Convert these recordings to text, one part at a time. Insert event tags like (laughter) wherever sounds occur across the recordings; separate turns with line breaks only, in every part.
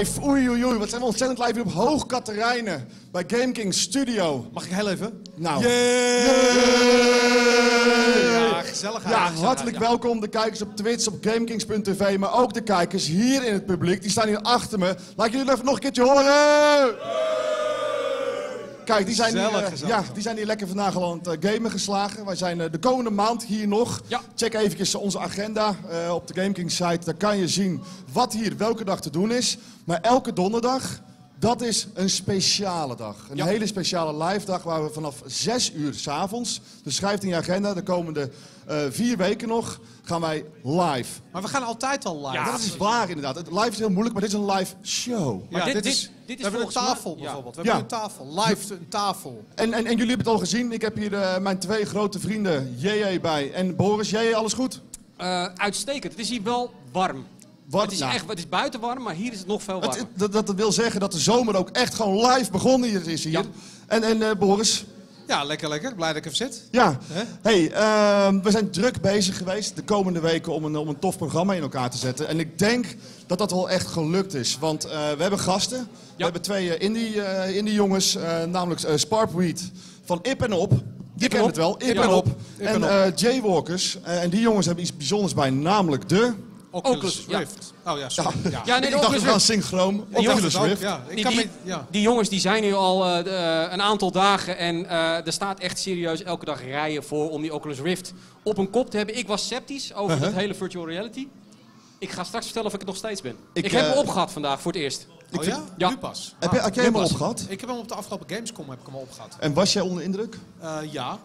Live. Oei, oei, oei. Wat zijn we ontzettend live hier op Hoog Katerijnen. Bij Game King Studio.
Mag ik heel even?
Nou.
Ja,
Ja,
gezellig.
ja, hartelijk welkom de kijkers op Twitch, op GameKings.tv, maar ook de kijkers hier in het publiek. Die staan hier achter me. Laat jullie even nog een keertje horen. Kijk, die zijn, hier, eh, ja, die zijn hier lekker vandaag al aan het eh, gamen geslagen. Wij zijn eh, de komende maand hier nog.
Ja.
Check even onze agenda op de GameKings site. Daar kan je zien wat hier welke dag te doen is. Maar elke donderdag, dat is een speciale dag. Een
Ja.
hele speciale live dag waar we vanaf 6 uur s'avonds... Dus schrijf in je agenda, de komende eh, vier weken nog, gaan wij live.
Maar we gaan altijd al live.
Ja,
dat is waar inderdaad. Het live is heel moeilijk, maar dit is een live show.
Maar
Maar
dit,
dit-
is,
dit- is
we hebben een tafel bijvoorbeeld. We
Ja.
hebben een tafel. Live een tafel.
En, en, en jullie hebben het al gezien. Ik heb hier eh, mijn twee grote vrienden, JJ bij en Boris. JJ, alles goed?
Eh, uitstekend. Het is hier wel warm. Het, is
nou,
echt, het is buiten warm, maar hier is het nog veel warmer.
het, dat, dat wil zeggen dat de zomer ook echt gewoon live begonnen hier is hier.
Ja.
En, en eh, Boris,
Ja, lekker, lekker. Blij dat ik even zit.
ja. Hey, ehm, we zijn druk bezig geweest de komende weken om een, om een tof programma in elkaar te zetten. En ik denk dat dat wel echt gelukt is. Want eh, we hebben gasten. We hebben twee eh, indie, eh, indie jongens, eh, namelijk eh, Sparpweed van Ip en Op. Die kennen het wel, Ip en Op.
Ip en
En eh, Jaywalkers. En die jongens hebben iets bijzonders bij, namelijk de...
Oculus,
Oculus, ja.
Rift. Oh ja, sorry. Ja.
Ja, nee,
ik dacht
Oculus
we gaan
Rift.
synchroon.
Ik dacht
Oculus Rift.
Ja. Ik
Die,
kan
die,
me, ja.
die jongens die zijn nu al eh, eh, een aantal dagen en eh, er staat echt serieus elke dag rijen voor om die Oculus Rift op een kop te hebben. Ik was sceptisch over
Uh-huh.
het hele virtual reality. Ik ga straks vertellen of ik het nog steeds ben.
Ik,
Ik, heb hem opgehad vandaag voor het eerst.
Oh ja?
Ja.
Nu pas.
Heb je, had jij hem al opgehad?
Ik heb hem op de afgelopen Gamescom heb ik hem opgehad.
En was jij onder indruk?
Eh, ja.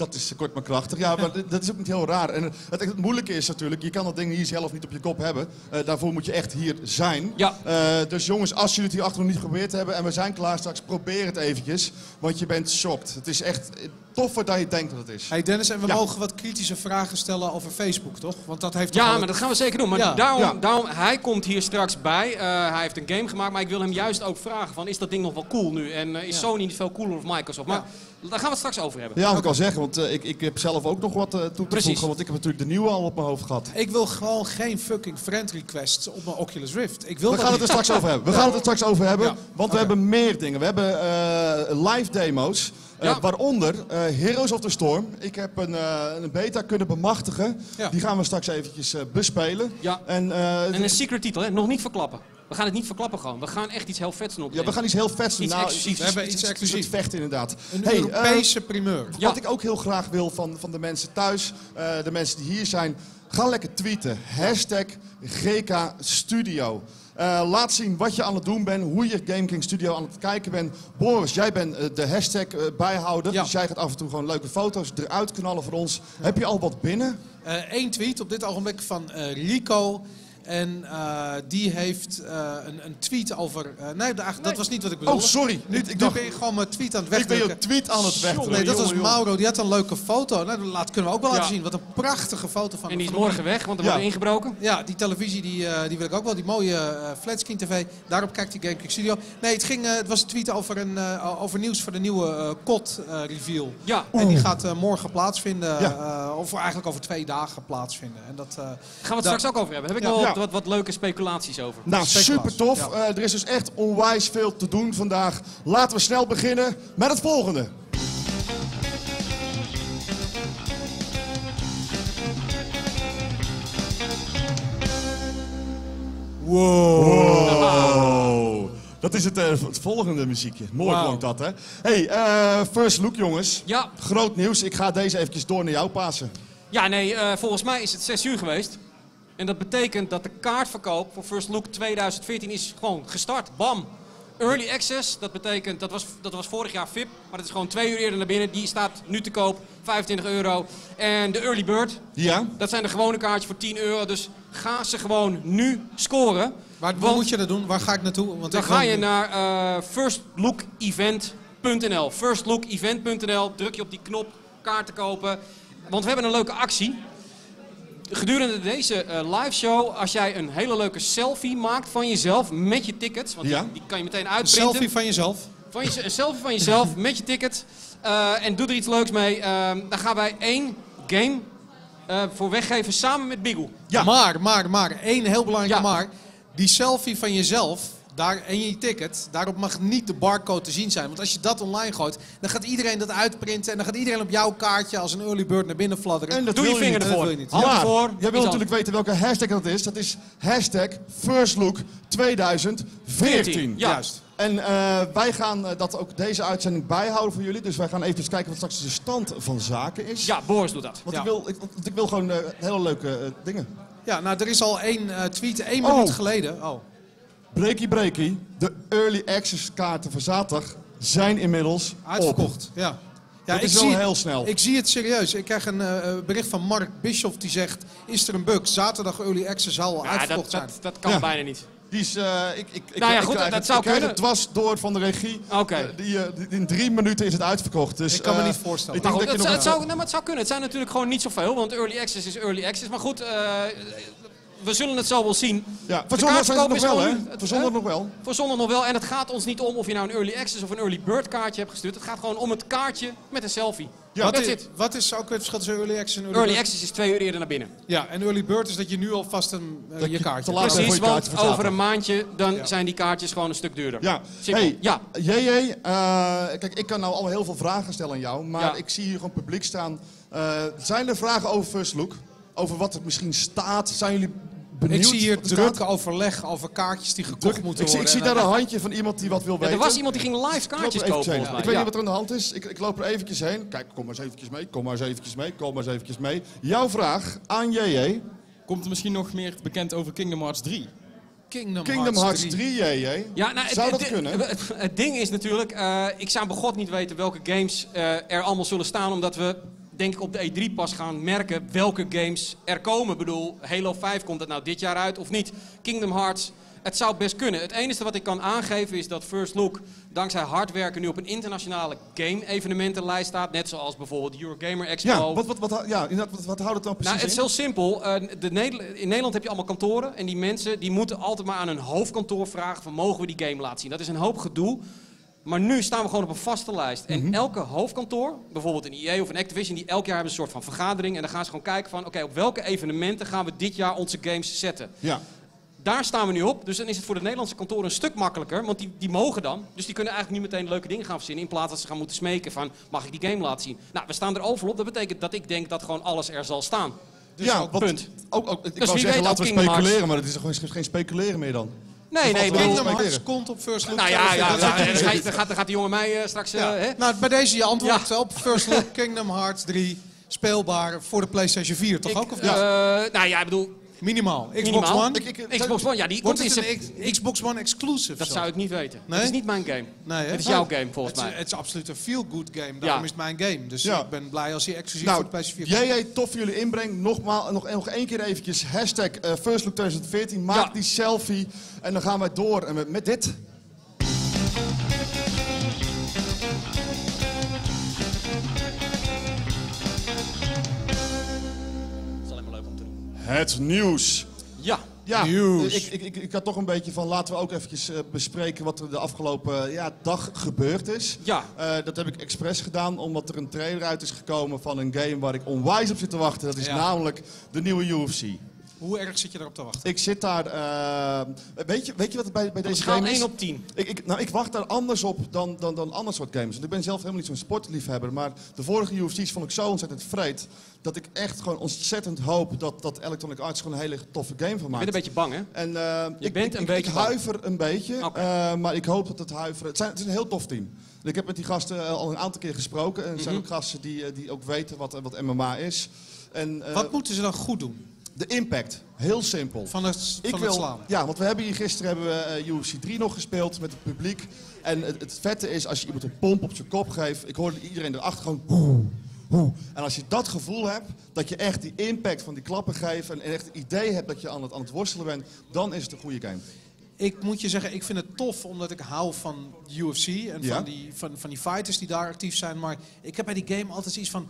Dat is kort maar krachtig. Ja, maar dat is ook niet heel raar. En het, het moeilijke is natuurlijk, je kan dat ding hier zelf niet op je kop hebben. Eh, daarvoor moet je echt hier zijn.
Ja.
Eh, dus jongens, als jullie het hier achter nog niet geprobeerd hebben en we zijn klaar straks, probeer het eventjes. Want je bent shocked. Het is echt eh, toffer dan je denkt dat het is.
Hey Dennis, en we
Ja.
mogen wat kritische vragen stellen over Facebook, toch? Want dat heeft
Ja,
toch
maar dat gaan we zeker doen. Maar
Ja.
daarom,
Ja.
daarom, hij komt hier straks bij. Eh, hij heeft een game gemaakt, maar ik wil hem juist ook vragen van, is dat ding nog wel cool nu? En eh, is
Ja.
Sony niet veel cooler of Microsoft? Maar daar gaan we het straks over hebben.
Ja, wat ik al zeggen, want eh, ik, ik heb zelf ook nog wat eh, toe te
Precies.
voegen. Want ik heb natuurlijk de nieuwe al op mijn hoofd gehad.
Ik wil gewoon geen fucking friend requests op mijn Oculus Rift. Ik wil
We
dat
gaan het er straks over hebben. We gaan het er straks over hebben.
Ja,
Want we hebben meer dingen. We hebben eh, live demo's. eh,
Ja.
waaronder eh, Heroes of the Storm. Ik heb een, eh, een beta kunnen bemachtigen.
Ja.
Die gaan we straks eventjes eh, bespelen.
Ja.
En, eh,
En een secret titel, hè? nog niet verklappen. We gaan het niet verklappen gewoon. We gaan echt iets heel vets doen op
ja, we gaan iets heel vets doen.
Iets exclusiefs.
We hebben iets exclusiefs.
Vechten inderdaad.
Een
Hey,
Europese primeur.
Ja.
Wat ik ook heel graag wil van, van de mensen thuis, eh, de mensen die hier zijn, ga lekker tweeten. Hashtag GK Studio. Eh, laat zien wat je aan het doen bent, hoe je Game King Studio aan het kijken bent. Boris, jij bent eh, de hashtag eh, bijhouder,
Ja.
dus jij gaat af en toe gewoon leuke foto's eruit knallen voor ons. Heb je al wat binnen?
Eén tweet op dit ogenblik van eh, Rico. En eh, die heeft eh, een, een tweet over... eh, nee, dat was niet wat ik bedoelde.
Oh, sorry.
Nu,
Ik
nu
dacht-
ben je gewoon mijn tweet aan het
Ik ben je
wegdrukken.
tweet aan het wegdrukken.
Nee, dat was. Mauro. Die had een leuke foto. Nou, dat laat, kunnen we ook wel
Ja.
laten zien. Wat een prachtige foto van
En die is morgen weg, want er
Ja.
wordt ingebroken.
Ja, die televisie die, eh, die wil ik ook wel. Die mooie eh, flatscreen tv. Daarop kijkt die GameKick Studio. Nee, het, ging, het was een tweet over, een, eh, over nieuws voor de nieuwe COD eh, reveal.
Ja,
En die gaat morgen plaatsvinden.
Ja.
eh, of eigenlijk over twee dagen plaatsvinden. En dat, eh,
gaan we het straks ook over hebben. Heb ik
Ja.
Wat, wat, leuke speculaties over.
Nou, super tof.
ja.
er is dus echt onwijs veel te doen vandaag. Laten we snel beginnen met het volgende. Wow. Dat is het, eh, het volgende muziekje. Mooi
Wauw.
klonk dat, hè? Hey, eh, first look, jongens.
Ja,
Groot nieuws. Ik ga deze eventjes door naar jou passen.
ja nee, eh, volgens mij is het 6 uur geweest. En dat betekent dat de kaartverkoop voor First Look 2014 is gewoon gestart. Bam! Early Access, dat betekent, dat was, dat was vorig jaar VIP, maar dat is gewoon twee uur eerder naar binnen. Die staat nu te koop, 25 euro. En de Early Bird,
Ja?
dat zijn de gewone kaartjes voor 10 euro. Dus ga ze gewoon nu scoren.
waar,
Want-
moet je dat doen? Waar ga ik naartoe? Want
Dan
ik
ga je naar eh firstlookevent.nl. Firstlookevent.nl. Druk je op die knop kaarten kopen. Want we hebben een leuke actie. Gedurende deze eh, live show, als jij een hele leuke selfie maakt van jezelf met je tickets, want
Ja.
die, die kan je meteen
Een
uitprinten.
selfie van jezelf.
Van je, een selfie van jezelf met je ticket. eh, en doe er iets leuks mee. Ehm, dan gaan wij één game eh, voor weggeven samen met Bigu.
Ja.
Maar, maar, maar, één heel belangrijk
Ja.
maar. Die selfie van jezelf daar, en je ticket, daarop mag niet de barcode te zien zijn. Want als je dat online gooit, dan gaat iedereen dat uitprinten. En dan gaat iedereen op jouw kaartje als een early bird naar binnen fladderen.
En dat
Doe je
wil
vinger
niet.
ervoor.
wil je niet.
Hand
Ja,
ervoor.
jij wil
iets
natuurlijk weten welke hashtag dat is. Dat is hashtag firstlook 2014.
Ja.
Juist.
En eh, wij gaan eh, dat ook deze uitzending bijhouden voor jullie. Dus wij gaan even kijken wat straks de stand van zaken is.
Ja, Boris doet dat.
Want
Ja.
ik, wil, ik, want ik wil gewoon eh, hele leuke dingen.
Ja, nou, er is al één eh, tweet, één
Oh.
minuut geleden. Oh.
Breaky breaky, de early access kaarten voor zaterdag zijn inmiddels op.
Uitverkocht. Ja. Ja,
Dat is wel
zie,
heel snel.
Ik zie het serieus. Ik krijg een eh, bericht van Mark Bischoff die zegt: Is er een bug? Zaterdag early access zal al
Ja,
uitverkocht
dat,
zijn.
dat, dat kan
Ja.
bijna niet.
Die is, eh, ik, ik, ik,
Nou ja,
ik
goed, dat
het,
zou kunnen.
het dwars door van de regie.
Oké.
Eh, die, eh, die- in drie minuten is het uitverkocht. Dus,
Ik kan me
eh,
niet voorstellen.
Ik
Maar
denk
goed,
dat
het,
je
het,
nog
zou, nou, maar het zou kunnen. Het zijn natuurlijk gewoon niet zoveel, want early access is early access. Maar goed, eh, we zullen het zo wel zien.
Ja, voor zondag zijn nog wel, hè?
het-
Voor zondag nog wel.
Voor zondag nog wel. En het gaat ons niet om of je nou een early access of een early bird kaartje hebt gestuurd. Het gaat gewoon om het kaartje met een selfie.
Ja,
wat, is, wat is ook het verschil tussen early access en early,
Early
bird?
access is twee uur eerder naar binnen.
Ja, en early bird is dat je nu alvast een, eh, je
je
kaartje hebt.
Precies, want over een maandje dan
Ja.
zijn die kaartjes gewoon een stuk duurder.
Ja.
Simpel.
Hey,
Ja.
JJ, eh, kijk, ik kan nou al heel veel vragen stellen aan jou, maar
Ja.
ik zie hier gewoon publiek staan. Eh, zijn er vragen over First Look? Over wat er misschien staat? Zijn jullie benieuwd?
Ik zie hier
er
druk
staat?
overleg over kaartjes die gekocht
Druk-
moeten
ik, zie, ik
worden.
zie daar
eh,
een handje van iemand die wat wil
Ja,
weten.
er was iemand die ging live kaartjes kopen.
Ik weet niet wat er aan de hand is. Ik, ik loop er eventjes heen. Kijk, kom maar eens eventjes mee. Kom maar eens eventjes mee. Kom maar eens eventjes mee. Jouw vraag aan JJ.
Komt er misschien nog meer bekend over Kingdom Hearts 3?
Kingdom,
Kingdom Hearts 3, JJ.
Ja, nou, het,
Zou dat kunnen?
Het, het ding is natuurlijk, eh, ik zou bij God niet weten welke games eh, er allemaal zullen staan, omdat we denk ik op de E3 pas gaan merken welke games er komen. Ik bedoel, Halo 5 komt het nou dit jaar uit of niet? Kingdom Hearts, het zou best kunnen. Het enige wat ik kan aangeven is dat First Look dankzij hard werken nu op een internationale game-evenementenlijst staat, net zoals bijvoorbeeld de Eurogamer Expo.
Ja, wat, wat, wat, ja, inderdaad, wat, wat houdt het dan precies
Nou, het is
in?
heel simpel. Eh, de Nederla- in Nederland heb je allemaal kantoren. En die mensen die moeten altijd maar aan hun hoofdkantoor vragen van mogen we die game laten zien. Dat is een hoop gedoe. Maar nu staan we gewoon op een vaste lijst. En
Mhm.
elke hoofdkantoor, bijvoorbeeld een EA of een Activision, die elk jaar hebben een soort van vergadering. En dan gaan ze gewoon kijken van oké, op welke evenementen gaan we dit jaar onze games zetten.
Ja.
Daar staan we nu op. Dus dan is het voor de Nederlandse kantoren een stuk makkelijker. Want die, die mogen dan. Dus die kunnen eigenlijk niet meteen leuke dingen gaan verzinnen. In plaats dat ze gaan moeten smeken van mag ik die game laten zien. Nou, we staan er overal op. Dat betekent dat ik denk dat gewoon alles er zal staan.
ja,
ook punt.
Ook, ook, ik
wie
wou zeggen, laten we speculeren, maar dat is gewoon geen speculeren meer dan.
Nee, nee.
Kingdom Hearts komt op First Look.
Nou ja, ja, ja, dan, gaat, gaat die jongen mij eh, straks... eh, hè?
Nou, bij deze je antwoord op First Look Kingdom Hearts 3 speelbaar voor de PlayStation 4, toch
Ik,
ook? Of niet?
nou ja, ik bedoel...
Minimaal. Xbox
Minimaal.
One?
Ik- ik-
Xbox One, ja, die
Wordt
komt in
een Xbox One exclusive?
Dat
zo?
zou ik niet weten.
Nee?
Het is niet mijn game.
Nee, hè?
Het is jouw
Nou,
game, volgens
het, is-
mij.
Het is absoluut een feel-good game. Daarom
Ja.
is het mijn game. Dus
Ja.
ik ben blij als hij exclusief
Nou,
voor de PlayStation 4
JJ, tof voor jullie inbreng. Nogmaals, nog, nog één keer eventjes hashtag eh, First Look 2014. Maak
Ja.
die selfie en dan gaan wij door en met, met dit. Het nieuws.
Ja.
Ja,
Nieuws.
Ik, ik, ik, ik had toch een beetje van laten we ook eventjes eh, bespreken wat er de afgelopen eh, ja, dag gebeurd is.
Ja.
Eh, dat heb ik expres gedaan omdat er een trailer uit is gekomen van een game waar ik onwijs op zit te wachten. Dat is
Ja.
namelijk de nieuwe UFC.
Hoe erg zit je erop te wachten?
Ik zit daar. eh, weet, je, weet je wat er bij, bij deze game
1
is?
op 10.
Ik, ik, nou, ik wacht daar anders op dan, dan, dan ander soort games. Want ik ben zelf helemaal niet zo'n sportliefhebber. Maar de vorige UFC's vond ik zo ontzettend vreed. Dat ik echt gewoon ontzettend hoop dat, dat Electronic Arts gewoon een hele toffe game van
Ik ben
maakt.
een beetje bang, hè?
En, eh, ik,
bent
ik,
een beetje
ik
bang.
huiver een beetje,
Oké.
eh, maar ik hoop dat het huiveren... Het, zijn, het is een heel tof team. Ik heb met die gasten al een aantal keer gesproken. En het zijn
Mhm.
ook gasten die, die ook weten wat, wat MMA is. En,
Wat moeten ze dan goed doen
De impact, heel simpel.
van het,
Ik
van
wil,
het slaan?
ja, want we hebben hier gisteren hebben we eh, UFC 3 nog gespeeld met het publiek. En het, het vette is, als je iemand een pomp op zijn kop geeft, ik hoorde iedereen erachter gewoon. En als je dat gevoel hebt, dat je echt die impact van die klappen geeft en echt het idee hebt dat je aan het, aan het worstelen bent, dan is het een goede game.
Ik moet je zeggen, ik vind het tof omdat ik hou van UFC en
Ja.
van, die, van, van die fighters die daar actief zijn. Maar ik heb bij die game altijd iets van.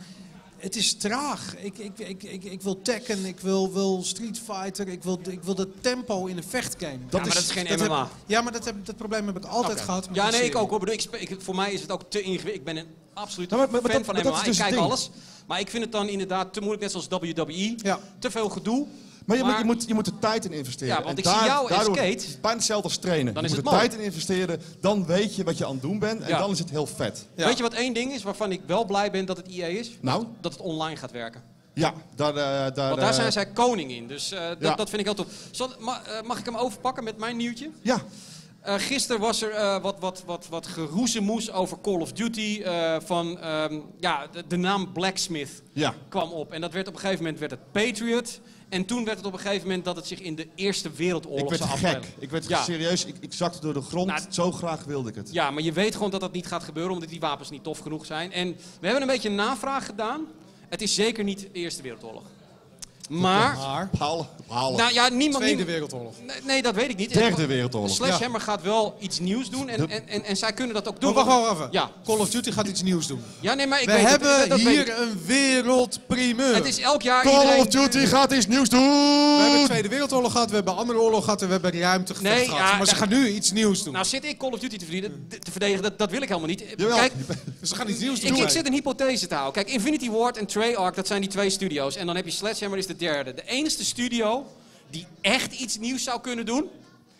Het is traag. Ik, ik, ik, ik, ik wil Tekken, ik wil, wil Street Fighter, ik wil, ik wil dat tempo in een vechtgame.
Dat
ja, maar dat is geen
dat
MMA.
heb- ja, maar dat, heb, dat probleem heb ik altijd gehad.
Ja, nee, ik ook hoor. Ik, voor mij is het ook te ingewikkeld. Ik ben een absoluut
maar-
fan
dat-
van MMA.
is dus
ik
het
kijk
ding.
alles. Maar ik vind het dan inderdaad te moeilijk, net zoals WWE.
Ja.
Te veel gedoe.
Maar je,
Maar-
je, moet, je moet er tijd in investeren.
Ja, want
En
ik zie jou en
daardoor-
Skate.
het is bijna hetzelfde als trainen.
Dan
je
is
moet
het
er
mooi.
tijd in investeren, dan weet je wat je aan het doen bent. En
Ja.
dan is het heel vet.
Ja.
Weet je wat één ding is waarvan ik wel blij ben dat het EA is?
Nou,
Dat het online gaat werken.
ja, daar... eh, daar,
Want daar
eh,
zijn zij koning in. Dus eh, dat,
Ja.
dat vind ik heel tof. Zal, ma- mag ik hem overpakken met mijn nieuwtje?
Ja,
gisteren was er wat, wat, wat, wat geroezemoes over Call of Duty. van ehm, ja, de, de naam Blacksmith
ja.
kwam op. En dat werd op een gegeven moment werd het Patriot. En toen werd het op een gegeven moment dat het zich in de Eerste Wereldoorlog
Ik werd
zou
gek.
afspelen.
Ik werd
Ja.
serieus, ik, ik zakte door de grond.
Nou,
Zo graag wilde ik het.
Ja, maar je weet gewoon dat dat niet gaat gebeuren omdat die wapens niet tof genoeg zijn. En we hebben een beetje een navraag gedaan. Het is zeker niet de Eerste Wereldoorlog. Maar,
Maar,
Halen, halen.
nou ja, niemand...
Tweede Wereldoorlog.
Nee, nee, dat weet ik niet.
Derde Wereldoorlog.
Sledgehammer gaat wel iets nieuws doen en, en, en, en zij kunnen dat ook doen.
Maar wacht even.
Ja.
Call of Duty gaat iets nieuws doen.
Ja, nee, maar ik
We
weet het,
hebben
dat-
hier
ik.
een wereldprimeur.
Het is elk jaar
Call
iedereen...
of Duty gaat iets nieuws doen!
We hebben de Tweede Wereldoorlog gehad, we hebben andere oorlog gehad en we hebben ruimtegevecht
Nee,
gehad.
ja,
maar ze gaan nu iets nieuws doen.
Nou zit ik Call of Duty te verdedigen, te verdedigen dat, dat wil ik helemaal niet.
Jawel.
Kijk, (laughs)
ze gaan iets nieuws doen.
ik, ik zit een hypothese te houden. Kijk, Infinity Ward en Treyarch, dat zijn die twee studio's. En dan heb je Sledgehammer, is de derde. De enige studio die echt iets nieuws zou kunnen doen,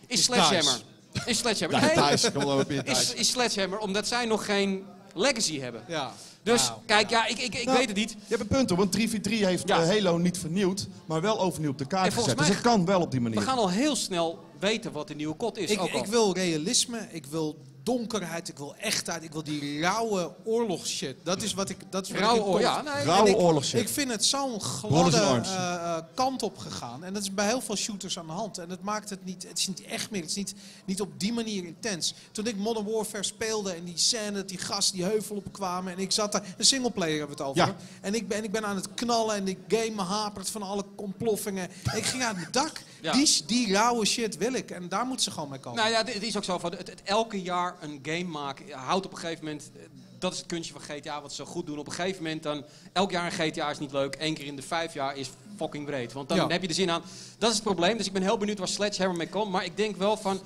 is,
Is
Sledgehammer. Is Sledgehammer.
Ja,
Nee,
thuis. Kom dan op je
is,
thuis.
is Sledgehammer, omdat zij nog geen legacy hebben.
Ja.
Dus
Nou,
kijk, ja, ik, ik, ik
Nou,
weet het niet.
Je hebt een punt hoor, want 3v3 heeft
Ja.
eh, Halo niet vernieuwd, maar wel overnieuw op de kaart gezet. Dus het kan wel op die manier.
We gaan al heel snel weten wat de nieuwe kot is.
Ik,
ook al.
ik wil realisme, ik wil donkerheid, ik wil echtheid, ik wil die rauwe oorlogsshit. Dat is wat ik. Dat is wat
Rauwe
ik
oor- ja, nee.
Rauwe
En ik-
oorlogsshit.
Ik vind het zo'n gladde eh, eh, kant op gegaan. En dat is bij heel veel shooters aan de hand. En het maakt het niet, het is niet echt meer. Het is niet, niet op die manier intens. Toen ik Modern Warfare speelde en die scène, dat die gasten die heuvel opkwamen. En ik zat daar, een singleplayer hebben we het over.
Ja.
En ik ben, ik ben aan het knallen en die game hapert van alle ontploffingen. Ik ging uit mijn dak.
Ja.
Die, die rauwe shit wil ik. En daar moeten ze gewoon mee komen.
Nou ja, het is ook zo. Van, het, het elke jaar een game maken houdt op een gegeven moment. eh, Dat is het kunstje van GTA, wat ze zo goed doen. Op een gegeven moment dan. Elk jaar een GTA is niet leuk. Eén keer in de vijf jaar is fucking breed. Want dan
Ja.
heb je er zin aan. Dat is het probleem. Dus ik ben heel benieuwd waar Sledgehammer mee komt. Maar ik denk wel van.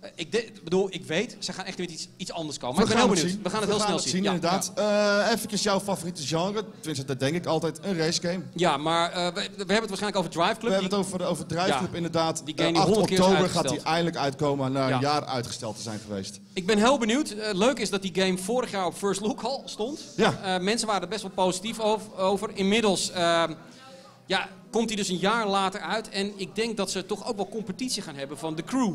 Eh, Ik de- bedoel, ik weet, ze gaan echt met iets, iets anders komen. Maar
We
ik ben
gaan
heel
het
benieuwd.
zien.
We gaan het heel snel zien. Ja,
inderdaad. Eh Even jouw favoriete genre. Tenminste, dat denk ik altijd. Een racegame.
Ja, maar eh, we, we hebben het waarschijnlijk over Drive Club.
We hebben het over, over Drive-Club
Ja.
inderdaad.
Die game
Eh,
die
8
honderd keer is
oktober gaat die eindelijk uitkomen na
Ja.
een jaar uitgesteld te zijn geweest.
Ik ben heel benieuwd. Leuk is dat die game vorig jaar op First Look al stond.
Ja.
Mensen waren er best wel positief over. Inmiddels eh, ja, komt hij dus een jaar later uit. En ik denk dat ze toch ook wel competitie gaan hebben van de crew.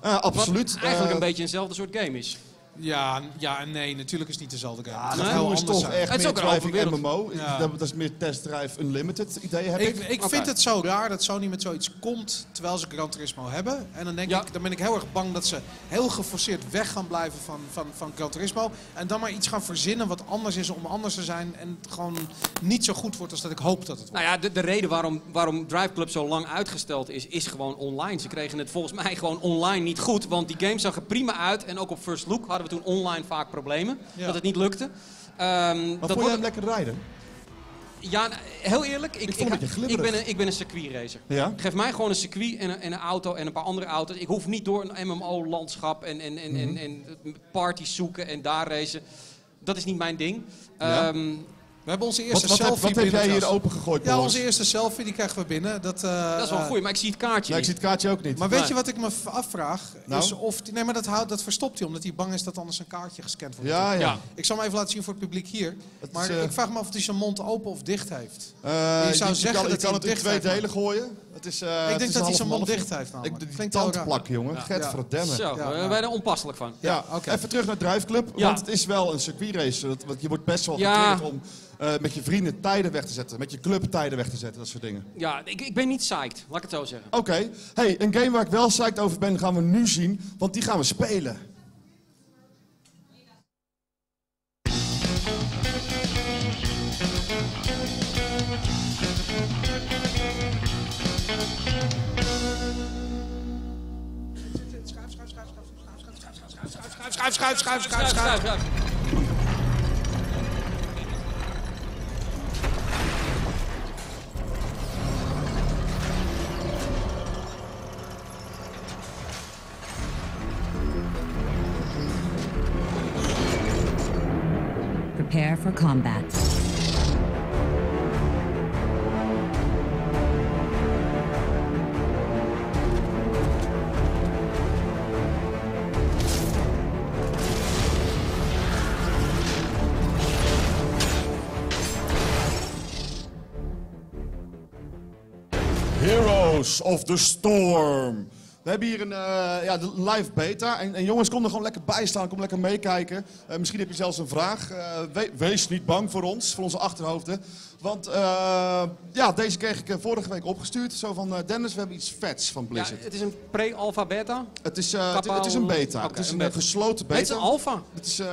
Wat
absoluut.
eigenlijk
Eh,
een beetje eenzelfde soort game is.
Ja, ja en nee, natuurlijk is het niet dezelfde game. het
de
gaat
nee,
heel
crew is
anders
toch echt
Het is ook een open
driving
wereld.
MMO.
Ja.
Dat, dat is meer Test Drive Unlimited idee heb ik.
Ik, ik vind het zo raar dat Sony met zoiets komt terwijl ze Gran Turismo hebben. En dan, denk
Ja.
ik, dan ben ik heel erg bang dat ze heel geforceerd weg gaan blijven van, van, van Gran Turismo. En dan maar iets gaan verzinnen wat anders is om anders te zijn. En het gewoon niet zo goed wordt als dat ik hoop dat het wordt.
Nou ja, de, de reden waarom, waarom Drive Club zo lang uitgesteld is, is gewoon online. Ze kregen het volgens mij gewoon online niet goed. Want die game zag er prima uit. En ook op First Look hadden we toen online vaak problemen.
Ja.
Dat het niet lukte.
Maar
dat
vond hem lekker rijden?
Ja, heel eerlijk. Ik,
Ik
ik, ben een, ik ben een circuitracer.
Ja?
Geef mij gewoon een circuit en een, en een auto en een paar andere auto's. Ik hoef niet door een MMO-landschap en, en, en,
Mhm.
en, en parties zoeken en daar racen. Dat is niet mijn ding.
Ja.
Ehm,
We hebben onze
Wat,
eerste
wat, heb,
selfie
wat heb jij hier open gegooid,
Ja, onze eerste selfie die krijgen we binnen. Dat, eh,
dat is wel goed, maar ik zie het kaartje
Nee, ik zie
niet.
het kaartje ook niet.
Maar weet
Nee.
je wat ik me afvraag?
Nou?
Is of die, nee, maar dat, houdt, dat verstopt hij omdat hij bang is dat anders een kaartje gescand wordt.
ja, ja.
Ja.
Ik zal hem even laten zien voor het publiek hier.
Het
Maar
is, eh,
ik vraag me af of hij zijn mond open of dicht heeft.
Eh,
Je zou
je,
zeggen
kan, je
dat
kan
hij
het in twee delen gooien. Het is, eh,
ik
het
denk
is
dat hij zijn mond dicht heeft namelijk.
Ik, die tandplak, jongen. Get verdamme.
Zo,
ja.
zijn er onpasselijk van.
Ja,
oké.
even terug naar Drive Club.
Ja.
Want het is wel een circuitrace. Dat- Want je wordt best wel getriggerd om eh, met je vrienden tijden weg te zetten. Met je club tijden weg te zetten. Dat soort dingen.
Ja, ik, ik ben niet psyched, laat ik het zo zeggen.
Oké. Hey, een game waar ik wel psyched over ben, gaan we nu zien. Want die gaan we spelen.
Schuif, schuif, schuif, schuif, schuif.
Schuif, schuif.
Prepare for combat.
Heroes of the Storm! We hebben hier een eh, ja, live beta. En, en jongens, kom er gewoon lekker bij staan. Kom lekker meekijken. Eh, misschien heb je zelfs een vraag. Eh, we- wees niet bang voor ons, voor onze achterhoofden. Want eh, ja, deze kreeg ik eh, vorige week opgestuurd. Zo van, eh, Dennis, we hebben iets vets van
Ja,
Blizzard.
het is een pre-alpha beta.
het, is, het, het is een beta. Het is
een beta.
gesloten
Nee, het is
beta.
een alpha.
Het is, d-
is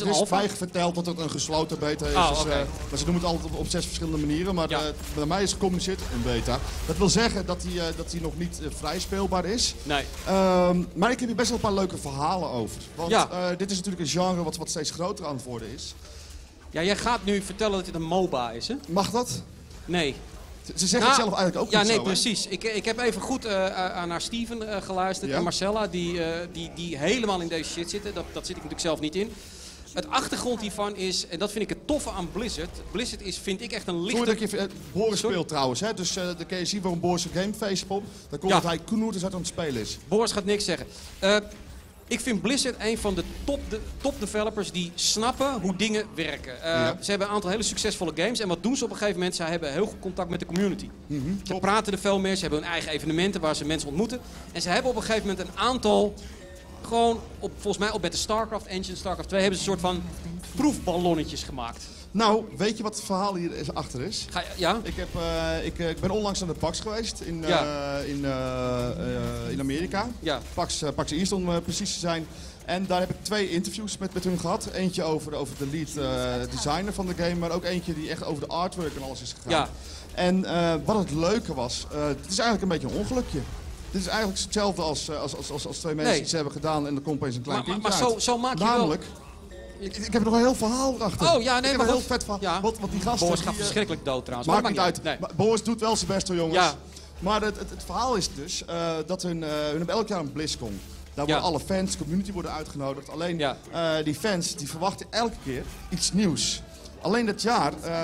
er
een
is
alpha?
mij verteld dat het een gesloten beta is.
Oh,
dus, maar ze noemen het altijd op, zes verschillende manieren. Maar
Ja.
bij mij is gecommuniceerd een beta. Dat wil zeggen dat eh, dat die nog niet vrij speelbaar is.
Nee.
Ehm, maar ik heb hier best wel een paar leuke verhalen over. Want
Ja.
dit is natuurlijk een genre wat, wat steeds groter aan het worden is.
Ja, jij gaat nu vertellen dat dit een MOBA is, hè?
Mag dat?
Nee.
Ze ze zeggen
Nou,
het zelf eigenlijk ook
Ja,
niet
nee,
zo, hè?
precies. Ik, ik heb even goed eh, eh, naar Steven eh, geluisterd
Ja?
en Marcella, die, eh, die, die helemaal in deze shit zitten. Dat, dat zit ik natuurlijk zelf niet in. Het achtergrond hiervan is, en dat vind ik het toffe aan Blizzard. Blizzard is, vind ik, echt een
Sorry
lichte...
dat ik je... eh, Boris
Sorry?
speelt trouwens, hè? dus eh dan kun je zien waarom Boris een gameface op. Dan komt
Ja.
dat hij knoeters uit aan het spelen is.
Boris gaat niks zeggen. Eh, ik vind Blizzard een van de top, de, top developers die snappen hoe dingen werken. Eh,
Ja.
Ze hebben een aantal hele succesvolle games. En wat doen ze op een gegeven moment? Ze hebben heel goed contact met de community.
Mhm,
Ze praten er veel meer. Ze hebben hun eigen evenementen waar ze mensen ontmoeten. En ze hebben op een gegeven moment een aantal... Gewoon, op, volgens mij op met de StarCraft engine, StarCraft 2... hebben ze een soort van proefballonnetjes gemaakt.
Nou, weet je wat het verhaal hier is, achter is?
Ga, je- ja?
Ik, heb, eh, ik, eh, ik ben onlangs aan de PAX geweest in, eh,
Ja.
in, in Amerika.
Ja.
PAX, PAX East om precies te zijn. En daar heb ik twee interviews met, met hun gehad. Eentje over, over de lead designer van de game, maar ook eentje die echt over de artwork en alles is gegaan.
Ja.
En wat het leuke was, het is eigenlijk een beetje een ongelukje. Dit is eigenlijk hetzelfde als, als, als, als, als twee mensen
Nee.
iets hebben gedaan en er komt opeens een klein
Maar,
kindje
maar zo,
uit.
zo maak je wel...
Ik, ik heb nog een heel verhaal erachter.
Oh, ja, nee,
ik heb
maar
een heel vet verhaal.
Ja.
Want, want die gasten...
Boris gaat
die, eh,
verschrikkelijk dood trouwens.
Maakt niet uit.
Nee.
Maar Boris doet wel zijn best hoor, jongens.
Ja.
Maar het, het, het verhaal is dus eh, dat hun, eh, hun hebben elk jaar een BlizzCon. Daar
Ja.
worden alle fans, community worden uitgenodigd. Alleen
Ja.
die fans die verwachten elke keer iets nieuws. Alleen dat jaar, eh,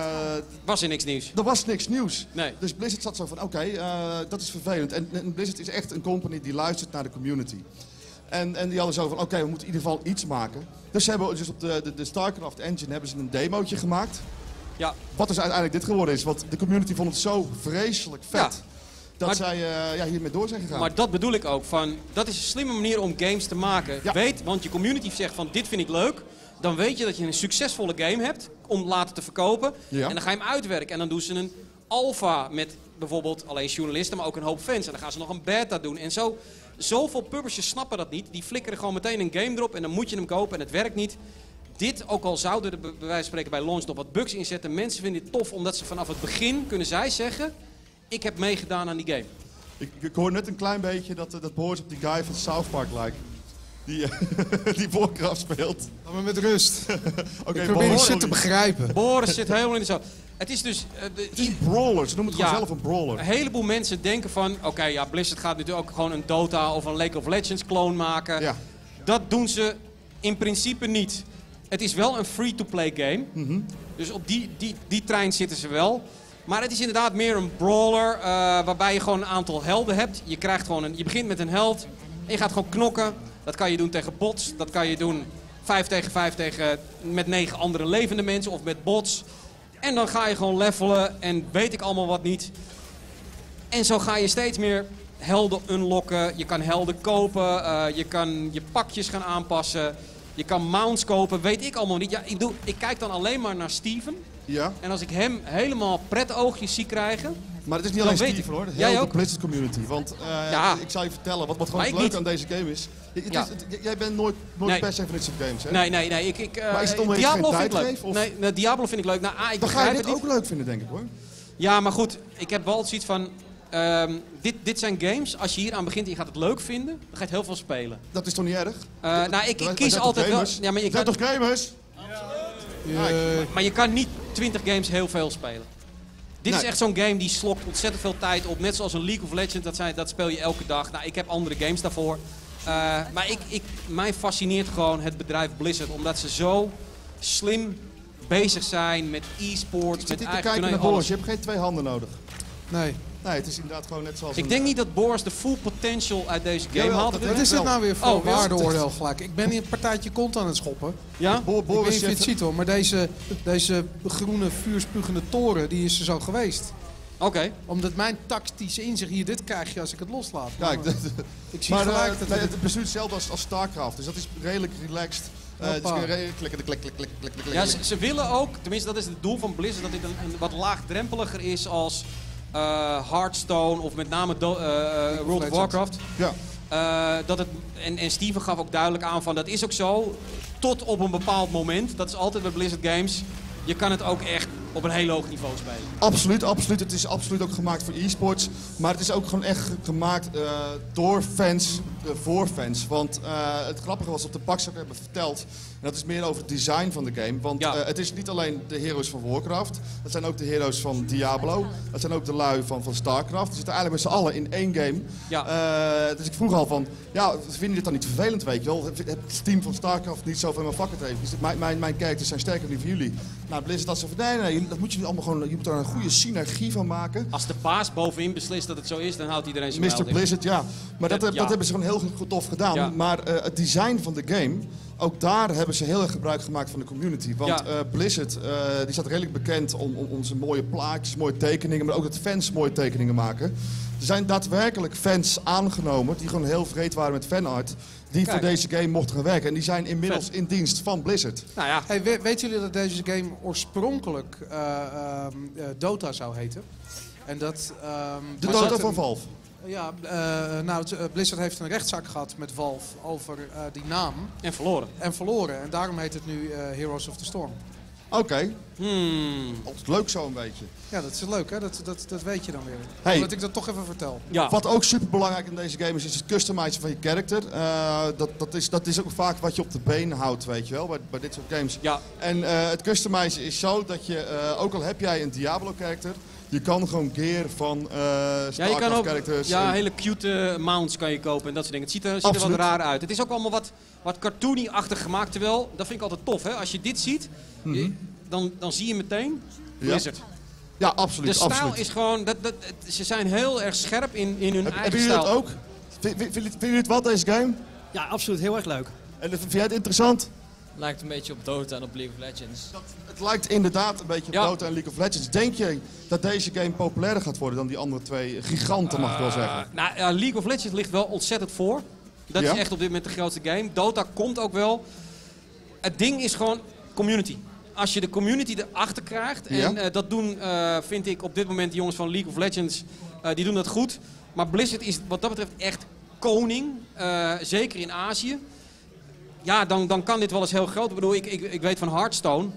Was er niks nieuws.
er was niks nieuws.
Nee.
Dus Blizzard zat zo van, oké, dat is vervelend. En, en Blizzard is echt een company die luistert naar de community. En, en die hadden zo van, oké, we moeten in ieder geval iets maken. Dus ze hebben dus op de, de, de StarCraft engine hebben ze een demootje gemaakt.
Ja.
Wat dus uiteindelijk dit geworden is. Want de community vond het zo vreselijk vet.
Ja.
Dat
Maar-
zij eh, ja, hiermee door zijn gegaan.
Maar dat bedoel ik ook. Van, dat is een slimme manier om games te maken.
Ja.
Weet, want je community zegt van dit vind ik leuk. Dan weet je dat je een succesvolle game hebt om later te verkopen.
Ja.
En dan ga je hem uitwerken. En dan doen ze een alpha met bijvoorbeeld alleen journalisten, maar ook een hoop fans. En dan gaan ze nog een beta doen. En zo, zoveel publishers snappen dat niet. Die flikkeren gewoon meteen een game erop en dan moet je hem kopen en het werkt niet. Dit, ook al zouden er bij wijze van spreken bij launch nog wat bugs in zitten. Mensen vinden dit tof omdat ze vanaf het begin kunnen zij zeggen... Ik heb meegedaan aan die game.
ik, ik hoor net een klein beetje dat, eh, dat Boris op die guy van South Park lijkt. Die, (laughs) die Warcraft speelt.
Laat me met rust. (laughs)
Oké,
ik probeer die
Boris,
shit te begrijpen.
Boris zit helemaal in de zo. Het is dus... eh, de-
Het is een brawler, ze noemen het
Ja.
gewoon zelf een brawler.
Een heleboel mensen denken van... Oké, ja, Blizzard gaat natuurlijk ook gewoon een Dota of een League of Legends clone maken.
Ja.
Dat doen ze in principe niet. Het is wel een free-to-play game.
Mhm.
Dus op die, die, die trein zitten ze wel. Maar het is inderdaad meer een brawler eh, waarbij je gewoon een aantal helden hebt. Je, krijgt gewoon een, je begint met een held en je gaat gewoon knokken. Dat kan je doen tegen bots. Dat kan je doen 5 tegen 5 tegen, met negen andere levende mensen of met bots. En dan ga je gewoon levelen en weet ik allemaal wat niet. En zo ga je steeds meer helden unlocken. Je kan helden kopen. eh, je kan je pakjes gaan aanpassen. Je kan mounts kopen. Weet ik allemaal niet. Ja, ik, doe, ik kijk dan alleen maar naar Steven.
Ja,
En als ik hem helemaal pret oogjes zie krijgen.
maar het is niet alleen Steve
ik.
hoor.
Jij
Heel de
ook?
Blizzard community. Want eh,
Ja.
ik zou je vertellen, wat, wat gewoon
niet.
aan deze game is. Het is- het- jij bent nooit, nooit
Nee.
per dit soort games hè?
Nee, nee, nee. Ik, ik, eh,
Maar is het omdat je
Diablo
geen
vind ik leuk.
of?
Nee, Diablo vind ik leuk. Nou, ah, ik
Dan ga je dit
het
ook leuk vinden denk ik hoor.
Ja, maar goed. Ik heb wel zoiets van... ehm, dit, dit zijn games. Als je hier aan begint en je gaat het leuk vinden, dan ga je het heel veel spelen.
Dat is toch niet erg?
Eh, nou, ik, kies altijd
toch
wel...
gamers?
Ja, maar je
zijn toch gamers?
Je-
Maar je kan niet 20 games heel veel spelen. Dit is
Nee.
echt zo'n game die slokt ontzettend veel tijd op. Net zoals een League of Legends, dat, zijn, dat speel je elke dag. Nou, ik heb andere games daarvoor. Eh, maar ik, ik, mij fascineert gewoon het bedrijf Blizzard. Omdat ze zo slim bezig zijn met e-sports,
Ik zit
met
hier te kijken naar Boris.
alles.
Je hebt geen twee handen nodig.
nee.
Nee, het is inderdaad gewoon net zoals
Ik
een-
denk niet dat Boris de full potential uit deze game
Jawel,
haalt.
Wat is dit nou weer voor
Oh,
waardeoordeel gelijk? Ik ben hier een partijtje kont aan het schoppen.
Ja?
Bo-
ik weet
Boris,
niet of je het ziet hoor, maar deze, deze groene vuurspugende toren, die is er zo geweest.
Oké.
Omdat mijn tactische inzicht, hier, dit krijg je als ik het loslaat.
Kijk, (laughs)
ik zie
maar eh,
gelijk dat het...
het bestuurt hetzelfde als, als StarCraft, dus dat is redelijk relaxed. Eh dus klikken, klik, klik, klik, klik, klik, klik.
Ja, ze, ze willen ook, tenminste dat is het doel van Blizzard, dat dit een, een wat laagdrempeliger is als eh, Hearthstone of met name Do- eh, eh, World of. Warcraft.
Ja.
Dat het, en, en Steven gaf ook duidelijk aan van dat is ook zo. Tot op een bepaald moment. Dat is altijd bij Blizzard Games. Je kan het ook echt op een heel hoog niveau spelen.
Absoluut, absoluut. Het is absoluut ook gemaakt voor e-sports. Maar het is ook gewoon echt gemaakt door fans, eh, voor fans. Want eh, het grappige was op de PAX ook hebben verteld. En dat is meer over het design van de game. Want
Ja.
eh, het is niet alleen de heroes van Warcraft. Dat zijn ook de heroes van Diablo. Dat zijn ook de lui van, van Starcraft. Die zitten eigenlijk met z'n allen in één game.
Ja.
Eh, dus ik vroeg al van, ja, vinden jullie dit dan niet vervelend, weet je wel? Het team van StarCraft niet zoveel mijn vakken heeft. Dus mijn, mijn, mijn characters zijn sterker dan die van jullie. Nou, Blizzard had zo van, nee, nee, dat moet je allemaal gewoon, je moet er een goede synergie van maken.
Als de baas bovenin beslist dat het zo is, dan houdt iedereen zijn
Mr. Blizzard, ja. Maar dat,
Dat-
dat hebben ze gewoon heel goed tof gedaan.
Ja.
Maar eh, het design van de game, ook daar hebben ze heel erg gebruik gemaakt van de community. Want
Ja.
eh, Blizzard, eh, die staat redelijk bekend om, om onze mooie plaatjes, mooie tekeningen, maar ook dat fans mooie tekeningen maken. Er zijn daadwerkelijk fans aangenomen die gewoon heel vreed waren met fanart. Die
Kijk.
voor deze game mochten gaan werken. En die zijn inmiddels
Vet.
in dienst van Blizzard.
Nou ja,
Hey, we- weten jullie dat deze game oorspronkelijk eh, ehm, eh, Dota zou heten? En dat... ehm,
De Dota van Valve.
Ja, eh, nou, Blizzard heeft een rechtszaak gehad met Valve over eh, die naam.
en verloren.
En verloren. En daarom heet het nu eh, Heroes of the Storm.
Oké,
Hmm.
altijd leuk zo een beetje.
Ja, dat is leuk hè, dat, dat, dat weet je dan weer.
Hey.
Omdat ik dat toch even vertel.
Ja.
Wat ook super belangrijk in deze game is, is het customizen van je character. Eh, dat, dat, is, dat is ook vaak wat je op de been houdt, weet je wel, bij, bij dit soort games.
Ja.
En eh, het customizen is zo dat je, eh, ook al heb jij een Diablo-character, je kan gewoon gear van eh
Ja, je kan ook ja,
en-
hele cute eh, mounts kan je kopen en dat soort dingen. Het ziet er, ziet er wat
Absoluut.
raar uit. Het is ook allemaal wat, wat cartoony-achtig gemaakt. Terwijl, dat vind ik altijd tof, hè. Als je dit ziet, je- dan, dan zie je meteen
Ja.
Blizzard.
ja, absoluut.
De stijl
absoluut.
is gewoon... Dat, dat, het- ze zijn heel erg scherp in, in hun
Heb-
eigen
hebben jullie dat
stijl.
ook? Vind- vind- Vinden jullie het wat, deze game?
Ja, absoluut. Heel erg leuk.
En vind jij het interessant?
Lijkt een beetje op Dota en op League of Legends.
Lijkt inderdaad een beetje op. Dota en League of Legends. Denk je dat deze game populairder gaat worden dan die andere twee giganten, mag ik wel zeggen?
Uh, nou, ja, League of Legends ligt wel ontzettend voor. Dat is echt op dit moment de grootste game. Dota komt ook wel. Het ding is gewoon community. Als je de community erachter krijgt, en
Ja?
eh, dat doen, eh, vind ik op dit moment de jongens van League of Legends, eh, die doen dat goed. Maar Blizzard is wat dat betreft echt koning, eh, zeker in Azië. Ja, dan, dan kan dit wel eens heel groot. Ik bedoel, ik, ik, ik weet van Hearthstone,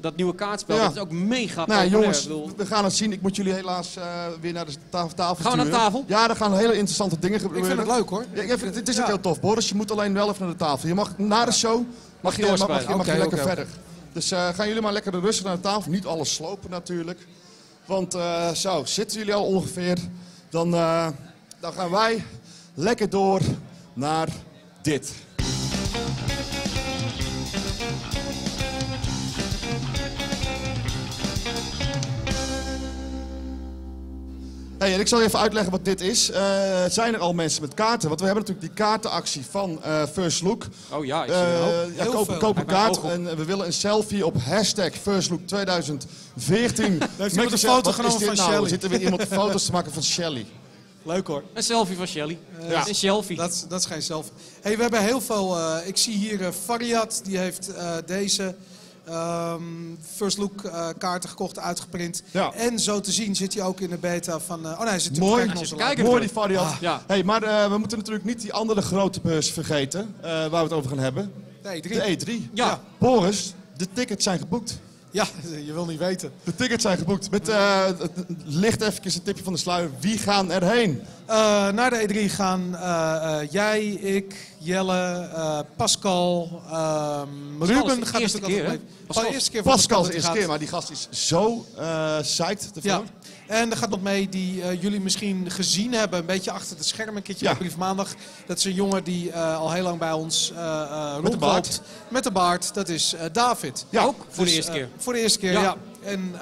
dat nieuwe kaartspel,
Ja.
dat is ook mega
Nou jongens,
Ik bedoel,
we gaan het zien. Ik moet jullie helaas eh, weer naar de tafel, tafel
Gaan we naar tafel?
Ja, er gaan hele interessante dingen
Ik
gebeuren.
vind het leuk hoor.
Ja, ik vind- het is ook heel tof, Boris. Je moet alleen wel even naar de tafel. Je mag na de show mag je, mag, mag, je, mag je
Oké,
lekker verder. Dus eh, gaan jullie maar lekker rustig naar de tafel. Niet alles slopen natuurlijk. Want eh, zo, zitten jullie al ongeveer. Dan, eh, dan gaan wij lekker door naar dit. Hey, en ik zal je even uitleggen wat dit is. Eh, zijn er al mensen met kaarten? Want we hebben natuurlijk die kaartenactie van eh, First Look.
oh ja, ik zie
Eh,
hoop.
ja,
Heel
koop, een kaart en we willen een selfie op hashtag Firstlook 2014. (laughs) Met
iemand een foto genomen van
nou?
Shelly.
Zit er weer iemand (laughs) foto's te maken van Shelly?
Leuk hoor.
Een selfie van Shelly.
Ja.
Een selfie.
Dat, is- dat is geen selfie. Hey, we hebben heel veel. eh, ik zie hier Fariad, die heeft eh, deze ehm, First Look eh, kaarten gekocht, uitgeprint.
Ja.
En zo te zien zit hij ook in de beta van. eh, oh nee, hij zit
Mooi,
natuurlijk
Even
kijken.
kijken.
mooi die variant.
Ja.
Hey, maar eh, we moeten natuurlijk niet die andere grote beurs vergeten, eh, waar we het over gaan hebben.
Nee, drie.
De E3.
Ja.
Boris, de tickets zijn geboekt.
Ja, (laughs) je wil niet weten.
De tickets zijn geboekt. Met eh, licht even een tipje van de sluier. Wie gaan erheen?
Eh, naar de E3 gaan eh, eh, jij, ik, Jelle, eh, Pascal, ehm,
is
Ruben gaat
eerste
natuurlijk
keer,
altijd.
Pascal-
Oh, de eerste keer
Pascal is eerste keer, maar die gast is zo eh psyched ervoor.
Ja. En er gaat nog mee die eh, jullie misschien gezien hebben, een beetje achter de schermen, een keertje
Ja.
Brief Maandag. Dat is een jongen die eh, al heel lang bij ons eh eh,
Met de
rondloopt.
baard.
Met de baard, dat is David.
Ja,
Ook voor de
Dus,
eerste keer.
voor de eerste keer,
Ja.
ja. En eh,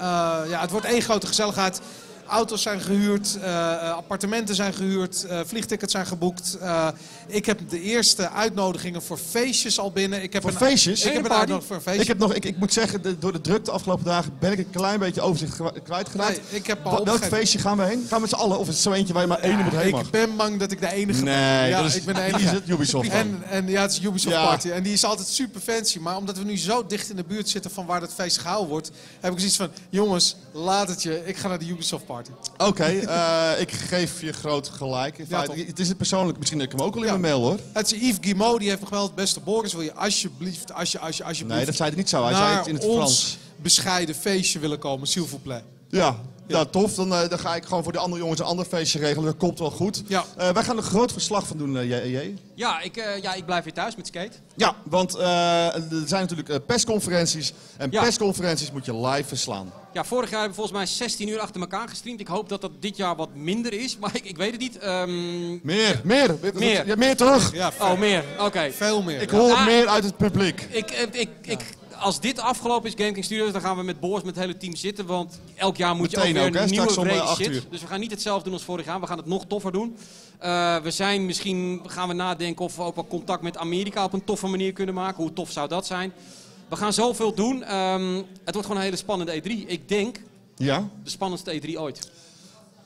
ja, het wordt één grote gezelligheid. Auto's zijn gehuurd, eh, eh, appartementen zijn gehuurd, eh, vliegtickets zijn geboekt. Eh, ik heb de eerste uitnodigingen voor feestjes al binnen. Ik heb
Voor
een,
feestjes?
Ik heb een uitnodiging voor een feestje.
Ik, heb nog, ik, ik moet zeggen, de- door de drukte de afgelopen dagen ben ik een klein beetje overzicht kwijtgeraakt.
Nee, ik heb al
Welk feestje gaan we heen? Gaan we met z'n allen? Of is het zo eentje waar je maar één moet heen mag?
Ik ben bang dat ik de enige ben.
Nee,
ja,
dat is,
ik ben de enige.
is het Ubisoft.
En, en ja, het is Ubisoft
Ja.
Party. En die is altijd super fancy. Maar omdat we nu zo dicht in de buurt zitten van waar dat feest gehouden wordt, heb ik zoiets van: jongens, laat het je. Ik ga naar de Ubisoft Party.
Oké, eh, ik geef je groot gelijk.
Ja,
het is het persoonlijk, misschien heb ik hem ook al in
Ja.
mijn mail hoor.
Het is Yves Guillemot, die heeft nog wel het beste Boris. Wil je alsjeblieft, alsje, alsje, alsjeblieft
Nee, dat zei hij niet zo. Hij zei het in het Frans.
bescheiden feestje willen komen, s'il vous plaît.
Ja, nou tof. Dan, eh, dan ga ik gewoon voor de andere jongens een ander feestje regelen. Dat komt wel goed.
Ja.
Eh, wij gaan er een groot verslag van doen, eh, JJ.
Ja, ik, eh, ja, ik blijf weer thuis met skate.
Ja, want eh, er zijn natuurlijk eh, persconferenties. En
Ja.
persconferenties moet je live verslaan.
Ja, vorig jaar hebben we volgens mij 16 uur achter elkaar gestreamd. Ik hoop dat dat dit jaar wat minder is, maar ik, ik weet het niet. Ehm,
Meer, meer.
Meer.
Ja, meer terug.
Ja,
oh, meer. Oké.
veel meer.
Ik hoor
Ah.
meer uit het publiek.
Ik, ik, ik, als dit afgelopen is, Game King Studios, dan gaan we met Boris, met het hele team zitten. Want elk jaar moet
Meteen
je ook weer een nieuwe brede
eh,
shit. Dus we gaan niet hetzelfde doen als vorig jaar. We gaan het nog toffer doen. Eh, we zijn misschien, gaan we nadenken of we ook wel contact met Amerika op een toffe manier kunnen maken. Hoe tof zou dat zijn? We gaan zoveel doen. Ehm, het wordt gewoon een hele spannende E3. Ik denk
Ja,
de spannendste E3 ooit.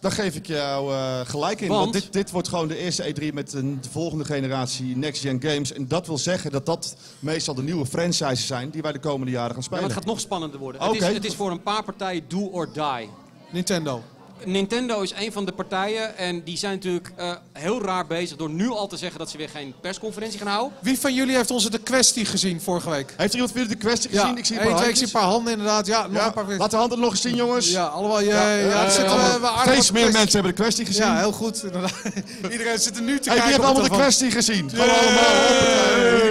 Daar geef ik jou eh, gelijk in. Want,
Want-
dit, dit wordt gewoon de eerste E3 met een, de volgende generatie Next Gen Games. En dat wil zeggen dat dat meestal de nieuwe franchises zijn die wij de komende jaren gaan
Ja,
spelen.
maar het gaat nog spannender worden.
Oké.
Het, is, het is voor een paar partijen do or die.
Nintendo.
Nintendo is een van de partijen en die zijn natuurlijk eh, heel raar bezig door nu al te zeggen dat ze weer geen persconferentie gaan houden.
Wie van jullie heeft onze de kwestie gezien vorige week?
Heeft er iemand weer de kwestie gezien? ik zie een paar
twee, ik zie een paar handen inderdaad. Ja, nog
Ja,
een paar
laat de handen nog eens zien, jongens.
Ja, allemaal. Ja, ja,
Eh,
er zitten
allemaal-
we- we
Steeds meer mensen hebben de kwestie gezien.
Ja, heel goed. inderdaad. (laughs) Iedereen zit er nu te
Hey, wie
kijken.
heeft
op
allemaal de kwestie gezien? Gewoon allemaal.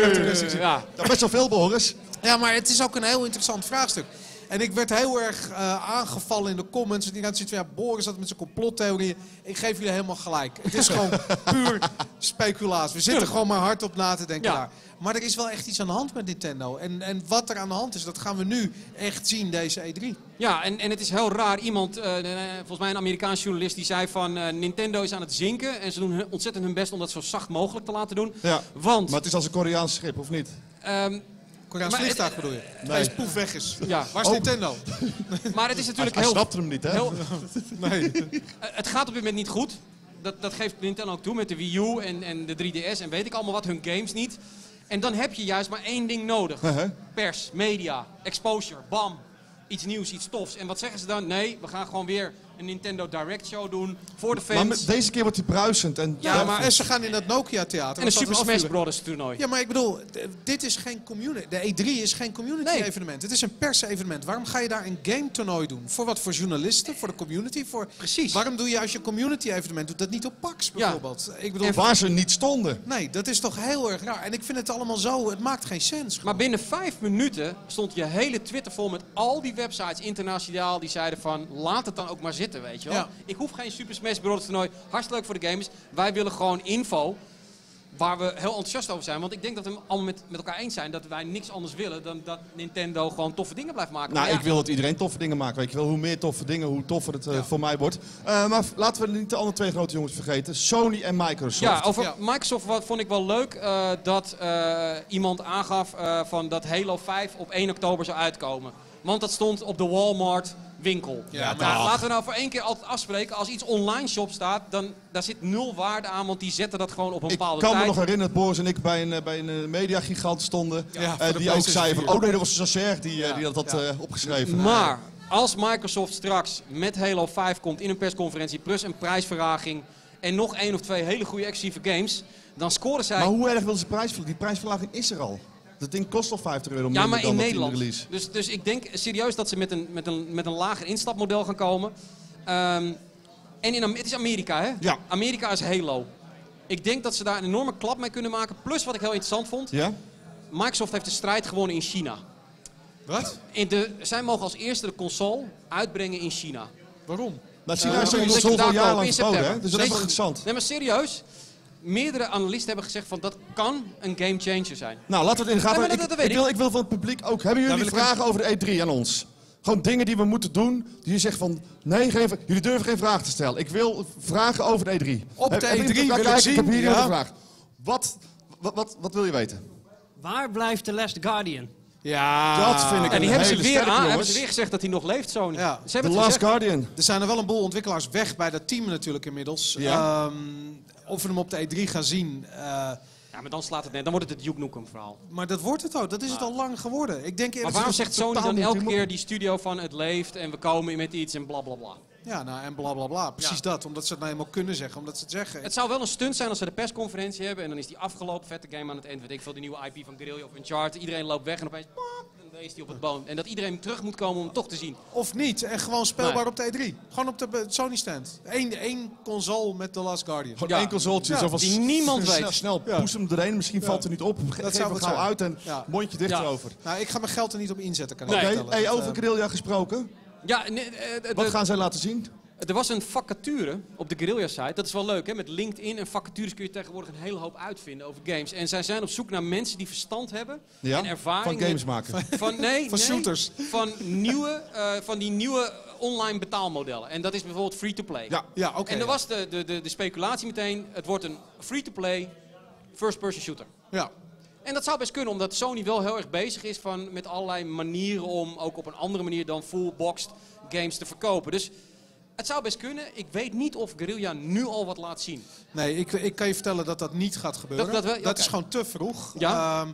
heeft gezien.
Ja,
Ja, best wel veel, Boris.
Ja, maar het is ook een heel interessant vraagstuk. En ik werd heel erg eh, aangevallen in de comments. En die gaan zoiets van, ja, Boris zat met zijn complottheorieën. Ik geef jullie helemaal gelijk. Het is gewoon (laughs) puur speculatie. We zitten gewoon maar hardop na te denken
Ja.
daar. Maar er is wel echt iets aan de hand met Nintendo. En, en wat er aan de hand is, dat gaan we nu echt zien deze E3.
ja en, en het is heel raar. Iemand, eh, eh, volgens mij een Amerikaanse journalist, die zei van eh, Nintendo is aan het zinken. En ze doen hun- ontzettend hun best om dat zo zacht mogelijk te laten doen.
Ja.
Want,
Maar het is als een Koreaans schip, of niet?
Koreaans vliegtuig bedoel je? Nee. Als poef weg is.
ja,
Waar is
Oh.
Nintendo? (laughs)
maar het is natuurlijk
Hij
heel...
snapte hem niet, hè?
heel (laughs)
Nee.
Eh, het gaat op dit moment niet goed. Dat, dat geeft Nintendo ook toe met de Wii U en, en de 3DS en weet ik allemaal wat, hun games niet. En dan heb je juist maar één ding nodig. (laughs) Pers, media, exposure, bam. Iets nieuws, iets tofs. En wat zeggen ze dan? Nee, we gaan gewoon weer een Nintendo Direct show doen voor de
Maar
fans.
met- deze keer wordt hij bruisend. En
Ja,
Ja,
maar en ze gaan in dat Nokia-theater.
en een Super Smash. Brothers toernooi.
Ja, maar ik bedoel, dit is geen community. De E3 is geen
Nee.
community-evenement. Het is een pers-evenement. Waarom ga je daar een game-toernooi doen? Voor wat? Voor journalisten? Voor de community? Voor...
Precies.
Waarom doe je als je een community-evenement doet dat niet op PAX
Ja.
bijvoorbeeld? Ik bedoel,
En
Waar ze niet stonden.
nee, dat is toch heel erg raar. En ik vind het allemaal zo, het maakt geen sens.
Maar binnen vijf minuten stond je hele Twitter vol met al die websites internationaal die zeiden van laat het dan ook maar zitten, weet je wel.
Ja.
Ik hoef geen Super Smash Bros. toernooi, hartstikke leuk voor de gamers. Wij willen gewoon info waar we heel enthousiast over zijn. Want ik denk dat we allemaal met, met elkaar eens zijn dat wij niks anders willen dan dat Nintendo gewoon toffe dingen blijft maken.
Nou,
ja,
ik wil dat iedereen toffe dingen maakt. Weet je wel, hoe meer toffe dingen, hoe toffer het eh, voor mij wordt. Eh, maar laten we niet de andere twee grote jongens vergeten. Sony en Microsoft.
Ja, over
Ja.
Microsoft wat vond ik wel leuk eh, dat iemand aangaf van dat Halo 5 op 1 oktober zou uitkomen. Want dat stond op de Walmart winkel.
Ja,
Nou, laten we nou voor één keer altijd afspreken. Als iets online shop staat, dan daar zit nul waarde aan, want die zetten dat gewoon op een
Ik
bepaalde
kan me
tijd.
nog herinneren dat Boris en ik bij een, eh, bij een eh, mediagigant stonden.
Ja,
Eh, die ook zei van,
4.
oh nee, dat was Sacer die,
Ja,
die dat had
ja.
eh, opgeschreven.
Maar als Microsoft straks met Halo 5 komt in een persconferentie, plus een prijsverlaging en nog één of twee hele goede exclusieve games, dan scoren zij
Maar hoe erg wil ze prijsverlaging? Die prijsverlaging is er al. Dat ding kost al 50 euro minder
Ja, maar in Nederland.
release.
Dus, dus ik denk serieus dat ze met een, met een, met een lager instapmodel gaan komen. Ehm, en in, het is Amerika, hè?
Ja.
Amerika is Halo. Ik denk dat ze daar een enorme klap mee kunnen maken. Plus wat ik heel interessant vond.
Ja?
Microsoft heeft de strijd gewonnen in China.
Wat?
In de, zij mogen als eerste de console uitbrengen in China.
Waarom?
Maar China
Eh,
is zo'n
omdat je
console jaar lang hè? Dus dat is wel interessant.
Nee, maar serieus. Meerdere analisten hebben gezegd van dat kan een game changer zijn.
Nou, laten we het in de gaten houden. ik, wil, ik wil van het publiek ook. Hebben jullie
wil ik
vragen over de E3 aan ons? Gewoon dingen die we moeten doen. Die je zegt van, nee, geen, jullie durven geen vraag te stellen. Ik wil vragen over de E3.
Op de
Heb- heb je-
E3 wil
Kijk,
ik
Ik heb
zien,
hier
ja.
een vraag. Wat, wat, wat, wat wil je weten?
Waar blijft The Last Guardian?
Ja,
Dat vind ik
En die
een
hebben ze,
hele
weer aan, hebben ze weer gezegd dat hij nog leeft, Sony.
Ja.
Ze
The
hebben het
Last
gezegd.
Guardian.
Er zijn er wel een boel ontwikkelaars weg bij dat team natuurlijk inmiddels.
Ja.
Ehm, of we hem op de E3 gaan zien. eh,
Ja, maar dan slaat het net. Dan wordt het het Duke Nukem verhaal.
maar dat wordt het ook. Dat is het al lang geworden. Ik denk
Maar waarom zegt Sony dan elke keer die studio van het leeft en we komen met iets en bla bla bla?
Ja, nou en bla bla bla. Precies
Ja.
dat. Omdat ze het nou eenmaal kunnen zeggen. Omdat ze het zeggen.
Het zou wel een stunt zijn als ze de persconferentie hebben en dan is die afgelopen vette game aan het eind. Weet ik veel, die nieuwe IP van Guerrilla of Uncharted. Iedereen loopt weg en opeens is die op het boom. En dat iedereen terug moet komen om hem toch te zien.
Of niet. En gewoon speelbaar
Nee.
op de E3. Gewoon op de eh, Sony stand. Eén, één console met The Last Guardian.
Gewoon
Ja.
één consoletje.
Ja,
zo
die niemand
snel,
weet.
Snel
Ja.
poes hem erheen. Misschien valt er niet op. Ge-
Dat
Geef
zou
hem
het
gauw
zijn.
uit en
Ja.
mondje dicht
Ja.
erover.
Nou, ik ga mijn geld er niet op inzetten, kan ik
Nee.
Hey, over
eh,
Guerrilla gesproken.
Ja, nee, eh,
Wat gaan zij laten zien?
Er was een vacature op de Guerrilla site. Dat is wel leuk, hè? Met LinkedIn en vacatures kun je tegenwoordig een hele hoop uitvinden over games. En zij zijn op zoek naar mensen die verstand hebben
Ja?
en ervaring
Van games maken.
Van, (laughs) nee,
Van
nee,
shooters.
Van, nieuwe, eh, van die nieuwe online betaalmodellen. En dat is bijvoorbeeld free-to-play.
Ja.
ja, oké.
en er
ja.
was de, de, de, de speculatie meteen, het wordt een free-to-play first-person shooter.
Ja.
En dat zou best kunnen, omdat Sony wel heel erg bezig is van, met allerlei manieren om ook op een andere manier dan full-boxed games te verkopen. Dus het zou best kunnen. Ik weet niet of Guerrilla nu al wat laat zien.
Nee, ik, ik kan je vertellen dat dat niet gaat gebeuren.
Dat- dat wel-
is gewoon te vroeg.
Ja.
Ehm,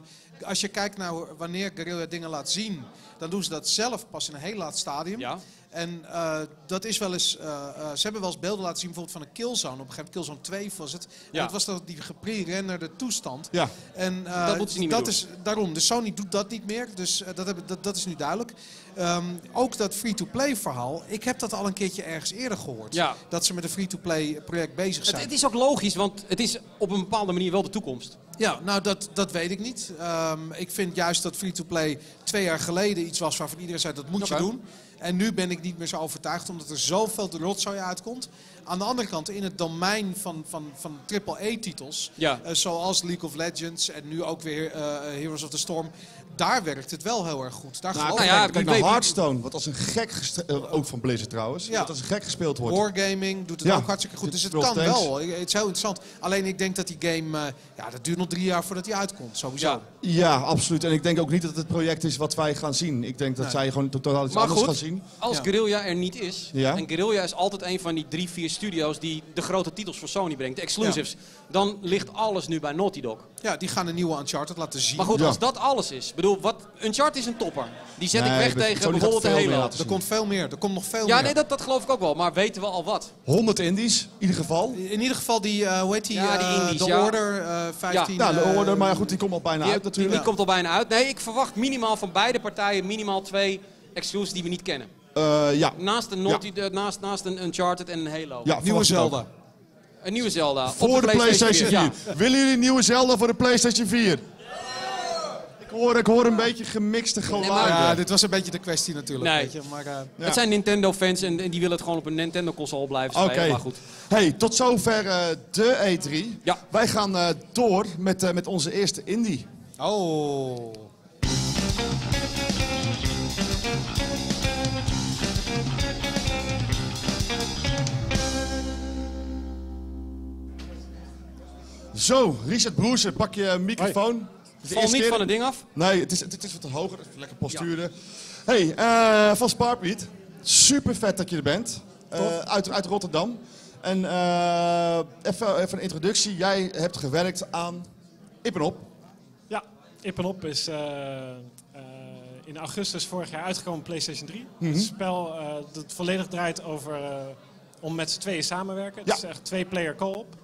als je kijkt naar wanneer Guerrilla dingen laat zien, dan doen ze dat zelf pas in een heel laat stadium.
Ja.
En eh, dat is wel eens. eh, eh, ze hebben wel eens beelden laten zien, bijvoorbeeld van een Killzone. Op een gegeven moment, Killzone 2 was het.
Ja.
dat was dan die gepre-renderde toestand.
Ja.
En,
Dat moeten ze niet meer
dat
doen.
is daarom. Dus Sony doet dat niet meer. Dus dat, hebben, dat, dat is nu duidelijk. Ehm, ook dat free-to-play verhaal. Ik heb dat al een keertje ergens eerder gehoord.
Ja.
Dat ze met een free-to-play project bezig zijn.
het is ook logisch, want het is op een bepaalde manier wel de toekomst.
Ja, nou dat, dat weet ik niet. Ehm, ik vind juist dat free-to-play twee jaar geleden iets was waarvan iedereen zei dat moet je doen. En nu ben ik niet meer zo overtuigd omdat er zoveel de rotzooi uitkomt. Aan de andere kant, in het domein van, van, van AAA-titels,
Ja.
eh, zoals League of Legends en nu ook weer eh, Heroes of the Storm, daar werkt het wel heel erg goed. Daar
Nou,
geloof
kijk,
ik
ja,
kijk naar
weet-
Hearthstone, wat als een gek, eh, ook van Blizzard trouwens,
Ja.
wat als een gek gespeeld wordt.
Wargaming doet het
Ja.
ook hartstikke goed. Dus het
World
kan
Tanks.
wel. Het is heel interessant. Alleen ik denk dat die game, eh, ja, dat duurt nog drie jaar voordat die uitkomt. Sowieso.
Ja.
Ja, absoluut. En ik denk ook niet dat het het project is wat wij gaan zien. Ik denk dat
Nee.
zij gewoon totaal iets
Maar
anders
goed,
gaan zien.
als
Ja.
Guerrilla er niet is,
Ja.
en Guerrilla is altijd een van die drie, vier studio's die de grote titels voor Sony brengt, de exclusives, dan ligt alles nu bij Naughty Dog.
Ja, die gaan een nieuwe Uncharted laten zien.
Maar goed,
Ja.
als dat alles is, bedoel, wat, Uncharted is een topper. Die zet
Nee,
ik weg tegen bijvoorbeeld de
laten
Er komt veel meer. Er komt nog veel
Ja,
meer.
nee, dat, dat geloof ik ook wel, maar weten we al wat?
100 indies, in ieder geval.
In ieder geval die, eh, hoe heet die?
Ja, die
eh,
indies,
de
ja.
Order eh 15.
Ja, de
eh,
order, maar goed, die komt al bijna
Die,
uit natuurlijk.
die komt al bijna uit. Nee, ik verwacht minimaal van beide partijen minimaal twee exclusives die we niet kennen.
Eh, ja.
Naast een, Naughty, eh, naast, naast een Uncharted en een Halo.
ja,
Nieuwe. Zelda.
Een nieuwe Zelda.
Voor
op
de PlayStation 4.
Ja.
Willen jullie een nieuwe Zelda voor de PlayStation 4? Ik hoor, ik hoor een beetje gemixte geluiden.
Ja, dit was een beetje de kwestie natuurlijk.
Nee.
Weet je, maar, eh,
Ja.
Het zijn Nintendo-fans en, en die willen het gewoon op een Nintendo-console blijven
Oké.
spelen. Maar goed.
Hey, tot zover eh, de E3.
Ja.
Wij gaan eh, door met, eh, met onze eerste indie.
Oh.
Zo, Richard Broersen, pak je microfoon. De
Val
eerste
niet
keer-
van het ding af.
Nee, het is, het is wat hoger. Lekker posturen. Hey, eh, van Sparkbeat. Super vet dat je er bent. Eh, uit, uit Rotterdam. En eh, even, even een introductie. Jij hebt gewerkt aan Ippenop.
Ja, Ippenop is eh, eh, in augustus vorig jaar uitgekomen op PlayStation 3. Het spel eh, dat volledig draait over om met z'n tweeën samenwerken. Het
Ja.
is echt twee-player co-op.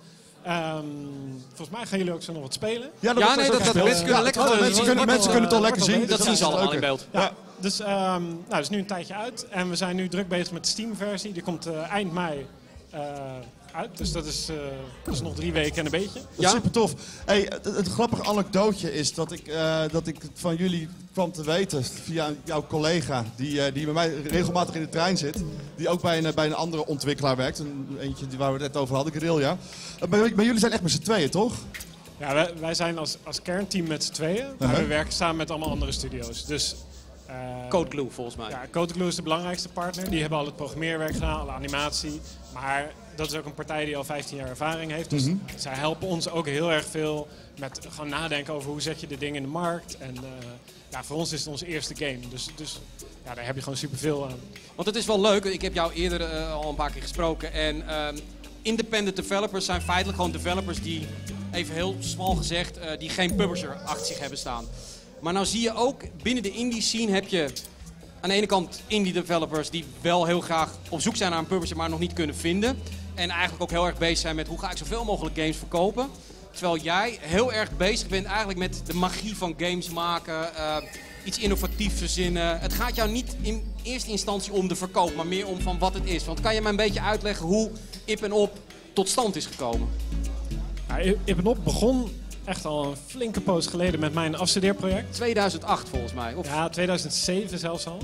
Ehm, volgens mij gaan jullie ook zo nog wat spelen.
Ja,
Ja, nee, dat, dat mensen kunnen
Ja,
lekker... dat
mensen kunnen, mensen kunnen het al
wordt
lekker zien.
Dat
is
zien ze allemaal in beeld.
Ja.
Dus ehm, nou, dat is nu een tijdje uit. En we zijn nu druk bezig met de Steam-versie. Die komt eh, eind mei eh, uit. Dus dat is, eh, dat is nog drie weken en een beetje.
Ja?
super tof. Hey, het, het grappige anekdootje is dat ik, eh, dat ik van jullie kwam te weten via jouw collega, die, eh, die bij mij regelmatig in de trein zit. Die ook bij een, bij een andere ontwikkelaar werkt. Een, eentje die- waar we het net over hadden, Guerrilla. Uh, maar, maar jullie zijn echt met z'n tweeën, toch?
Ja, wij, wij zijn als, als kernteam met z'n tweeën. Maar
Uh-huh.
we werken samen met allemaal andere studio's. Dus Eh,
Code Glue volgens mij.
Ja, Code Glue is de belangrijkste partner. Die hebben al het programmeerwerk gedaan, alle animatie. Maar dat is ook een partij die al 15 jaar ervaring heeft. Dus
Mhm.
zij helpen ons ook heel erg veel met gewoon nadenken over hoe zet je de dingen in de markt. En eh, ja, voor ons is het onze eerste game. Dus, dus ja, daar heb je gewoon superveel aan.
Want het is wel leuk, ik heb jou eerder eh, al een paar keer gesproken. En ehm, independent developers zijn feitelijk gewoon developers die, even heel smal gezegd, eh, die geen publisher achter zich hebben staan. Maar nou zie je ook binnen de indie scene heb je aan de ene kant indie developers die wel heel graag op zoek zijn naar een publisher, maar nog niet kunnen vinden. En eigenlijk ook heel erg bezig zijn met hoe ga ik zoveel mogelijk games verkopen. Terwijl jij heel erg bezig bent eigenlijk met de magie van games maken, eh, iets innovatiefs verzinnen. Het gaat jou niet in eerste instantie om de verkoop, maar meer om van wat het is. Want kan je mij een beetje uitleggen hoe Ip en Op tot stand is gekomen?
Ja, Ip en Op begon echt al een flinke poos geleden met mijn afstudeerproject.
2008 volgens mij. Of,
Ja, 2007 zelfs al.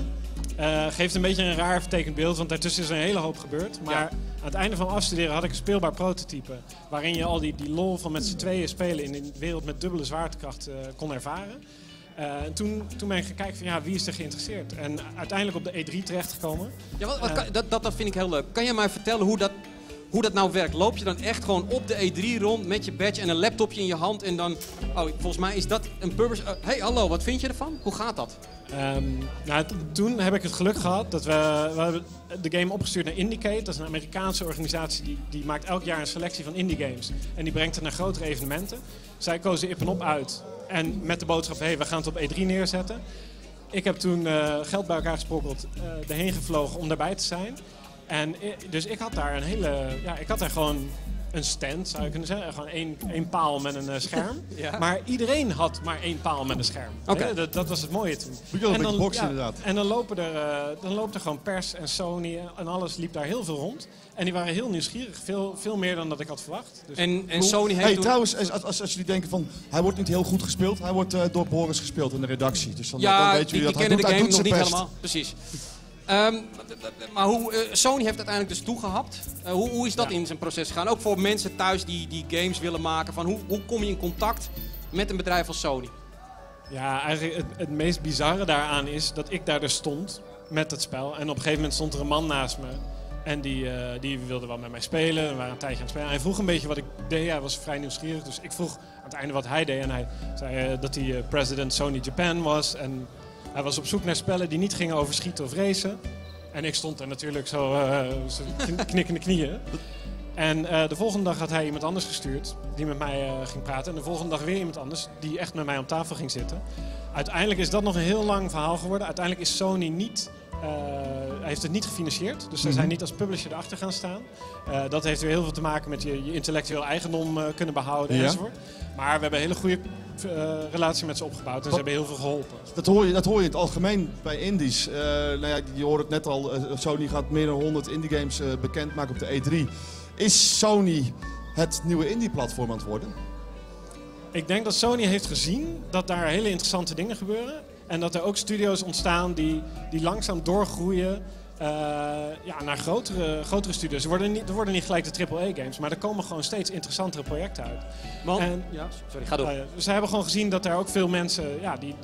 Eh, geeft een beetje een raar vertekend beeld, want daartussen is er een hele hoop gebeurd. Maar
Ja.
aan het einde van afstuderen had ik een speelbaar prototype. Waarin je al die, die lol van met z'n tweeën spelen in een wereld met dubbele zwaartekracht eh, kon ervaren. Eh, en toen, toen ben ik gaan kijken van ja, wie is er geïnteresseerd? En uiteindelijk op de E3 terechtgekomen.
Ja, wat, wat kan- dat, dat, dat vind ik heel leuk. Kan je mij vertellen hoe dat, hoe dat nou werkt? Loop je dan echt gewoon op de E3 rond met je badge en een laptopje in je hand en dan... Oh, volgens mij is dat een publisher... eh, hey, hallo, wat vind je ervan? Hoe gaat dat?
Ehm, nou, toen heb ik het geluk gehad dat we, we hebben de game opgestuurd naar Indicate. Dat is een Amerikaanse organisatie die, die maakt elk jaar een selectie van indie games. En die brengt het naar grotere evenementen. Zij kozen Ip en Op uit. En met de boodschap, hey, we gaan het op E3 neerzetten. Ik heb toen eh, geld bij elkaar gesprokkeld, eh erheen gevlogen om daarbij te zijn. En dus ik had daar een hele, ja, ik had daar gewoon een stand, zou je kunnen zeggen. Gewoon één, één paal met een eh, scherm. (laughs)
Ja.
Maar iedereen had maar één paal met een scherm.
Oké.
Hè, Dat, dat was het mooie toen.
Je wel een boksen inderdaad.
En dan, lopen er, eh, dan loopt er gewoon pers en Sony en alles liep daar heel veel rond. En die waren heel nieuwsgierig. Veel, veel meer dan dat ik had verwacht. Dus
En, en. Sony heeft
Hey,
toen...
trouwens, als, als, als jullie denken van hij wordt niet heel goed gespeeld, hij wordt eh, door Boris gespeeld in de redactie. Dus dan,
Ja,
dan weet
die
dat hij
kennen
doet.
de
Hij
game
doet
nog niet
best.
helemaal. Precies. Ehm, maar hoe, eh, Sony heeft uiteindelijk dus toegehapt. Eh, hoe, hoe is dat in zijn proces gegaan? Ook voor mensen thuis die, die games willen maken. Van hoe, hoe kom je in contact met een bedrijf als Sony?
ja, eigenlijk het, het meest bizarre daaraan is dat ik daar dus stond met het spel. En op een gegeven moment stond er een man naast me. En die, eh, die wilde wel met mij spelen. We waren een tijdje aan het spelen. Hij vroeg een beetje wat ik deed. Hij was vrij nieuwsgierig. Dus ik vroeg aan het einde wat hij deed. En hij zei dat hij eh, president Sony Japan was. En hij was op zoek naar spellen die niet gingen over schieten of racen. En ik stond er natuurlijk zo, kn- (laughs) knikkende knieën. En eh, de volgende dag had hij iemand anders gestuurd die met mij eh, ging praten. En de volgende dag weer iemand anders die echt met mij om tafel ging zitten. Uiteindelijk is dat nog een heel lang verhaal geworden. Uiteindelijk is Sony niet, hij heeft het niet gefinancierd. Dus zij zijn niet als publisher erachter gaan staan. Eh, dat heeft weer heel veel te maken met je, je intellectueel eigendom eh, kunnen behouden
Ja.
enzovoort. Maar we hebben een hele goede eh, relatie met ze opgebouwd. En ze hebben heel veel geholpen.
Dat hoor, je, dat hoor je in het algemeen bij indies. Eh, nou ja, je hoort het net al, eh, Sony gaat meer dan 100 indie games eh, bekendmaken op de E3. Is Sony het nieuwe indie-platform aan het worden?
Ik denk dat Sony heeft gezien dat daar hele interessante dingen gebeuren. En dat er ook studio's ontstaan die, die langzaam doorgroeien eh, ja, naar grotere, grotere studio's. Er worden, niet, er worden niet gelijk de AAA-games, maar er komen gewoon steeds interessantere projecten uit.
Want,
En-
ja, sorry, ga door.
Uh, ze hebben gewoon gezien dat er ook veel mensen, ja, die,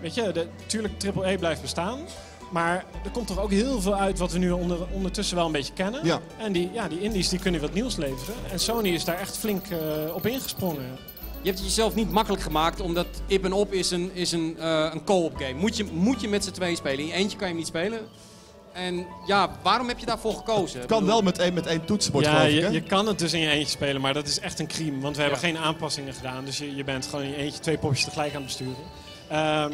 weet je, de, tuurlijk AAA blijft bestaan. Maar er komt toch ook heel veel uit wat we nu onder, ondertussen wel een beetje kennen.
Ja.
En die, ja, die indies die kunnen wat nieuws leveren. En Sony is daar echt flink eh, op ingesprongen.
Je hebt het jezelf niet makkelijk gemaakt, omdat Ip en Op is een, is een, eh, een co-op game. Moet je, moet je met z'n tweeën spelen. In je eentje kan je hem niet spelen. En ja, waarom heb je daarvoor gekozen?
Het kan wel met één, met één toetsenbord,
ja,
geloof ik,
je,
hè?
je kan het dus in je eentje spelen, maar dat is echt een crime. Want we hebben geen aanpassingen gedaan. Dus je, je bent gewoon in je eentje twee popjes tegelijk aan het besturen. Ehm,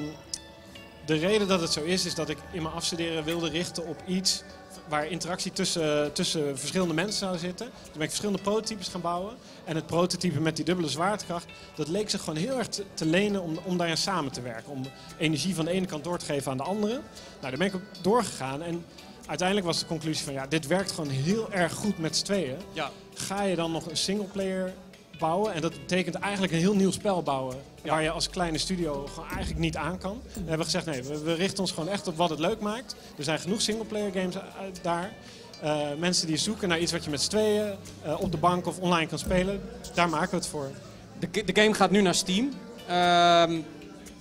de reden dat het zo is, is dat ik in mijn afstuderen wilde richten op iets waar interactie tussen, tussen verschillende mensen zou zitten. Toen ben ik verschillende prototypes gaan bouwen. En het prototype met die dubbele zwaartekracht, dat leek zich gewoon heel erg te, te lenen om, om daarin samen te werken. Om energie van de ene kant door te geven aan de andere. Nou, daar ben ik ook doorgegaan. En uiteindelijk was de conclusie van, ja, dit werkt gewoon heel erg goed met z'n tweeën.
Ja.
Ga je dan nog een singleplayer bouwen? En dat betekent eigenlijk een heel nieuw spel bouwen. Waar je als kleine studio gewoon eigenlijk niet aan kan. We hebben gezegd, nee, we, we richten ons gewoon echt op wat het leuk maakt. Er zijn genoeg singleplayer games eh, daar. Eh, mensen die zoeken naar iets wat je met z'n tweeën eh, op de bank of online kan spelen. Daar maken we het voor.
De, de game gaat nu naar Steam. Ehm,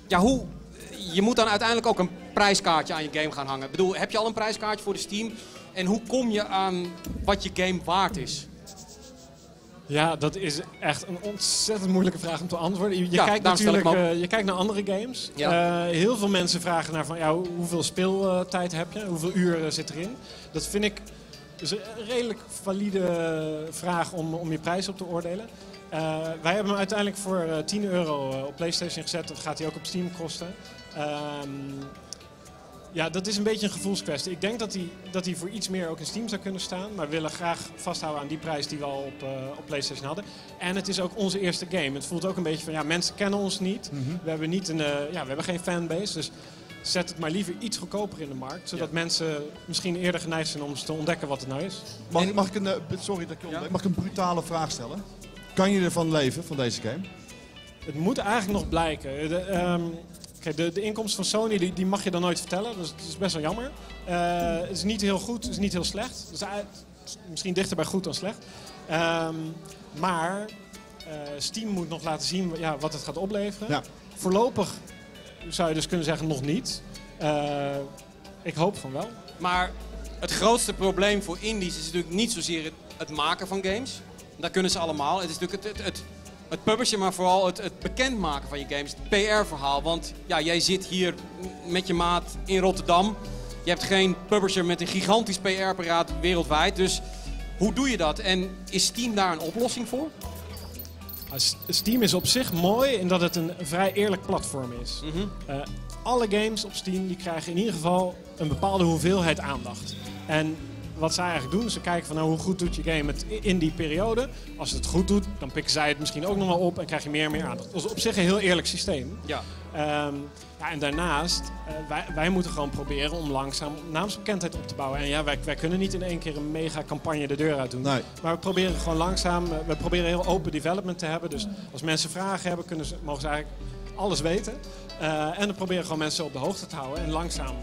ja, hoe, je moet dan uiteindelijk ook een prijskaartje aan je game gaan hangen. Ik bedoel, heb je al een prijskaartje voor de Steam? En hoe kom je aan wat je game waard is?
Ja, dat is echt een ontzettend moeilijke vraag om te antwoorden. Je,
Ja,
kijkt natuurlijk eh, je kijkt naar andere games.
Ja.
Eh, heel veel mensen vragen naar van, ja, hoe- hoeveel speeltijd heb je? Hoeveel uur eh, zit erin? Dat vind ik dus een redelijk valide vraag om, om je prijs op te oordelen. Wij hebben hem uiteindelijk voor eh, 10 euro op PlayStation gezet. Dat gaat hij ook op Steam kosten. Ehm, ja, dat is een beetje een gevoelskwestie. Ik denk dat hij, dat hij voor iets meer ook in Steam zou kunnen staan. Maar we willen graag vasthouden aan die prijs die we al op, eh, op PlayStation hadden. En het is ook onze eerste game. Het voelt ook een beetje van, ja, mensen kennen ons niet. We hebben niet een, eh, ja, we hebben geen fanbase. Dus zet het maar liever iets goedkoper in de markt. Zodat mensen misschien eerder geneigd zijn om te ontdekken wat het nou is.
Mag, ik- mag ik een, eh, sorry dat ik je onderbreek. Mag ik een brutale vraag stellen? Kan je ervan leven, van deze game?
Het moet eigenlijk nog blijken. De, ehm, kijk, de, de inkomsten van Sony die, die mag je dan nooit vertellen. Dus het is best wel jammer. Eh, het is niet heel goed, het is niet heel slecht. Dus is misschien dichter bij goed dan slecht. Ehm, maar eh, Steam moet nog laten zien ja, wat het gaat opleveren.
Ja.
Voorlopig zou je dus kunnen zeggen nog niet. Eh, ik hoop van wel.
Maar het grootste probleem voor indies is natuurlijk niet zozeer het, het maken van games. Dat kunnen ze allemaal. Het is natuurlijk het, het, het, het publishen, maar vooral het, het bekendmaken van je games. Het PR-verhaal. Want ja, jij zit hier met je maat in Rotterdam. Je hebt geen publisher met een gigantisch PR-apparaat wereldwijd. Dus hoe doe je dat? En is Steam daar een oplossing voor?
Steam is op zich mooi in dat het een vrij eerlijk platform is. Eh, alle games op Steam die krijgen in ieder geval een bepaalde hoeveelheid aandacht. En wat zij eigenlijk doen, is ze kijken van nou, hoe goed doet je game het in die periode. Als het goed doet, dan pikken zij het misschien ook nog wel op en krijg je meer en meer aandacht. Dat is op zich een heel eerlijk systeem.
Ja.
Ehm, ja, en daarnaast, eh, wij, wij moeten gewoon proberen om langzaam naamsbekendheid op te bouwen. En ja, wij, wij kunnen niet in één keer een mega campagne de deur uit doen.
Nee.
Maar we proberen gewoon langzaam, eh, we proberen heel open development te hebben. Dus als mensen vragen hebben, kunnen ze, mogen ze eigenlijk alles weten. Eh, en dan proberen we gewoon mensen op de hoogte te houden en langzaam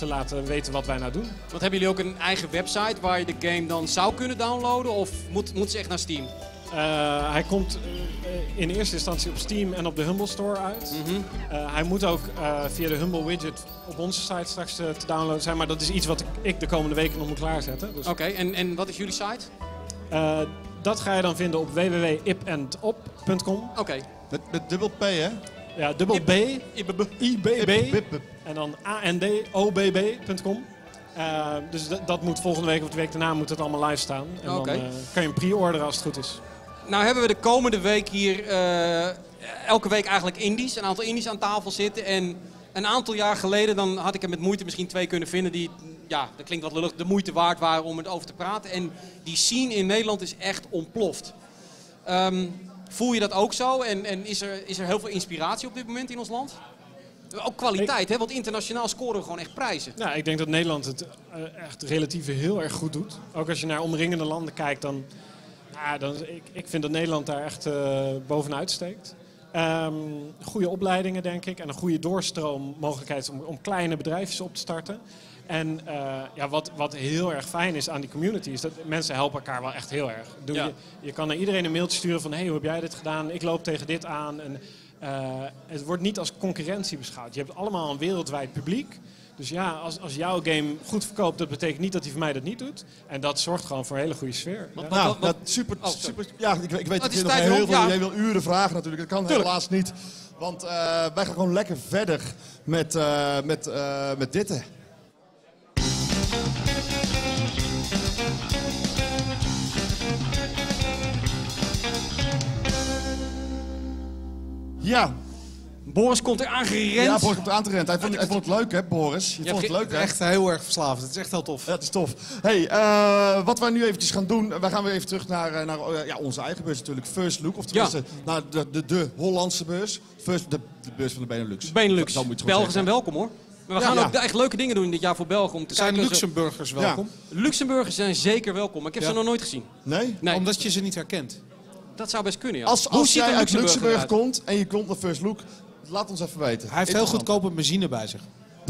te laten weten wat wij nou doen.
Want hebben jullie ook een eigen website waar je de game dan zou kunnen downloaden? Of moet, moet ze echt naar Steam?
Eh, hij komt eh, in eerste instantie op Steam en op de Humble Store uit.
Mhm.
Eh, hij moet ook eh, via de Humble widget op onze site straks te downloaden zijn. Maar dat is iets wat ik, de komende weken nog moet klaarzetten. Dus,
Oké, en, en wat is jullie site?
eh, dat ga je dan vinden op www.ipandop.com.
Oké.
Met, met dubbel P, hè?
Ja, dubbel B. IBB
Ip, bip, bip.
En dan ANDOBB.com. Eh, dus dat- moet volgende week of de week daarna moet het allemaal live staan. En dan eh, kan je hem pre-orderen als het goed is.
Nou hebben we de komende week hier eh, elke week eigenlijk indies, een aantal indies aan tafel zitten. En een aantal jaar geleden dan had ik er met moeite misschien twee kunnen vinden die, ja, dat klinkt wat lullig, de moeite waard waren om het over te praten. En die scene in Nederland is echt ontploft. Ehm, voel je dat ook zo? En, en is, er, is er heel veel inspiratie op dit moment in ons land? Ook kwaliteit, hè? want internationaal scoren we gewoon echt prijzen.
Nou, ik denk dat Nederland het eh, echt relatief heel erg goed doet. Ook als je naar omringende landen kijkt, dan, nou, dan ik, ik vind dat Nederland daar echt eh, bovenuit steekt. Ehm, goede opleidingen, denk ik, en een goede doorstroommogelijkheid om, om kleine bedrijfjes op te starten. En eh, ja, wat, wat heel erg fijn is aan die community, is dat mensen helpen elkaar wel echt heel erg. Doe
Ja.
je, je kan naar iedereen een mailtje sturen van, hey, hoe heb jij dit gedaan? Ik loop tegen dit aan. En, eh, het wordt niet als concurrentie beschouwd. Je hebt allemaal een wereldwijd publiek. Dus ja, als, als jouw game goed verkoopt, dat betekent niet dat hij voor mij dat niet doet. En dat zorgt gewoon voor een hele goede sfeer. Ja.
Nou,
wat- wat-
dat super,
Oh,
super. Ja, ik, ik weet
het
dat je nog heel
rond,
veel.
ja.
Jij wil uren vragen natuurlijk. Dat kan
Tuurlijk.
helaas niet. Want eh, wij gaan gewoon lekker verder met, eh, met, eh, met dit. Ja,
Boris komt er aangerend.
ja, Boris komt aan te rennen. Hij vond, hij vond het leuk, hè, Boris? Je
Ja,
vond het leuk, hè?
Echt heel erg verslavend. Het is echt heel tof.
Ja, dat is tof. Hey, eh, wat wij nu eventjes gaan doen, wij gaan weer even terug naar, eh, naar eh, ja, onze eigen beurs natuurlijk, First Look. Of tenminste, naar de, de, de Hollandse beurs. First, de, de beurs van de Benelux.
Benelux.
Zo moet je het gewoon
Belgen zijn welkom hoor. Maar we
Ja.
gaan
Ja.
ook echt leuke dingen doen dit jaar voor België. Om te
Zijn
kijken
Luxemburgers welkom?
Luxemburgers zijn zeker welkom. Maar ik heb
Ja.
ze nog nooit gezien.
Nee?
Nee,
Omdat je ze niet herkent.
Dat zou best kunnen ja.
Als, als jij uit Luxemburg komt en je komt naar First Look, laat ons even weten.
Hij heeft heel goedkope benzine bij zich.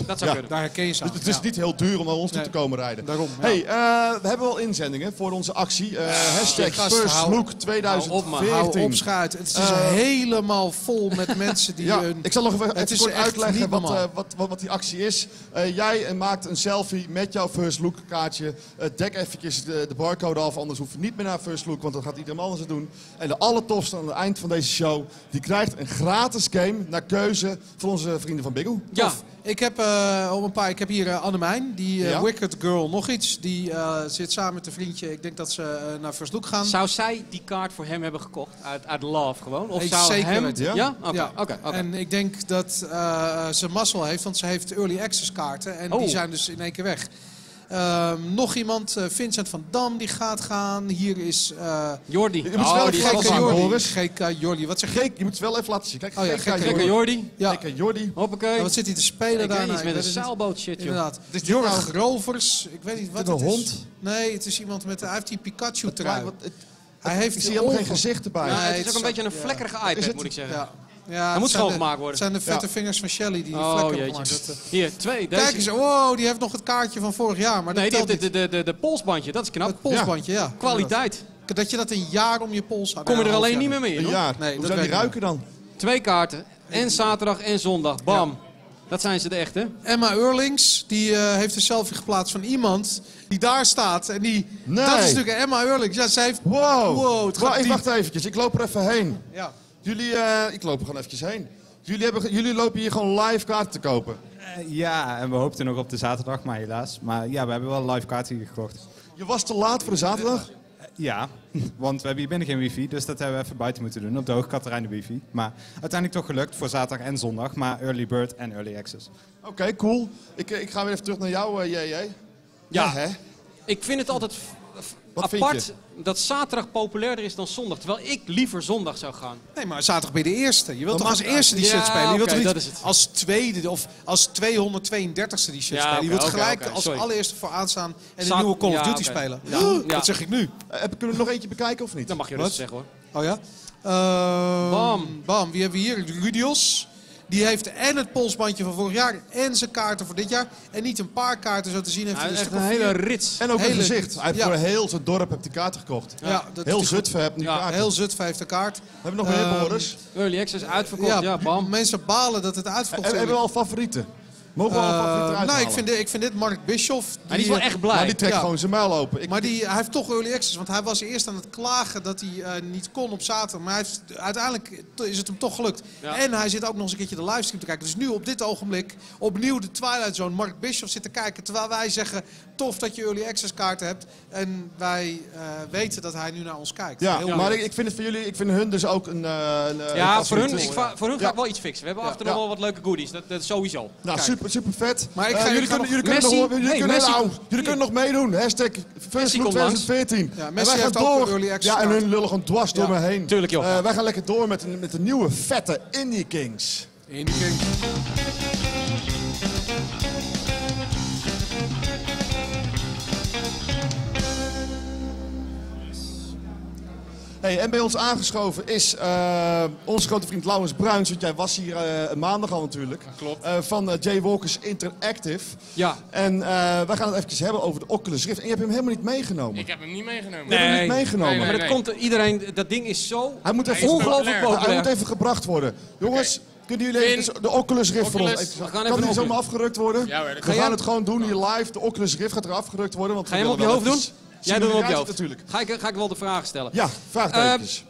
Dat zou
Ja.
kunnen.
Daar herken je ze aan.
Dus het is
ja.
niet heel duur om naar ons toe te komen rijden.
Daarom, ja.
Hey, eh, we hebben wel inzendingen voor onze actie. Eh hashtag
gast,
First
hou-
Look
Hou
2014.
Hou op, schuit. Het is
Eh,
helemaal vol met mensen die... (laughs)
Ja,
hun-
ik zal nog even, even
is
kort uitleggen wat, wat, wat, wat die actie is. Eh, jij maakt een selfie met jouw First Look kaartje. Dek eventjes de, de barcode af, anders hoef je niet meer naar First Look, want dat gaat iedereen anders het doen. En de allertofste aan het eind van deze show, die krijgt een gratis game naar keuze van onze vrienden van Biggle.
Ja,
Tof. Ik heb, eh, op een paar, ik heb hier uh, Annemijn, die eh,
Ja?
Wicked Girl nog iets. Die eh, zit samen met een vriendje. Ik denk dat ze eh, naar First Look gaan.
zou zij die kaart voor hem hebben gekocht? Uit, uit love gewoon? Of
Ik
zou
zeker
hem...
weten.
Ja?
Ja? Oké,
Ja.
oké, oké.
En ik denk dat eh, ze mazzel heeft, want ze heeft early access kaarten. En
Oh.
die zijn dus in één keer weg. Ehm, nog iemand, eh, Vincent van Dam, die gaat gaan. Hier is eh
Jordi.
Je moet wel
Oh, die is al
Jordi.
GK Jordi. Wat zeg je?
Je moet het wel even laten zien. Kijk,
Oh ja,
GK
GK
Jordi.
Ja.
GK Jordi.
Hoppakee.
Ja, wat zit hij te spelen daar?
weet
Nou,
iets met een
het
zeilboot shit, joh.
Inderdaad.
Is dit
Jorg
nou-
Rovers. Ik weet niet wat
een
het is.
hond?
Nee, het is iemand met... Hij heeft die Pikachu trui.
Wat- het-
Hij heeft
ik zie helemaal geen gezicht erbij.
Nee,
het
het
is ook
is
een beetje een vlekkerige
Is
iPad,
het-
moet ik zeggen.
Ja. Ja,
moet schoongemaakt worden.
Het zijn de vette
Ja.
vingers van Shelly die die
Oh,
vlekken
jeetje.
opmaakt. Dat, eh,
Hier, twee. Deze.
Kijk eens, wow, die heeft nog het kaartje van vorig jaar. Maar
nee,
dat
die
telt
heeft de,
niet.
de, de, de polsbandje. Dat is knap.
Het polsbandje, ja.
Kwaliteit.
Dat je dat een jaar om je pols had.
Kom je er
een
alleen niet meer mee in,
Een jaar.
Nee,
Hoe
dat
zou die ruiken dan?
Twee kaarten. En zaterdag en zondag. Bam. Dat zijn ze de echte.
Emma Eurlings, die eh, heeft een selfie geplaatst van iemand die daar staat. En die,
Nee.
dat is natuurlijk Emma Eurlings. Ja, zij heeft...
Wow.
Wow, het gaat
Wa- ik wacht eventjes, ik loop er even heen.
Ja.
Jullie, eh, ik loop er gewoon eventjes heen. Jullie, hebben, jullie lopen hier gewoon live kaarten te kopen.
Eh, ja, en we hoopten nog op de zaterdag, maar helaas. Maar ja, we hebben wel live kaart hier gekocht.
Je was te laat voor de zaterdag.
Eh, ja, (laughs) want we hebben hier binnen geen wifi, dus dat hebben we even buiten moeten doen. Op de Hoogkaterijnen wifi. Maar uiteindelijk toch gelukt voor zaterdag en zondag. Maar early bird en early access.
Oké, cool. Ik, ik ga weer even terug naar jou, eh, JJ.
Ja.
hè?
Ik vind het altijd
Wat
apart dat zaterdag populairder is dan zondag. Terwijl ik liever zondag zou gaan.
Nee, maar zaterdag ben je de eerste. Je wilt
Dat
toch als eerste die shit spelen? Je wilt toch
dat
niet
is het.
als tweede of als 232ste die shit
Ja,
spelen? Je wilt gelijk als
sorry.
allereerste voor aanstaan en de
Zat-
nieuwe Call of
ja,
Duty spelen.
Ja.
Huh,
Ja.
Dat zeg ik nu.
Eh, heb- kunnen we nog eentje bekijken of niet?
Dan mag je rustig zeggen hoor.
Oh ja? Ehm,
Bam.
Bam. Wie hebben we hier? Rudios. Die heeft en het polsbandje van vorig jaar en zijn kaarten voor dit jaar. En niet een paar kaarten zo te zien. Heeft
Hij
hij
heeft
een
een hele rits.
En ook een
Hele-
gezicht. Hij heeft
ja.
voor heel zijn dorp heeft die kaarten gekocht.
Ja, dat
Heel
die-
Zutphen heeft nu
Ja,
kaarten.
Heel Zutphen heeft de kaart.
Hebben we nog meer,
Ehm,
Boris?
Early access uitverkocht. Ja, bam.
Mensen balen dat het uitverkocht
En,
is.
hebben we al favorieten? Mogen we al
Eh,
eruit
nou, ik vind, dit, ik vind dit Mark Bischoff.
Hij is wel echt blij.
Maar die trekt
Ja.
gewoon zijn muil open. Ik,
Maar die, hij heeft toch early access, want hij was eerst aan het klagen dat hij eh, niet kon op zaterdag. Maar hij heeft, uiteindelijk is het hem toch gelukt.
Ja.
En hij zit ook nog eens een keertje de livestream te kijken. Dus nu op dit ogenblik opnieuw de Twilight Zone. Mark Bischoff zit te kijken. Terwijl wij zeggen, tof dat je early access kaarten hebt. En wij eh, weten dat hij nu naar ons kijkt.
ja,
Heel
maar ik, ik vind het voor jullie, ik vind hun dus ook een. eh, een
Ja,
een
voor hun, ik, voor hun ga ik wel iets fixen. We hebben af en toe
Ja.
nog wel wat leuke goodies. Dat, dat sowieso.
Nou,
Kijk.
super, super vet.
Maar ik
Eh,
ga-
jullie, kunnen,
nog-
jullie, kunnen
Messi.
nog, jullie,
Hey,
kunnen,
Messi.
nou, jullie kunnen nog meedoen. Hashtag First Look
komt langs.
2014.
Ja,
En
Messi
wij gaan door.
early
Ja, en hun lullen gewoon dwars door me heen.
Tuurlijk, joh.
Eh, wij gaan lekker door met, met de nieuwe vette Indie Kings.
In de
Hey, en bij ons aangeschoven is eh, onze grote vriend Laurens Bruins. Want jij was hier eh, maandag al natuurlijk.
klopt.
Eh, van Jay Walkers Interactive.
Ja.
En eh, wij gaan het eventjes hebben over de Oculus Rift. En je hebt hem helemaal niet meegenomen.
Ik heb hem niet meegenomen.
Je hebt hem niet meegenomen.
Nee,
Maar
nee.
dat komt, iedereen, dat ding is zo
Hij moet even,
ongelooflijk
populair.
hij moet even gebracht worden. Jongens, kunnen jullie even de Oculus Rift voor ons... Even-
We gaan
kan
even
die zomaar afgerukt worden?
Ja hoor,
we
Ga
gaan het gewoon doen hier live. De Oculus Rift gaat er afgerukt worden. Want
Ga je
we
hem op je hoofd doen? Jij doet hem op je
die
hoofd.
eruit ziet
Ga ik, ga ik wel de vraag stellen.
Natuurlijk. Ja, vraagtekens.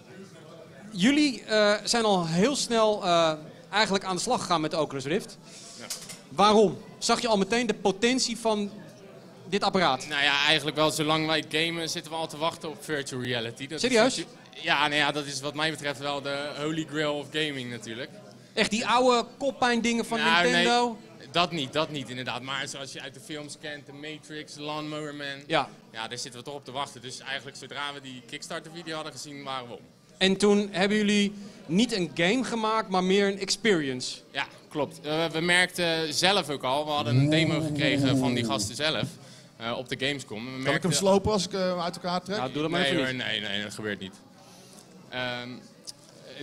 Jullie eh, zijn al heel snel eh, eigenlijk aan de slag gegaan met de Oculus Rift. Waarom? Zag je al meteen de potentie van dit apparaat?
Nou ja, eigenlijk wel. Zolang wij gamen zitten we al te wachten op virtual reality. Dat
Serieus?
ja, nou ja, dat is wat mij betreft wel de holy grail of gaming natuurlijk.
Echt die oude koppijn dingen van
Nou,
Nintendo?
Nee, dat niet, dat niet inderdaad. Maar zoals je uit de films kent, The Matrix, Lawnmower Man.
Ja.
Ja, daar zitten we toch op te wachten. Dus eigenlijk zodra we die Kickstarter video hadden gezien, waren we op.
En toen hebben jullie niet een game gemaakt, maar meer een experience.
Ja, klopt. Eh, we merkten zelf ook al, we hadden een demo gekregen van die gasten zelf. eh, op de Gamescom.
Kan ik hem slopen als ik eh, hem uit elkaar trek?
Nou, doe dat maar
nee
even
hoor,
niet.
nee, nee, dat gebeurt niet. Ehm,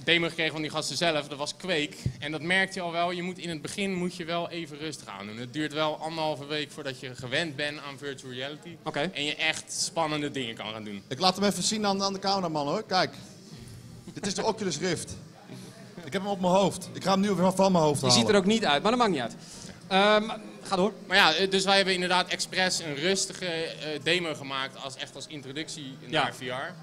demo gekregen van die gasten zelf, dat was Quake. En dat merkte je al wel, je moet in het begin moet je wel even rustig aan doen. Het duurt wel anderhalve week voordat je gewend bent aan virtual reality.
Oké.
En je echt spannende dingen kan gaan doen.
Ik laat hem even zien aan, aan de cameraman hoor. Kijk. Dit is de (laughs) Oculus Rift. Ik heb hem op mijn hoofd. Ik ga hem nu weer van mijn hoofd
Je
halen.
ziet er ook niet uit, maar dat maakt niet uit. Ehm, ga door.
Maar ja, eh, dus wij hebben inderdaad expres een rustige eh, demo gemaakt, als, echt als introductie
Ja.
naar VR.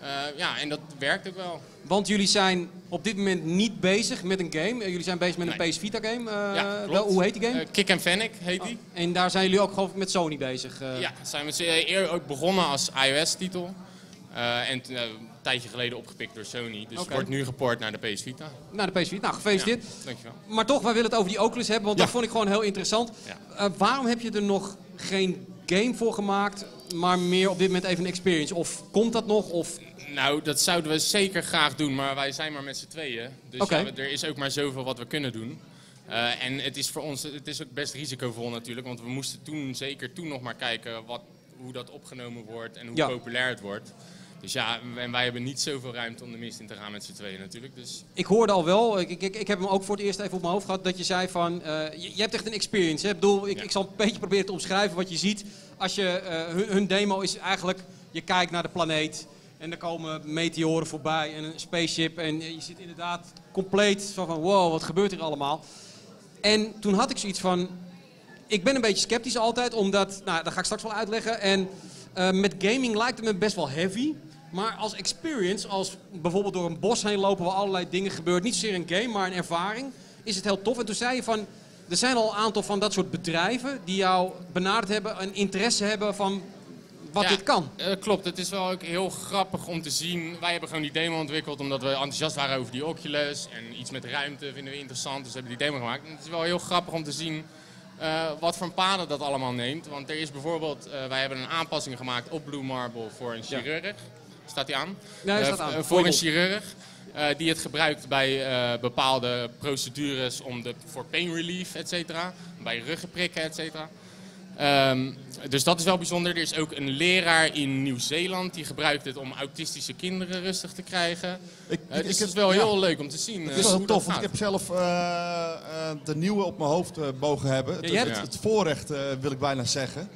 Eh, ja, en dat werkt ook wel.
Want jullie zijn op dit moment niet bezig met een game. Eh, Jullie zijn bezig met een
Nee.
PS Vita game. Eh,
ja,
wel, hoe heet die game?
Kick and Fanic heet die.
en daar zijn jullie ook gewoon met Sony bezig.
Ja, zijn we eh, eer ook begonnen als iOS-titel. En een tijdje geleden opgepikt door Sony. Dus
Oké.
wordt nu geport naar de PS Vita.
Naar de PS Vita. Nou, gefeliciteerd.
Ja, dankjewel.
Maar toch, wij willen het over die Oculus hebben, want
Ja.
dat vond ik gewoon heel interessant.
Ja.
Waarom heb je er nog geen game voor gemaakt, maar meer op dit moment even een experience? Of komt dat nog? Of...
Nou, dat zouden we zeker graag doen, maar wij zijn maar met z'n tweeën. Dus ja, er is ook maar zoveel wat we kunnen doen. Eh, en het is voor ons het is ook best risicovol natuurlijk, want we moesten toen zeker toen nog maar kijken wat, hoe dat opgenomen wordt en hoe
Ja.
populair het wordt. Dus ja, en wij hebben niet zoveel ruimte om de mist in te gaan met z'n tweeën natuurlijk. Dus
Ik hoorde al wel, ik, ik, ik heb hem ook voor het eerst even op mijn hoofd gehad, dat je zei van, eh, je, je hebt echt een experience. Hè? Ik, bedoel, ik,
Ja.
ik zal een beetje proberen te omschrijven wat je ziet. Als je, eh, hun, hun demo is eigenlijk, je kijkt naar de planeet en er komen meteoren voorbij en een spaceship. En je zit inderdaad compleet zo van, wow, wat gebeurt hier allemaal? En toen had ik zoiets van, ik ben een beetje sceptisch altijd, omdat, nou, dat ga ik straks wel uitleggen. En eh, met gaming lijkt het me best wel heavy. Maar als experience, als bijvoorbeeld door een bos heen lopen waar allerlei dingen gebeuren, niet zozeer een game, maar een ervaring, is het heel tof. En toen zei je van, er zijn al een aantal van dat soort bedrijven die jou benaderd hebben, een interesse hebben van wat
Ja,
dit kan.
eh, klopt, het is wel ook heel grappig om te zien. Wij hebben gewoon die demo ontwikkeld omdat we enthousiast waren over die Oculus. En iets met ruimte vinden we interessant, dus we hebben die demo gemaakt. En het is wel heel grappig om te zien eh, wat voor paden dat allemaal neemt. Want er is bijvoorbeeld, eh, wij hebben een aanpassing gemaakt op Blue Marble voor een chirurg. Staat die aan?
Ja, hij
Eh,
staat aan.
eh, voor een chirurg. eh, die het gebruikt bij eh, bepaalde procedures om de, voor pain relief, et cetera. Bij ruggenprikken, et cetera. Ehm, dus dat is wel bijzonder. Er is ook een leraar in Nieuw-Zeeland die gebruikt het om autistische kinderen rustig te krijgen.
Ik,
dus
ik
het is wel
ja.
heel leuk om te zien.
Het is wel tof, want ik heb zelf eh, eh, de nieuwe op mijn hoofd mogen hebben. Het,
Ja,
het, het voorrecht eh, wil ik bijna zeggen.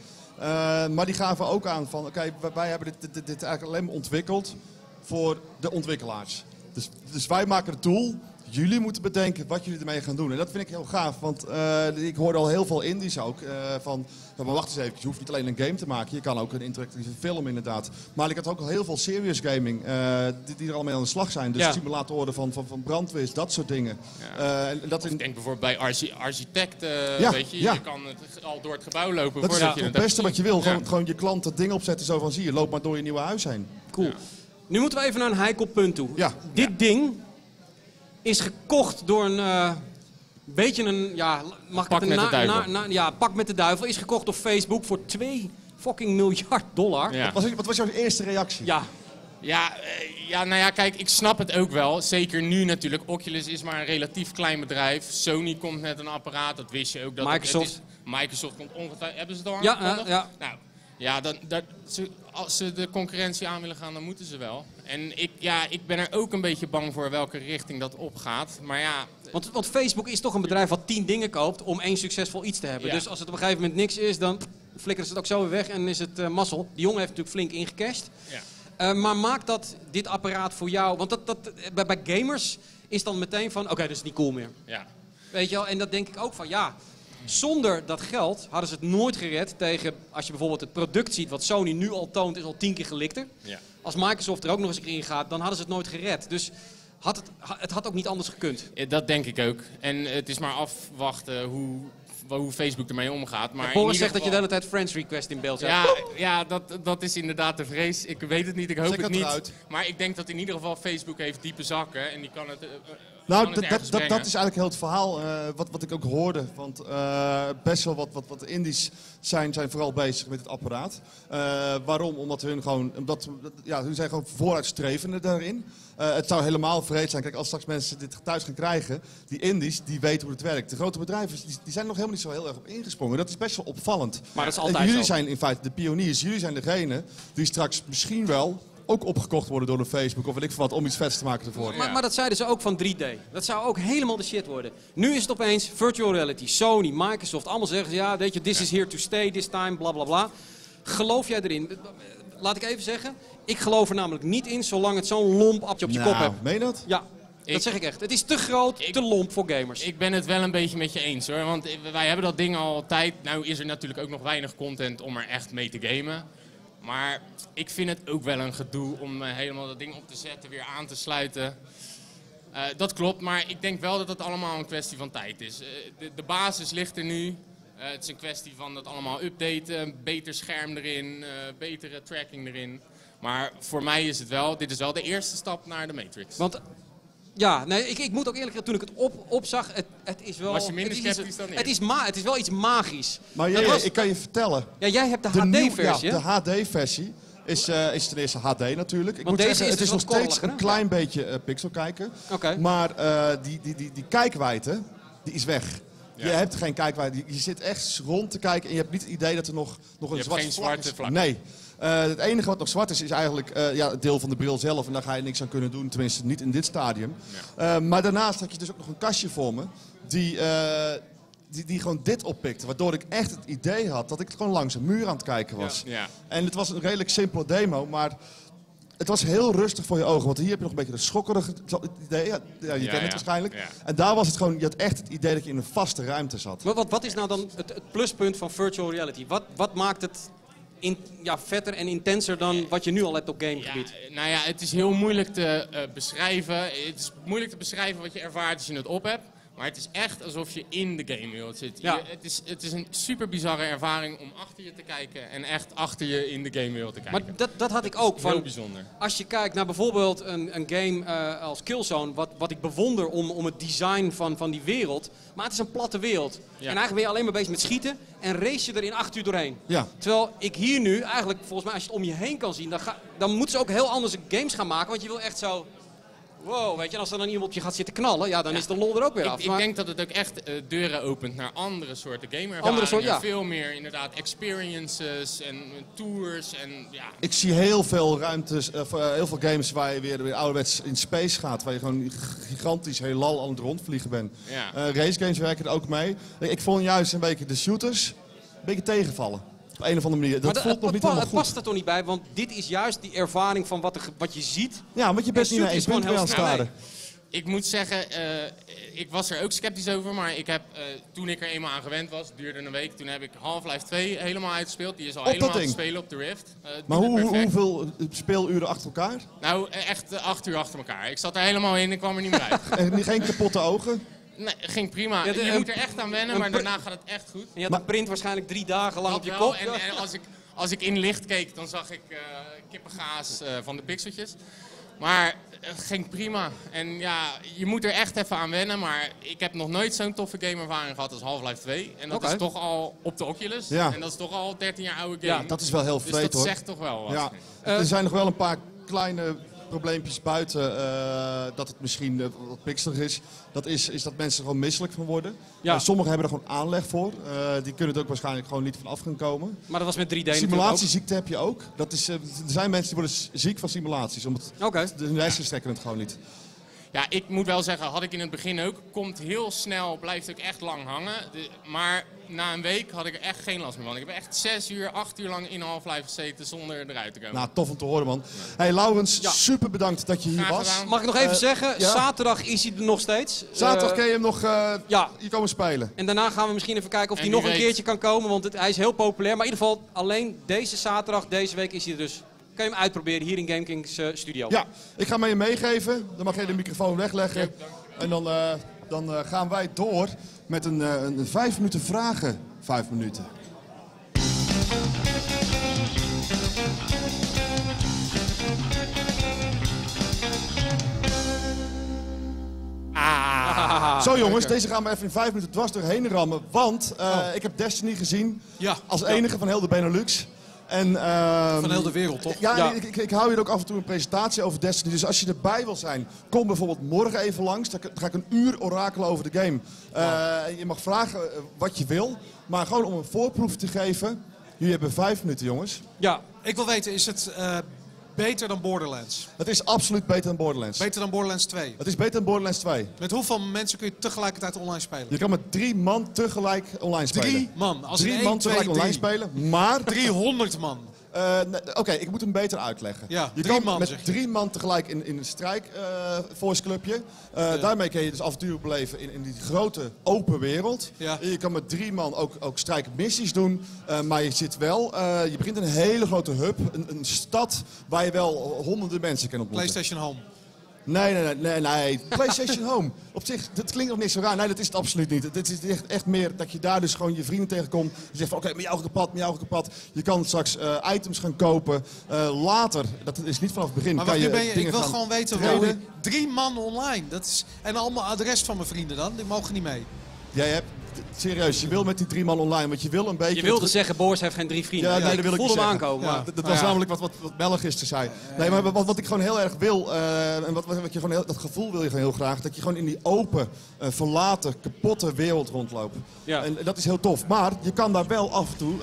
Eh, maar die gaven ook aan van, oké, wij, hebben dit, dit, eigenlijk alleen maar ontwikkeld voor de ontwikkelaars. Dus, dus wij maken het tool. Jullie moeten bedenken wat jullie ermee gaan doen. En dat vind ik heel gaaf, want eh, ik hoorde al heel veel indies ook. eh, van, ja, maar wacht eens even, je hoeft niet alleen een game te maken. Je kan ook een interactieve film inderdaad. Maar ik had ook al heel veel serious gaming eh, die, die er al mee aan de slag zijn. Dus
Ja.
simulatoren van, van, van brandweer, dat soort dingen. Eh, en dat in,
ik denk bijvoorbeeld bij archi- architecten,
Ja,
weet je,
ja.
je kan het al door het gebouw lopen
dat is
voordat je
het
het
beste wat je wil. Gewoon, gewoon je klant dat ding opzetten zo van zie je, loop maar door je nieuwe huis heen.
Cool. Nu moeten we even naar een heikel punt toe.
Ja.
Dit ding is gekocht door een eh, beetje een, ja, mag ik
Pak
het een
met de duivel.
na- ja, pak met de duivel. Is gekocht door Facebook voor 2 fucking miljard dollar.
Ja.
Wat was, wat was jouw eerste reactie?
Ja,
Ja, eh, ja, nou ja, kijk, ik snap het ook wel. Zeker nu natuurlijk. Oculus is maar een relatief klein bedrijf. Sony komt met een apparaat, dat wist je ook. Dat
Microsoft.
Het is, Microsoft komt ongetwijfeld... Hebben ze het al
Ja,
aangekondigd?
ja, ja.
Nou, ja, dan, dat, ze, als ze de concurrentie aan willen gaan, dan moeten ze wel. En ik, ja, ik ben er ook een beetje bang voor welke richting dat opgaat. Maar ja,
want, want Facebook is toch een bedrijf wat 10 dingen koopt om één succesvol iets te hebben.
Ja.
Dus als het op een gegeven moment niks is, dan flikkeren ze het ook zo weer weg en is het eh mazzel. Die jongen heeft natuurlijk flink ingecashed.
ja.
Eh, maar maakt dat dit apparaat voor jou... Want dat, dat, bij, bij gamers is dan meteen van, oké, dat is niet cool meer.
ja.
Weet je wel? En dat denk ik ook van ja. Zonder dat geld hadden ze het nooit gered tegen. Als je bijvoorbeeld het product ziet wat Sony nu al toont, is al tien keer gelikter.
ja.
Als Microsoft er ook nog eens in gaat, dan hadden ze het nooit gered. Dus had het, het had ook niet anders gekund.
Ja, Dat denk ik ook. En het is maar afwachten hoe, hoe Facebook ermee omgaat. Maar
Boris zegt dat je de hele tijd friends request in beeld zet.
Ja, ja dat, dat is inderdaad de vrees. Ik weet het niet, ik hoop
Zeker
het niet.
eruit.
Maar ik denk dat in ieder geval Facebook heeft diepe zakken en die kan het, eh, eh,
Nou, dat, dat, dat,
brengen.
dat is eigenlijk heel het verhaal eh, wat, wat ik ook hoorde. Want eh, best wel wat, wat, wat indies zijn, zijn vooral bezig met het apparaat. Eh, waarom? Omdat hun gewoon, omdat, ja, hun zijn gewoon vooruitstrevende daarin. Eh, het zou helemaal vreed zijn. Kijk, als straks mensen dit thuis gaan krijgen, die indies, die weten hoe het werkt. De grote bedrijven, die, die zijn nog helemaal niet zo heel erg op ingesprongen. Dat is best wel opvallend.
Maar dat is
En
altijd
jullie
zo.
zijn in feite de pioniers. Jullie zijn degene die straks misschien wel ook opgekocht worden door een Facebook of weet ik veel wat om iets vets te maken ervoor.
Maar, maar dat zeiden ze ook van 3D. Dat zou ook helemaal de shit worden. Nu is het opeens virtual reality. Sony, Microsoft, allemaal zeggen ze ja, weet je, this is here to stay this time, bla bla bla. Geloof jij erin? Laat ik even zeggen, ik geloof er namelijk niet in zolang het zo'n lomp appje op je kop
Nou,
hebt.
meen je dat?
Ja,
Ik-
dat zeg ik echt. Het is te groot,
Ik-
te lomp voor gamers.
Ik ben het wel een beetje met je eens hoor. Want wij hebben dat ding al tijd. Nou is er natuurlijk ook nog weinig content om er echt mee te gamen. Maar ik vind het ook wel een gedoe om eh, helemaal dat ding op te zetten, weer aan te sluiten. Eh, dat klopt, maar ik denk wel dat het allemaal een kwestie van tijd is. Eh, de, basis ligt er nu. Het is een kwestie van dat allemaal updaten, beter scherm erin, betere tracking erin. Maar voor mij is het wel, dit is wel de eerste stap naar de Matrix.
Want ja, nee, ik, ik moet ook eerlijk zeggen, toen ik het op, opzag, het, het is wel...
Was je minder
het is iets-
sceptisch dan ik?
Het is, ma het is wel iets magisch.
Maar jij,
was-
ik kan je vertellen,
ja, jij hebt de, HD-versie,
ja, de HD-versie is, eh, is ten eerste HD natuurlijk. Ik
Want
moet
deze
zeggen,
is
het
dus
is nog steeds een klein beetje eh, pixel kijken.
Oké.
Maar eh, die, die, die, die kijkwijte, die is weg. Je hebt geen kijkwijde. Je- zit echt rond te kijken en je hebt niet het idee dat er nog, nog een zwart
geen
vlak
zwarte
is.
vlak.
Nee. Eh, het enige wat nog zwart is, is eigenlijk eh, ja, het deel van de bril zelf. En daar ga je niks aan kunnen doen, tenminste niet in dit stadium. Eh, maar daarnaast had je dus ook nog een kastje voor me. Die, eh, die, die gewoon dit oppikte. Waardoor ik echt het idee had dat ik gewoon langs een muur aan het kijken was.
Ja.
En het was een redelijk simpele demo, maar het was heel rustig voor je ogen. Want hier heb je nog een beetje een schokkerige idee. Ja, ja, je
Ja,
kent het waarschijnlijk.
Ja.
En daar was het gewoon, je had echt het idee dat je in een vaste ruimte zat.
Maar wat, wat is nou dan het, het pluspunt van virtual reality? Wat, wat maakt het in, ja, vetter en intenser dan wat je nu al hebt op
Ja,
gamegebied?
nou ja, het is heel moeilijk te eh, beschrijven. Het is moeilijk te beschrijven wat je ervaart als je het op hebt. Maar het is echt alsof je in de gamewereld zit.
Ja.
Je- het, is, het is een super bizarre ervaring om achter je te kijken. En echt achter je in de gamewereld te kijken.
Maar dat, dat had ik ook.
Heel
Van,
bijzonder.
als je kijkt naar bijvoorbeeld een, een game eh, als Killzone, wat, wat ik bewonder om, om het design van, van die wereld. Maar het is een platte wereld. En eigenlijk ben je alleen maar bezig met schieten en race je er in acht uur doorheen.
Ja.
Terwijl ik hier nu, eigenlijk volgens mij als je het om je heen kan zien, dan, ga, dan moeten ze ook heel andere games gaan maken. Want je wil echt zo, wow, weet je, als er dan iemand op je gaat zitten knallen, ja, dan is de lol er ook weer af.
Ik, ik
Maar-
denk dat het ook echt eh, deuren opent naar andere soorten gameervaringen.
Andere soort- ja.
Veel meer inderdaad experiences en eh, tours en ja.
Ik zie heel veel ruimtes, of, eh, heel veel games waar je weer, weer ouderwets in space gaat. Waar je gewoon gigantisch heelal aan het rondvliegen bent.
Ja.
Eh, race games werken er ook mee. Ik vond juist een beetje de shooters een beetje tegenvallen. Op een of andere manier. Dat voelt
het,
nog niet helemaal
het
goed.
past er toch niet bij, want dit is juist die ervaring van wat, er, wat je ziet.
Ja, want je bent
En
niet naar één punt meer aan het.
Ik moet zeggen, eh, ik was er ook sceptisch over, maar ik heb, eh, toen ik er eenmaal aan gewend was, duurde een week, toen heb ik Half-Life 2 helemaal uitgespeeld. Die is al
Op
helemaal te spelen op de Rift. Eh,
Maar hoe, hoeveel speeluren achter elkaar?
Nou, eh, echt acht uur achter elkaar. Ik zat er helemaal in en kwam er niet meer uit. (laughs)
En geen kapotte ogen?
Nee, ging prima.
Ja, de-
je
een-
moet er echt aan wennen, maar daarna gaat het echt goed.
En je had een print waarschijnlijk drie dagen lang
Dat
op je
wel.
kop.
En, en als, ik, als ik in licht keek, dan zag ik eh, kippengaas eh, van de pixeltjes. Maar het ging prima. En ja, je moet er echt even aan wennen. Maar ik heb nog nooit zo'n toffe gameervaring gehad als Half-Life 2. En dat is toch al op de Oculus.
Ja.
En dat is toch al 13 jaar oude game.
Ja,
Dat is wel heel
dus
vreed
dat
hoor.
zegt toch wel wat.
Ja,
Eh,
er zijn nog wel een paar kleine probleempjes buiten eh, dat het misschien eh, wat pixelig is. Dat is, is dat mensen er gewoon misselijk van worden.
Ja.
Sommigen hebben er gewoon aanleg voor. Eh, die kunnen er ook waarschijnlijk gewoon niet van af gaan komen.
Maar dat was met 3D natuurlijk
Simulatieziekte heb je ook. Dat is, er zijn mensen die worden ziek van simulaties. Omdat
ook. Oké.
de hersens trekken het gewoon niet.
Ja, ik moet wel zeggen, had ik in het begin ook. Komt heel snel, blijft ook echt lang hangen. De- maar na een week had ik er echt geen last meer van. Ik heb echt zes uur, acht uur lang in Half-Life gezeten zonder eruit te komen.
Nou, tof om te horen man. Hey Laurens,
Ja.
super bedankt dat je hier was.
Mag ik nog even
Eh,
zeggen,
ja.
zaterdag is hij er nog steeds.
Zaterdag
Eh,
kun je hem nog eh,
Ja,
hier komen spelen.
en daarna gaan we misschien even kijken of
En
hij nog een keertje kan komen, want het, hij is heel populair. Maar in ieder geval, alleen deze zaterdag, deze week is hij er dus. Kan je hem uitproberen hier in GameKings eh, studio.
Ja, ik ga met je meegeven. Dan mag je de microfoon wegleggen. En dan, eh, dan gaan wij door met een, eh, een vijf minuten vragen. Vijf minuten.
Ah,
Zo jongens, deze gaan we even in vijf minuten dwars doorheen rammen. Want eh,
Oh.
ik heb Destiny gezien
Ja.
als enige van heel de Benelux. En, ehm,
Van heel de wereld, toch?
Ja,
Ja.
Ik, ik, ik hou hier ook af en toe een presentatie over Destiny. Dus als je erbij wil zijn, kom bijvoorbeeld morgen even langs. Dan ga ik een uur orakelen over de game. Eh, je mag vragen eh, wat je wil. Maar gewoon om een voorproef te geven. Jullie hebben vijf minuten, jongens.
Ja,
Ik wil weten, is het eh, beter dan Borderlands?
Het is absoluut beter dan Borderlands.
Beter dan Borderlands 2?
Het is beter dan Borderlands 2.
Met hoeveel mensen kun je tegelijkertijd online spelen?
Je kan met drie man tegelijk online spelen.
Drie man. Als
drie man tegelijk online spelen, maar... (laughs)
300 man.
Eh, Oké, ik moet hem beter uitleggen.
Ja,
je kan
man,
met drie man tegelijk in, in een strijk eh clubje. Eh, Daarmee kun je dus avontuur beleven in, in die grote open wereld.
Ja.
Je kan met drie man ook, ook strijkmissies doen. maar je zit wel, je begint in een hele grote hub. Een, een stad waar je wel honderden mensen kan ontmoeten.
PlayStation Home.
Nee, nee, nee, nee. PlayStation Home. Op zich, dat klinkt nog niet zo raar. Nee, dat is het absoluut niet. Het is echt, echt meer dat je daar dus gewoon je vrienden tegenkomt. Je zegt van, oké, met jou ga ik op pad, met jou ga ik op pad. Je kan straks eh, items gaan kopen. Eh, later, dat is niet vanaf het begin,
Maar
kan
wacht,
je
ben je, ik wil gewoon weten drie man online. Dat is, en allemaal adres van mijn vrienden dan. Die mogen niet mee.
Jij hebt, serieus, je wil met die drie man online, want je wil een beetje...
Je wilde zeggen, Boris heeft geen drie vrienden.
Ja, nee, dat wil ik
hem
zeggen.
aankomen. Maar-
Dat, was namelijk wat, wat, wat te zijn. Nee, maar wat, wat ik gewoon heel erg wil, eh, en wat, wat je gewoon heel, dat gevoel wil je gewoon heel graag, dat je gewoon in die open, eh, verlaten, kapotte wereld rondloopt.
Ja.
En dat is heel tof. Maar je kan daar wel af en toe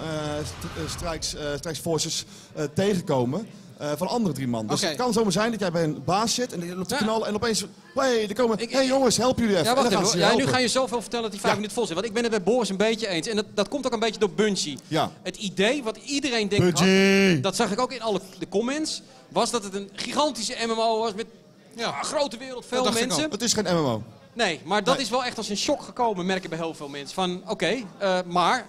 st- eh, strijks, strijksforces eh, tegenkomen. Eh, van andere drie man. Dus het kan zomaar zijn dat jij bij een baas zit en je loopt te
Ja.
knallen en opeens... Hey, er komen...
Ik-
hey jongens, help jullie even.
Ja, wacht even. Ja, nu ga je zoveel vertellen dat die vijf
Ja.
minuten vol zijn. Want ik ben het met Boris een beetje eens. En dat, dat komt ook een beetje door Bungie.
Ja.
Het idee wat iedereen denkt had, dat zag ik ook in alle de comments, was dat het een gigantische MMO was met
Ja.
grote wereld, veel mensen.
Het is geen MMO.
Nee, maar dat
Nee.
is wel echt als een shock gekomen, merken bij heel veel mensen. Van, oké, eh, maar...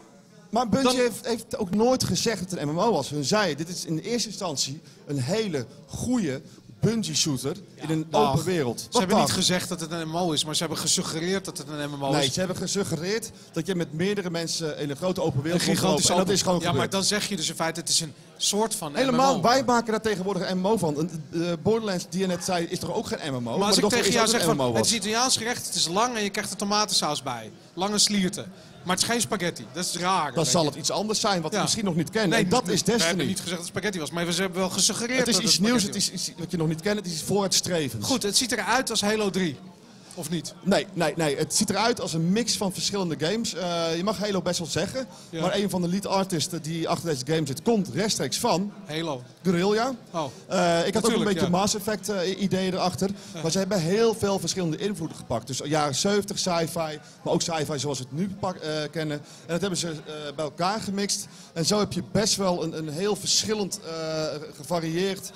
Maar Bungie
Dan-
heeft, heeft ook nooit gezegd dat het een MMO was. Hun zei, dit is in eerste instantie een hele goede Bungie-shooter in een
Dag.
open wereld.
Ze
Wat
hebben niet gezegd dat het een MMO is, maar ze hebben gesuggereerd dat het een MMO
Nee,
is.
ze hebben gesuggereerd dat je met meerdere mensen in een grote open
Een
wereld rondloopt.
gigantisch
En dat
open-
is gewoon
Ja, maar dan zeg je dus in feite, het is een soort van
Helemaal,
MMO.
wij maken daar tegenwoordig een MMO van. Een, eh, Borderlands, die je net zei, is toch ook geen MMO?
Maar als
de
ik tegen jou zeg
een
van,
MMO
het is Italiaans gerecht, het is lang en je krijgt er tomatensaus bij. Lange slierten. Maar het is geen spaghetti. Dat is raar.
Dan zal het iets anders zijn, wat we misschien nog niet kennen.
Nee,
en dat
we-
is
We hebben
Destiny.
niet gezegd dat het spaghetti was, maar ze hebben wel gesuggereerd
Het is
dat
iets
het
nieuws, het is iets wat je nog niet kent, het is
was. Goed, het ziet eruit als Halo 3. Of niet?
Nee, nee, nee. Het ziet eruit als een mix van verschillende games. Eh, je mag Halo best wel zeggen.
Ja.
Maar een van de lead artisten die achter deze game zit, komt rechtstreeks van
Halo.
Guerrilla.
Oh.
Eh, ik had ook een beetje
ja.
Mass Effect eh, ideeën erachter. Maar ze hebben heel veel verschillende invloeden gepakt. Dus jaren 70 sci-fi, maar ook sci-fi zoals we het nu pak- kennen. En dat hebben ze bij elkaar gemixt. En zo heb je best wel een, een heel verschillend, gevarieerd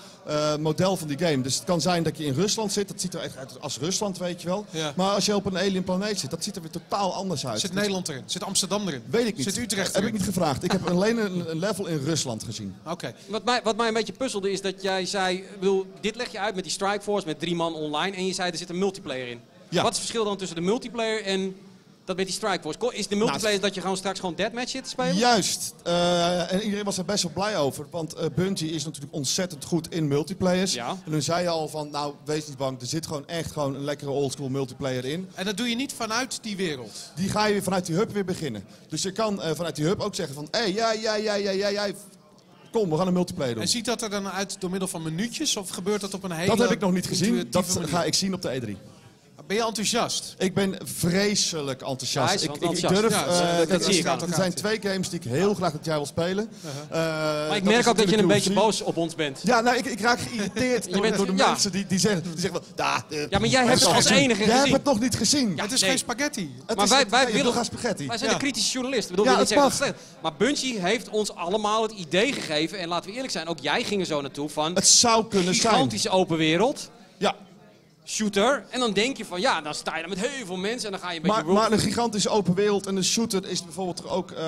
model van die game. Dus het kan zijn dat je in Rusland zit. Dat ziet er echt uit als Rusland, weet je wel.
Ja.
Maar als je op een alien planeet zit, dat ziet er weer totaal anders uit.
Zit Nederland erin? Zit Amsterdam erin?
Weet ik niet.
Zit Utrecht
Heb
erin?
ik niet gevraagd. Ik heb (laughs) alleen een, een level in Rusland gezien.
Oké.
Wat mij, wat mij een beetje puzzelde is dat jij zei, ik bedoel, dit leg je uit met die Strikeforce, met drie man online. En je zei, er zit een multiplayer in.
Ja.
Wat is het verschil dan tussen de multiplayer en dat met die Strikeforce? Is de multiplayer dat je gewoon straks gewoon deathmatch zit te spelen?
Juist. Eh, en iedereen was er best wel blij over. Want eh Bungie is natuurlijk ontzettend goed in multiplayers.
Ja.
En toen zei je al van, nou, wees niet bang. Er zit gewoon echt gewoon een lekkere oldschool multiplayer in.
En dat doe je niet vanuit die wereld.
Die ga je weer vanuit die hub weer beginnen. Dus je kan eh, vanuit die hub ook zeggen van, hé, hey, jij, jij, jij, jij, jij, jij. Kom, we gaan een multiplayer doen.
En ziet dat er dan uit door middel van minuutjes? Of gebeurt dat op een hele
Dat heb ik nog niet gezien. Dat
manier?
ga ik zien op de E3.
Ben je enthousiast?
Ik ben vreselijk enthousiast.
Ja, hij is
ik, durf.
Ja,
eh,
dat-
dat zie ik
er
aan
Er zijn twee games die ik heel graag dat jij wil spelen. Eh,
Maar ik merk ook dat je een beetje boos op ons bent.
Ja, nou, ik, ik raak geïrriteerd (laughs) door,
bent-
door de
ja.
mensen die, die zeggen, die zeggen wel, "Ja, eh,
Ja, maar jij
heb
hebt het als
gezien?
enige
Jij hebt
gezien.
het nog niet gezien.
Ja,
het is
nee.
geen spaghetti.
Het
Maar
is-
wij- wij willen-
gaan spaghetti.
Wij zijn de kritische journalisten. Ik bedoel,
Ja,
wil niet
het
zeggen het Maar Bungie heeft ons allemaal het idee gegeven. En laten we eerlijk zijn, ook jij ging er zo naartoe van...
Het zou kunnen zijn.
gigantische open wereld,
Ja,
shooter. En dan denk je van, ja, dan sta je daar met heel veel mensen. En dan ga je een beetje...
maar, maar een gigantische open wereld en een shooter is bijvoorbeeld er ook eh,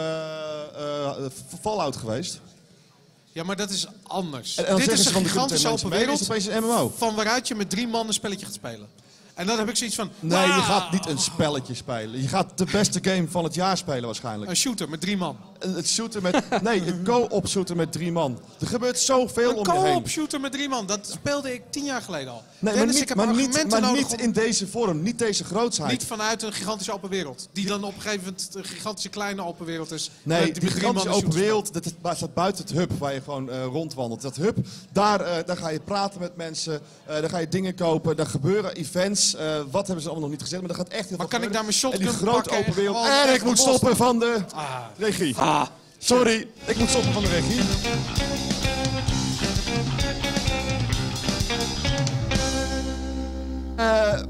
eh, Fallout geweest.
Ja, maar dat is anders.
En, en dan
Dit is een gigantische open wereld
is het opeens een MMO.
van waaruit je met drie man een spelletje gaat spelen. En dan heb ik zoiets van...
Nee, je gaat niet een spelletje spelen. Je gaat de beste game van het jaar spelen waarschijnlijk.
Een shooter met drie man.
Een- shooter met... Nee, een co-op shooter met drie man. Er gebeurt zoveel
Een
om je heen.
co-op shooter met drie man. Dat speelde ik tien jaar geleden al.
Nee, maar niet,
ik heb
maar niet,
argumenten
maar
nodig
niet
om-
in deze vorm, niet deze grootsheid.
Niet vanuit een gigantische open wereld. Die dan op een gegeven moment een gigantische kleine open wereld is.
Nee,
Met-
die gigantische
een
open wereld, dat, dat staat buiten het hub waar je gewoon eh, rondwandelt. Dat hub, daar, eh, daar ga je praten met mensen, eh, daar ga je dingen kopen, daar gebeuren events. Eh, wat hebben ze allemaal nog niet gezegd? Maar dat gaat echt heel
Maar kan ik daar mijn shotgun
die groot
pakken
open wereld. En, ik moet stoppen van de
ah.
regie.
Ah.
Sorry, ik moet stoppen van de regie. Eh,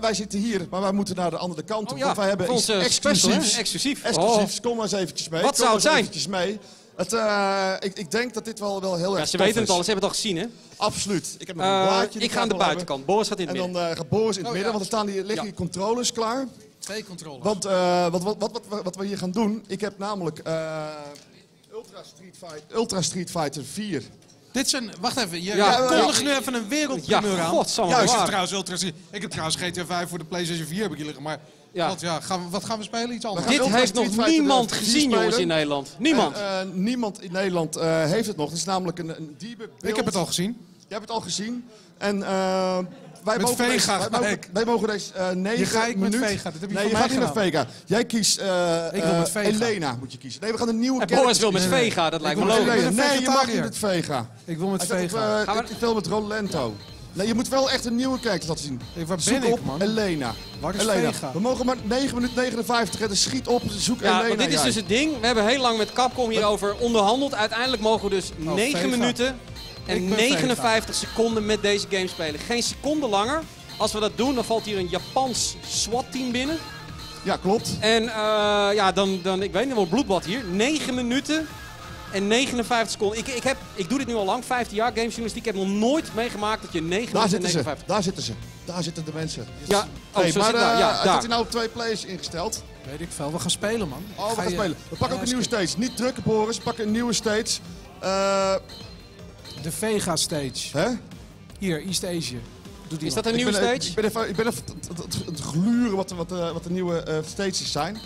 wij, zitten hier, maar wij moeten naar de andere kant.
Oh,
wij hebben
Volgens, exclusief.
Oh. Kom maar eens eventjes mee.
Wat
Kom
zou het zijn?
Eventjes mee. Het, eh, ik, ik denk dat dit wel, wel heel
Ja,
erg
ze weten het
is.
al, ze hebben het al gezien, hè?
Absoluut. Ik heb nog een
Eh,
blaadje. die
ik ga aan de
wel hebben.
buitenkant. Boris gaat in het
En
midden.
dan eh, gaat Boris in het
Oh,
midden,
ja.
want er staan hier, liggen
Ja.
hier controllers klaar.
Twee controllers.
Want eh, wat, wat, wat, wat, we- wat we hier gaan doen, ik heb namelijk eh, Ultra, Street Fighter, Ultra Street Fighter 4.
Dit zijn, wacht even, je
Ja,
kondigt
ja.
nu even een wereldprimeur
Ja,
aan. ja, trouwens ultra, ik heb trouwens GTA 5 voor de PlayStation 4 heb ik hier liggen, maar
Ja.
Wat, ja, gaan we, wat gaan we spelen? Iets anders?
Dit heeft nog niemand gezien, jongens, in Nederland. Niemand.
En, eh, niemand in Nederland eh, heeft het nog. Het is namelijk een, een diepe
ik heb het al gezien.
Je hebt het al gezien. En eh, wij,
Met
mogen
Vega
deze, wij, mogen, wij mogen deze eh negen
Je ga ik met
minuten...
Vega, dat heb je
nee,
van
je
mij
gaat niet met. Vega. Jij kiest eh,
Ik wil met Vega.
Elena, moet je kiezen. Nee, we gaan een nieuwe
En Boris wil met. Vega, dat lijkt me
met
logisch.
Nee, je mag niet met Vega.
Ik wil met Vega.
Gaan we-
ik, ik wil met Rolento. Nee, je moet wel echt een nieuwe character laten zien.
Hey, waar
Zoek
ben ik,
op
man?
Elena.
Waar is
Elena.
Vega?
We mogen maar 9 minuten 59. Hè, dus schiet op, zoek
Ja,
Elena.
want dit is
jij.
dus het ding. We hebben heel lang met Capcom hierover onderhandeld. Uiteindelijk mogen we dus 9
Vega.
minuten
Ik
en
ben
59 seconden met deze game spelen. Geen seconde langer. Als we dat doen, dan valt hier een Japans SWAT-team binnen.
Ja, klopt.
En eh, ja, dan, dan, ik weet niet wel, bloedbad hier. 9 minuten en 59 seconden. Ik, ik, heb, ik doe dit nu al lang, 15 jaar gamejournalistiek. Ik heb nog nooit meegemaakt dat je 9
Daar zitten ze.
59...
Daar zitten ze. Daar zitten de mensen.
Ja, oh,
Hey, maar
zit nou,
eh,
ja,
had
daar.
hij nou op twee players ingesteld?
Weet ik veel. We gaan spelen, man.
Oh, we
Ga
gaan
je-
spelen. We pakken ook een nieuwe stage. Niet drukken, Boris. We pakken een nieuwe stage. Eh,
De Vega stage.
hè?
Hier, East Asia. Doe die
Is dat een nieuwe
ik ben,
stage?
Ik ben even, ik ben even het, gluren wat, de- wat, de, wat de nieuwe eh, stages zijn.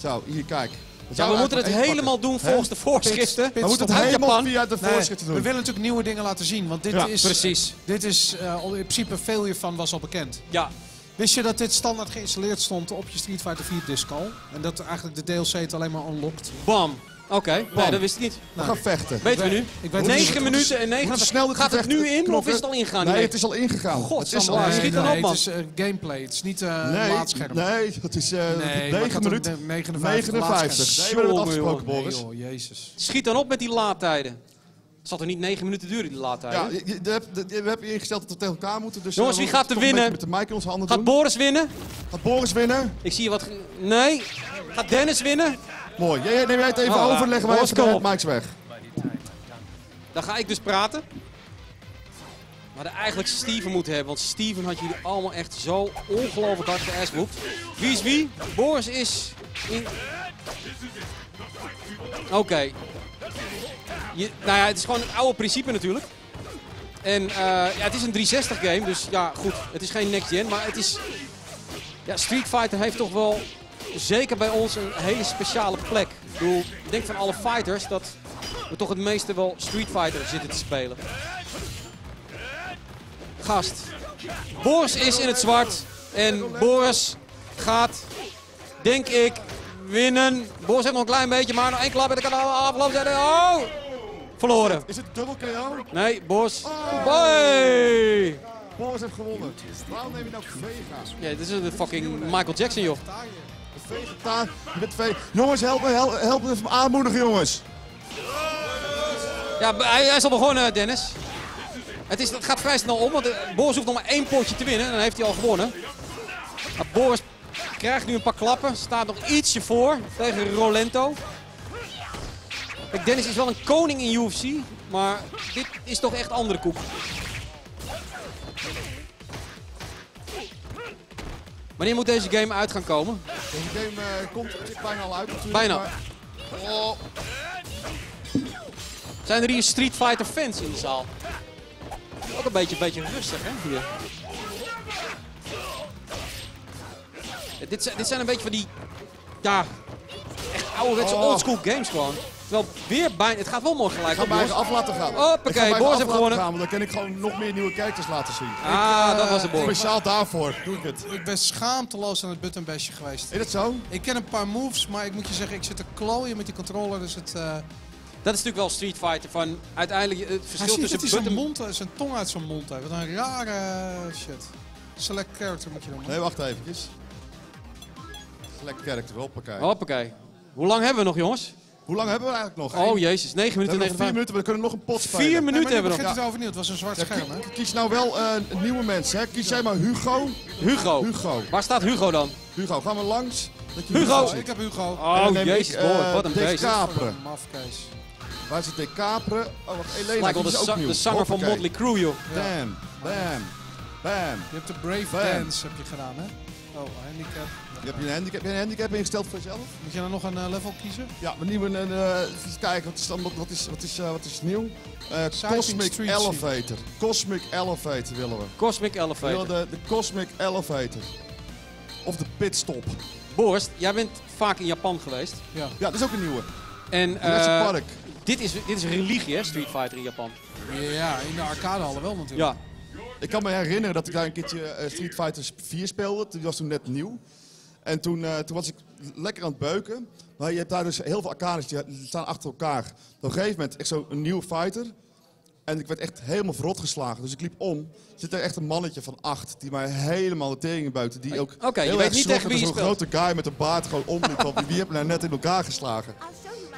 Zo, hier, kijk.
Ja, we moeten het helemaal doen volgens de voorschriften.
We moeten het helemaal
Japan.
via de
Nee,
voorschriften
we
doen.
willen natuurlijk nieuwe dingen laten zien. Want dit
Ja,
is,
precies.
Dit is eh, in principe veel hiervan was al bekend.
Ja,
Wist je dat dit standaard geïnstalleerd stond op je Street Fighter 4 disc al? En dat eigenlijk de DLC het alleen maar unlockt?
bam. Oké, nee, dat wist ik niet.
We gaan vechten.
Weten we nu?
Ik weet
9
niet.
minuten en 9
moeten snel dit
Gaat het nu in of is het al ingegaan?
Nee, het is al ingegaan.
God,
het is al
schiet dan op,
het
man.
is eh, gameplay. Het is niet eh laadscherm.
nee, het is eh
Nee, maar het
9
gaat om
minuten.
de 59
59.
laadscherm.
Nee, we hebben het afgesproken. Boris.
Nee, joh, jezus.
Schiet dan op met die laadtijden. Het zal er niet 9 minuten duren, die laadtijden?
Ja, je, je, je we hebben ingesteld dat we tegen elkaar moeten. Dus,
Jongens,
eh,
wie gaat er winnen?
beetje Met de mic in onze handen
Gaat
doen.
Boris winnen?
Gaat Boris winnen?
Ik zie je wat... Nee. Gaat Dennis winnen?
Mooi. Jij, neem jij het even
ja.
over, leggen wij
op.
mics weg.
Dan ga ik dus praten. Maar de eigenlijk Steven moeten hebben, want Steven had jullie allemaal echt zo ongelooflijk hard geassboekt. Wie is wie? Boris is in... Oké. Nou ja, het is gewoon het oude principe natuurlijk. En eh, ja, het is een 360 game, dus ja goed, het is geen next gen, maar het is... Ja, Street Fighter heeft toch wel, zeker bij ons, een hele speciale plek. Ik bedoel, ik denk van alle fighters dat we toch het meeste wel Street Fighter zitten te spelen. Gast. Boris is in het zwart. En Boris gaat, denk ik, winnen. Boris heeft nog een klein beetje, maar nog één klap en dan kan zijn. Oh! Verloren.
Is het dubbel KO?
Nee, Boris. Hey!
Boris heeft gewonnen. Waarom neem je nou Vega?
Ja, dit is een fucking Michael Jackson, joh.
Vegetaar. Je bent jongens, help me, help, me aanmoedigen, jongens.
Ja, hij, is al begonnen, Dennis. Het, is, het gaat vrij snel om, want eh, Boris hoeft nog maar één potje te winnen. En dan heeft hij al gewonnen. Maar Boris krijgt nu een paar klappen. Staat nog ietsje voor tegen Rolento. Kijk, Dennis is wel een koning in UFC. Maar dit is toch echt andere koek. Wanneer moet deze game uit gaan komen?
Deze game eh, komt bijna al uit natuurlijk.
Bijna.
maar- Oh,
Zijn er hier Street Fighter fans in de zaal? Ook een beetje, beetje rustig, hè, hier. Ja, dit, zijn, dit zijn een beetje van die, ja, echt ouderwetse
Oh.
oldschool games gewoon. Terwijl weer bijna, het gaat wel mooi gelijk.
ik ga mij af laten gaan.
Hoppakee, Boris heeft gewonnen.
Gaan, want dan kan ik gewoon nog meer nieuwe characters laten zien.
Ah, dat was het, Boris.
Speciaal daarvoor doe ik het.
Ik ben schaamteloos aan het buttonbashje geweest.
Is het zo?
Ik ken een paar moves, maar ik moet je zeggen, ik zit te klooien met die controller. Dus het, eh
Dat is natuurlijk wel Street Fighter. Van uiteindelijk het verschil
ziet dat
tussen
hij zijn,
button...
mond, zijn tong uit zijn mond heeft. Wat een rare shit. Select character moet je doen. man.
Nee, wacht even. Select character, hoppakee.
Hoppakee. Hoe lang hebben we nog, jongens?
Hoe lang hebben we eigenlijk nog?
Oh jezus, 9
we
minuten
hebben nog
9
vier minuten, we kunnen nog een pot spelen.
Vier
Nee,
minuten
maar nu
hebben we nog.
het overnieuw. Het was een zwart
Ja,
scherm, hè?
ki- kies nou wel eh, nieuwe mensen, hè? Kies jij maar Hugo.
Hugo.
Hugo.
Waar staat Hugo dan?
Hugo, gaan we langs. Dat je
Hugo.
Ik heb Hugo.
Oh jezus,
eh,
wat een
De
beest.
Capre.
Mafkees.
Waar zit De Capre? Oh, wacht, Elena,
Lijkt wel
die
de,
is ook nieuw.
de zanger van. Motley Crue, joh.
Bam, bam, bam.
Je hebt de Brave
Bam.
Dance heb je gedaan, hè? Oh, handicap.
Je hebt je een handicap, heb je een handicap ingesteld voor jezelf?
Moet je dan nog een eh, level kiezen?
Ja, we nieuwe, uh, even kijken, wat is, dan, wat is, wat is, eh, wat is nieuw? Eh, Cosmic
Street
Elevator. Cosmic Elevator willen we.
Cosmic
We willen
Elevator.
de, de Cosmic Elevator. Of de Pitstop.
Boris, jij bent vaak in Japan geweest.
Ja, dat is ook een nieuwe.
En eh,
Park.
dit, is, dit is religie, hè, Street Fighter in Japan.
Ja, in de arcadehallen wel natuurlijk.
Ja.
Ik kan me herinneren dat ik daar een keertje eh, Street Fighter 4 speelde. Die was toen net nieuw. En toen, eh, toen was ik lekker aan het beuken. Maar je hebt daar dus heel veel arcades die staan achter elkaar. Op een gegeven moment echt zo'n nieuwe fighter. En ik werd echt helemaal verrot geslagen. Dus ik liep om. Er zit er echt een mannetje van acht die mij helemaal de tering buiten. Die ook
Oké, je
heel
weet
erg
niet tegen
dat
wie je
zo'n grote guy met een baard gewoon omliep. van, wie heb je nou net in elkaar geslagen?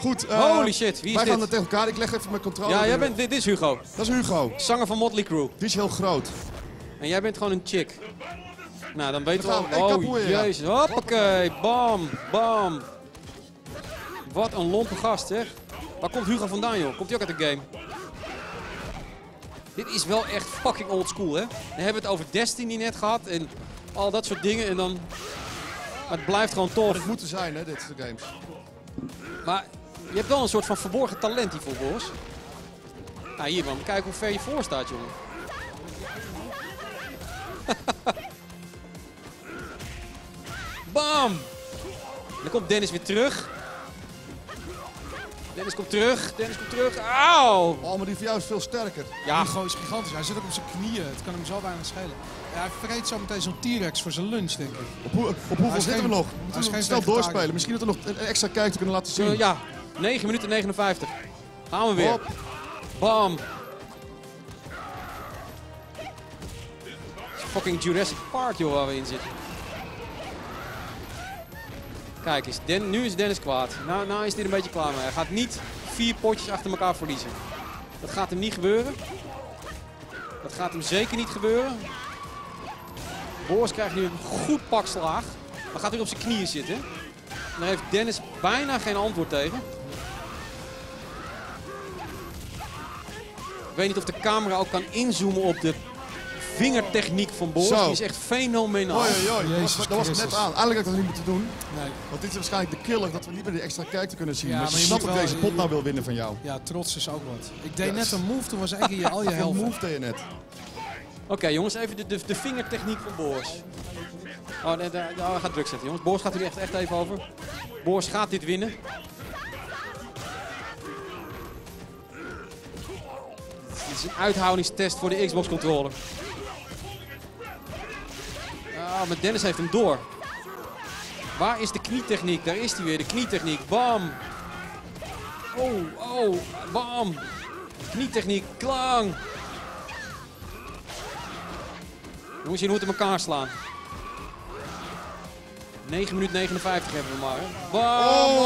Goed. eh,
Holy shit, wie is
Wij gaan
dit?
er tegen elkaar. Ik leg even mijn controle.
Ja, jij bent, dit is Hugo.
Dat is Hugo.
Zanger van Motley Crue.
Die is heel groot.
En jij bent gewoon een chick. Nou, dan weten we al.
gaan Hey,
Oh, jezus. Hoppakee. Bam, bam. Wat een lompe gast, zeg. Waar komt Hugo vandaan, joh? Komt hij ook uit de game? Dit is wel echt fucking old school, hè? We hebben het over Destiny net gehad en al dat soort dingen. En dan... Maar het blijft gewoon tof.
Het moet er zijn, hè, dit soort games.
Maar je hebt wel een soort van verborgen talent hiervoor, Boris. Nou, hier man, kijk hoe ver je voor staat, jongen. (laughs) Bam! Dan komt Dennis weer terug. Dennis komt terug, Dennis komt terug. Auw!
Oh, maar die van jou is veel sterker.
Ja,
Hugo is gigantisch. Hij zit ook op zijn knieën. Het kan hem zo weinig schelen. Ja, hij vreet zo meteen zo'n T-Rex voor zijn lunch, denk ik.
Op, hoe, op hoeveel zitten we nog? We moeten
geen
nog snel doorspelen. Misschien dat we nog een extra kijker kunnen laten zien.
eh, ja, 9 minuten 59. Gaan we weer.
Hop.
Bam! Fucking Jurassic Park, joh, waar we in zitten. Kijk eens, Den- nu is Dennis kwaad. Nou, nou is hij er een beetje klaar mee. Hij gaat niet vier potjes achter elkaar verliezen. Dat gaat hem niet gebeuren. Dat gaat hem zeker niet gebeuren. Boris krijgt nu een goed pak slaag. Maar gaat weer op zijn knieën zitten. En daar heeft Dennis bijna geen antwoord tegen. Weet niet of de camera ook kan inzoomen op de vingertechniek van Boris.
Zo.
Die is echt fenomenaal.
Oei, oei, oei.
Jezus
Dat, dat was het net aan. Eigenlijk had ik dat niet moeten doen.
Nee.
Want dit is waarschijnlijk de killer dat we niet meer die extra kijker kunnen zien.
Ja,
maar
maar
je
je
snapt dat deze pot nou wil winnen van jou.
Ja, trots is ook wat. Ik deed net een move, toen was eigenlijk je, al je (laughs)
Heel
helft.
move deed je net.
Oké jongens, even de, de, de vingertechniek van Boris. Oh, nee, daar, gaan druk zetten jongens. Boris gaat er nu echt, echt even over. Boris gaat dit winnen. Is een uithoudingstest voor de Xbox controller. Ah, maar Dennis heeft hem door. Waar is de knietechniek? Daar is hij weer, de knietechniek. Bam! Oh, oh, bam! Knietechniek, klang! Jongens, je moet in elkaar slaan. 9 minuten 59 hebben we maar. Hè. Bam!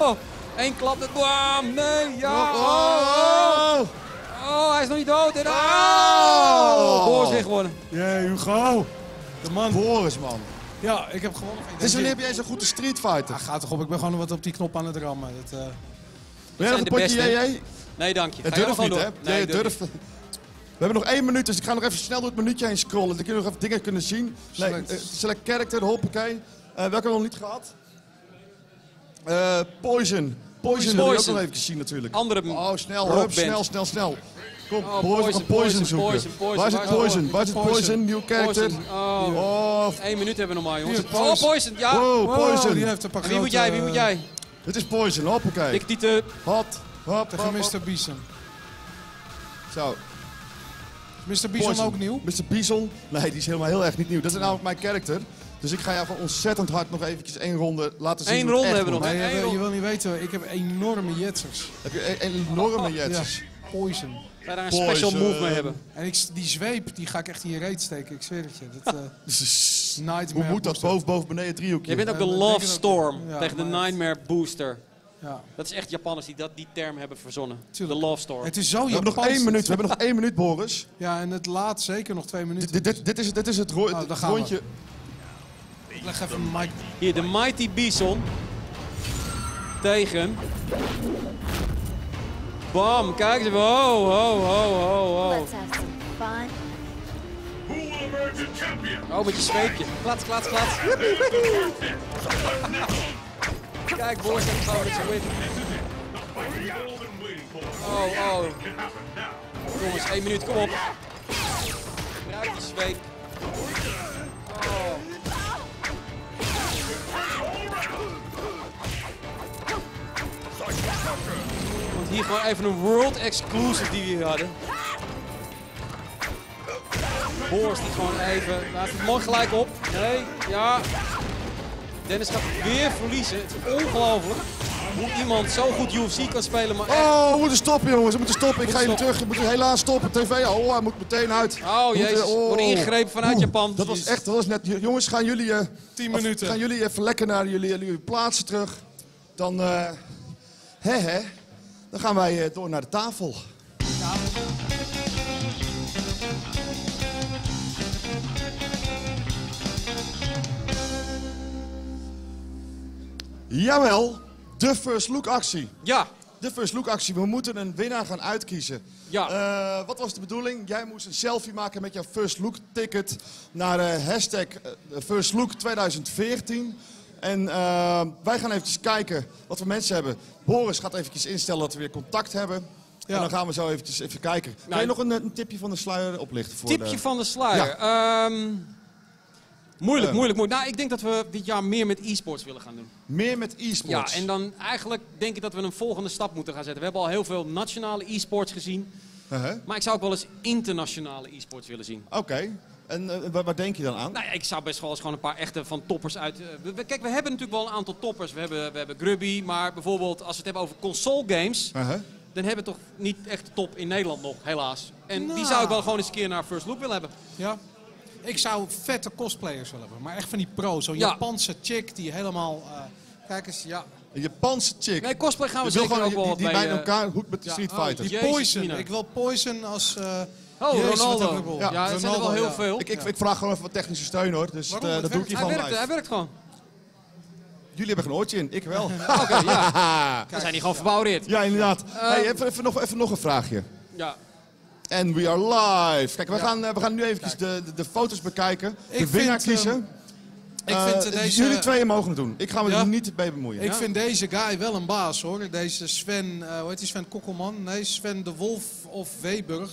Oh! (laughs) Eén klap, bam! Nee, ja! Oh, oh! Hij is nog niet dood! En, oh!
Oh!
Boris weer gewonnen.
Jee, Hugo. De man.
Boris, man.
Ja, ik heb gewonnen. Ik
Dus wanneer heb jij zo'n goede Street Fighter?
Ah, gaat toch op, ik ben gewoon wat op die knop aan het rammen. Dat, eh,
Ben jij nog
zijn
een
de
potje? JJ?
Nee, dank je.
Het
Ga jij
durft niet, hè? Nee, het
durf
durft. (laughs) We hebben nog één minuut, dus ik ga nog even snel door het minuutje heen scrollen. Dan kunnen we nog even dingen kunnen zien. Nee,
Select.
eh, select character, hoppakee. Eh welke hebben we nog niet gehad? Eh Poison. Poison wil je ook nog even zien natuurlijk.
Andere
Oh, snel, hup, snel, snel, snel. Kom,
Oh, Poison,
Poison
Poison,
zoeken.
Poison, Poison.
Waar is het
is-
Poison? Waar is het
Poison?
Nieuw character.
Oh,
Oh,
één minuut hebben we nog maar, jongens.
Hier,
Oh,
Poison.
Ja.
wow,
wow,
Poison.
die heeft een paar
En wie moet jij, wie moet jij?
Dit is Poison, hoppakee.
Dikke tieten.
Hot, hop,
Tegen
hop, hop.
Mr. Bison.
Zo,
Mr. Bison
Poison.
ook nieuw?
Mr. Bison? Nee, die is helemaal heel erg niet nieuw. Dat is namelijk mijn karakter. Dus ik ga jou van ontzettend hard nog eventjes één ronde laten zien.
Eén
hoe
ronde hebben we nog.
Maar je,
joh.
je wil niet weten, ik heb enorme jetsers.
Heb je een, een enorme
Ja,
jetsers?
poison.
Ga je daar een special move mee hebben.
En ik, die zweep, die ga ik echt in je reet steken, ik zweer het je. Dat, eh, (laughs)
Hoe
nightmare
moet dat?
booster.
Boven, boven, beneden, driehoekje.
Jij bent ook
Ja,
de Love
ook.
Storm
Ja,
tegen de Nightmare Booster.
Ja.
Dat is echt Japanners die dat, die term hebben verzonnen.
Tuurlijk.
De love story.
Het is zo
We hebben nog
Japans.
één minuut. We hebben nog één minuut, Boris.
Ja, en het laat zeker nog twee minuten.
Dit, dit, dit, is, dit is het, ro-
daar
het
gaan we. Ik leg even een mic.
Hier, de Mighty Bison. Tegen. Bam, kijk eens. Wow, wow, wow, wow, wow.
Let's have some fun.
Oh, met je zweepje. Klats, klats, klats. Kijk, heeft gewoon met zijn whip. Oh, oh. Jongens, één minuut, kom op. Gebruik die zweep. Want hier gewoon even een world exclusive die we hier hadden. Boris die gewoon even. Laat het mooi gelijk op. Nee, ja. Dennis gaat weer verliezen. Het is ongelooflijk. Hoe iemand zo goed UFC kan spelen, maar echt.
Oh, we moeten stoppen, jongens. We moeten stoppen. Ik ga jullie
stoppen.
terug. We moeten helaas stoppen. TV, oh, hij moet meteen uit.
Oh
We
jezus,
moeten-
wordt ingegrepen vanuit
Oeh,
Japan.
Dat was echt, dat was net. Jongens, gaan jullie, eh,
Tien
of-
minuten.
gaan jullie even lekker naar jullie, jullie plaatsen terug. Dan, eh hè, hè. Dan gaan wij eh, door naar de tafel. Jawel, de First Look actie.
Ja,
De First Look actie. We moeten een winnaar gaan uitkiezen.
Ja.
Eh, wat was de bedoeling? Jij moest een selfie maken met jouw First Look ticket naar eh, hashtag eh, First Look 2014. En eh, wij gaan eventjes kijken wat we mensen hebben. Boris gaat eventjes instellen dat we weer contact hebben. En
Ja.
dan gaan we zo eventjes even kijken. Kan
Nou,
je nog een, een tipje van de sluier oplichten? Voor
tipje
de...
van de sluier. Ehm, moeilijk,
Eh.
moeilijk, moeilijk. Nou, ik denk dat we dit jaar meer met e-sports willen gaan doen.
Meer met
Ja,
e-sports.
en dan eigenlijk denk ik dat we een volgende stap moeten gaan zetten. We hebben al heel veel nationale e-sports gezien.
Uh-huh.
Maar ik zou ook wel eens internationale e-sports willen zien.
Oké. En eh, waar, waar denk je dan aan?
Nou ja, ik zou best wel eens gewoon een paar echte van toppers uit... eh, we- kijk, we hebben natuurlijk wel een aantal toppers. We hebben, we hebben Grubby, maar bijvoorbeeld als we het hebben over console games...
Uh-huh.
dan hebben we toch niet echt de top in Nederland nog, helaas. En die
Nou.
zou ik wel gewoon eens een keer naar First Look willen hebben.
Ja. Ik zou vette cosplayers willen hebben. Maar echt van die pro. Zo'n
Ja.
Japanse chick die helemaal... eh, kijk eens, ja.
Een Japanse chick.
Nee, cosplay gaan we
Je wil
zeker
gewoon
ook
die,
wel
die
wat
bij
bij...
elkaar hoekt met de
ja.
Street
Oh,
Fighter.
Die
Jezus,
Poison.
Mina.
Ik wil Poison als... eh
Oh,
Jezus,
Ronaldo.
rol.
Ja, er zijn er wel heel
ja.
veel.
Ik, ik, ik vraag gewoon even wat technische steun hoor, dus
Waarom?
eh, dat doe ik hier
hij,
gewoon
werkt, hij werkt gewoon.
Jullie hebben geen oortje in, ik wel. (laughs)
Oké, ja. (laughs) Dan zijn die gewoon verbouwereerd.
ja, inderdaad. hey, even, even, nog, even nog een vraagje.
Ja.
En we are live. Kijk, we, gaan, eh, we gaan nu even de, de, de foto's bekijken. De winnaar
vind,
kiezen.
Ik
Eh,
vind deze...
Jullie tweeën mogen het doen. Ik ga me
Ja.
er niet bij bemoeien.
Ik vind deze guy wel een baas hoor. Deze Sven, eh hoe heet die Sven Kokkelman? Nee, Sven de Wolf of Weeburg.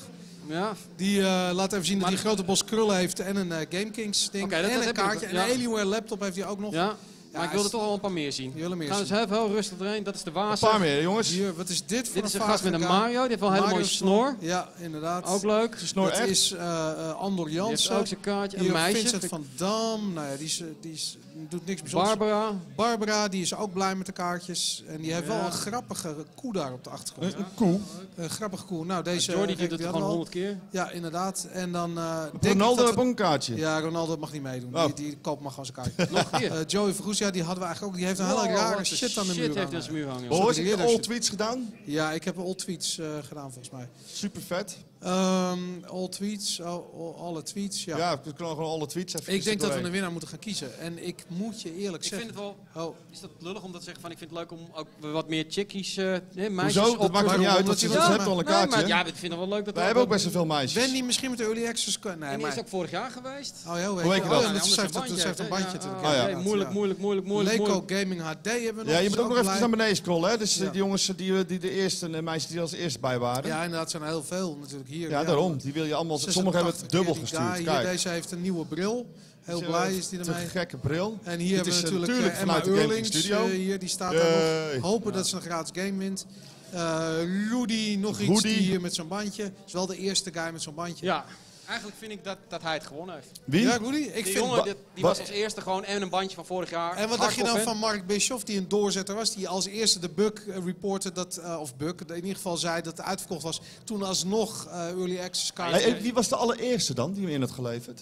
Ja.
Die eh, laat even zien dat hij een grote bos krullen heeft en een eh, GameKings ding.
Dat-
en
dat
een kaartje.
ook,
En
ja.
een Alienware laptop heeft hij ook nog.
Ja. Maar ik wilde
is-
toch wel een paar meer zien.
Er meer
Gaan even heel rustig erin. Dat is de
Een
waas.
paar meer, jongens.
Hier, wat is dit voor
Dit is een gast met een? Mario. Die heeft wel een hele mooie snor.
Ja, inderdaad.
Ook leuk.
Snor
Dat
echt.
is eh, eh, Andor
Die heeft
Jansen.
ook zijn kaartje. Een meisje.
Vincent van Dam. Nou ja, die, is, die is, doet niks bijzonders.
Barbara.
Barbara, die is ook blij met de kaartjes. En die heeft
Ja.
wel een grappige koe daar op de achtergrond.
Een, koe.
Een grappige koe. Nou, deze...
Jordi
eh,
doet het gewoon honderd keer.
Ja, inderdaad. En dan eh denk
Ronaldo heeft ook een kaartje.
Ja, Ronaldo mag niet meedoen.
Oh.
Die, die koopt maar gewoon zijn kaartje. (laughs)
Nog een keer.
Eh, Joey Vergoes, ja, die hadden we eigenlijk ook. Die heeft een hele rare shit aan de
shit
muur
heeft
hangen.
aan zijn muur hangen.
Boris, heb je all
shit.
tweets gedaan?
Ja, ik heb all tweets eh, gedaan volgens mij.
Super vet.
Ehm all tweets, all, all- alle tweets, ja.
Ja, we kunnen gewoon alle tweets even
Ik denk dat we een winnaar moeten gaan kiezen. En ik moet je eerlijk
Ik
zeggen...
vind het wel...
Oh,
Is dat lullig om dat te zeggen van ik vind het leuk om ook wat meer chickies, eh nee, meisjes
Hoezo? Dat
op
maakt
te
er niet uit, want
je
ze hebben al een
Nee,
kaartje.
maar ja, ik vind het wel leuk dat
Wij
er
hebben ook best wel veel meisjes.
Wendy misschien met de early access... kan- Nee,
En die
maar...
is ook vorig jaar geweest.
Oh ja, hoe
weet je
oh,
dat?
ja,
Ja,
dat ze heeft,
een
dat- ze heeft een
bandje,
natuurlijk.
Ja,
Oh, ja.
moeilijk, moeilijk, moeilijk, moeilijk.
Leco. Gaming HD hebben we nog.
Ja, je
die
moet ook nog even naar beneden scrollen. Hè? Dus
Ja.
die jongens die, die de eerste en de meisjes die er als eerste bij waren. Ja,
Ja, inderdaad, zijn er heel veel natuurlijk hier.
daarom. Die wil je allemaal. Sommigen hebben het
86
dubbel gestuurd.
guy. Hier,
Kijk.
deze heeft een nieuwe bril. Heel blij is die
Een
ermee.
gekke bril.
En hier
Dit
hebben we
is, eh,
natuurlijk,
natuurlijk
eh, Emma Eurlings.
Studio.
eh, hier, die staat daar nog. Hopen dat ze een gratis game wint. Eh Rudy, nog iets
Rudy.
die hier met zo'n bandje. Is wel de eerste guy met zo'n bandje.
Ja, eigenlijk vind ik dat, dat hij het gewonnen heeft.
Wie?
Ja, Rudy? Ik
Die
vind...
jongen die, die
wa-
was als eerste gewoon en een bandje van vorig jaar.
En wat dacht je dan van Mark Bischoff, die een doorzetter was, die als eerste de bug eh, reporte dat, eh, of bug, in ieder geval zei dat het uitverkocht was, toen alsnog eh, early access
hey, wie was de allereerste dan die hem in had geleverd?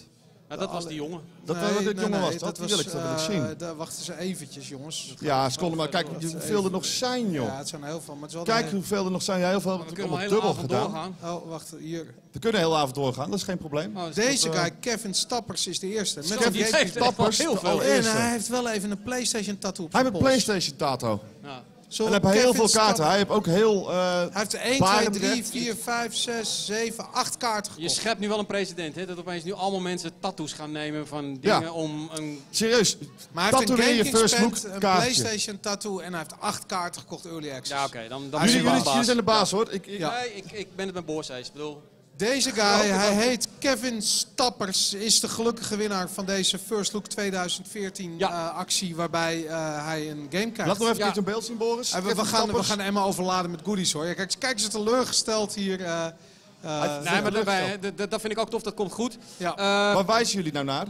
Ja, dat was die jongen.
Dat
Nee,
dit
nee,
jongen
nee,
was, dat, wil ik, dat wil ik
eh,
zien.
daar wachten ze eventjes, jongens.
Ja, seconde maar. Kijk hoeveel er nog zijn, joh.
Ja, het zijn er heel veel, maar het
Kijk hoeveel er nog zijn. Ja, heel veel
We
hebben we
kunnen
allemaal dubbel
avond
gedaan.
doorgaan.
Oh, wacht, hier.
We kunnen de hele avond doorgaan, dat is geen probleem.
Oh, is
Deze
dat, eh,
guy, Kevin Stappers, is de eerste. Met
die
Game-
heeft
Stappers,
heel
de
veel.
En hij heeft wel even een PlayStation tattoo op
Hij heeft een. PlayStation tato.
Ja.
Zo,
En hij heeft heel veel kaarten.
Stappers-
Hij heeft ook heel... eh,
Hij heeft er 1, 2,
Barendrecht.
3, 4, 5, 6, 7, 8 kaarten
Je
gekocht.
schept nu wel een president, hè? Dat opeens nu allemaal mensen tattoos gaan nemen van
Ja.
dingen om een...
serieus,
Maar hij heeft een
je first look
een. PlayStation tattoo en hij heeft 8 kaarten gekocht Early Access.
Ja, oké, dan, dan je
Jullie, jullie, jullie zijn de baas hoor. Ik, ik,
Ja.
Nee, ik, ik ben het met Boris eens. Ik bedoel,
Deze guy, hij heet Kevin Stappers, is de gelukkige winnaar van deze First Look 2014
Ja.
eh, actie waarbij eh, hij een game krijgt.
Laat nog even
Ja.
een beeld zien, Boris.
Eh, we, gaan, we gaan Emma overladen met goodies hoor. Ja, kijk, kijk eens teleurgesteld hier. eh, eh,
nee, maar dat,
dat-
vind ik ook tof, dat komt goed.
ja.
Waar wijzen jullie nou naar?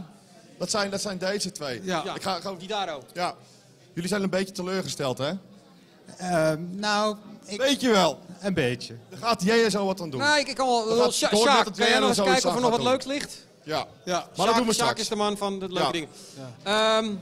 Dat zijn, dat zijn deze twee.
Ja.
ja,
Ik ga, ga,
die daar ook.
ja. Jullie zijn een beetje teleurgesteld, hè?
Ehm, nou, ik,
Weet je wel.
een beetje.
Daar gaat jij zo wat aan doen.
Nee, ik, ik kan wel... Sjaak, kan
jij
nog eens
zo
kijken of er nog wat leuks ligt?
Ja.
ja.
Maar dat doen we straks.
is de man van de leuke
Ja.
dingen. Ehm,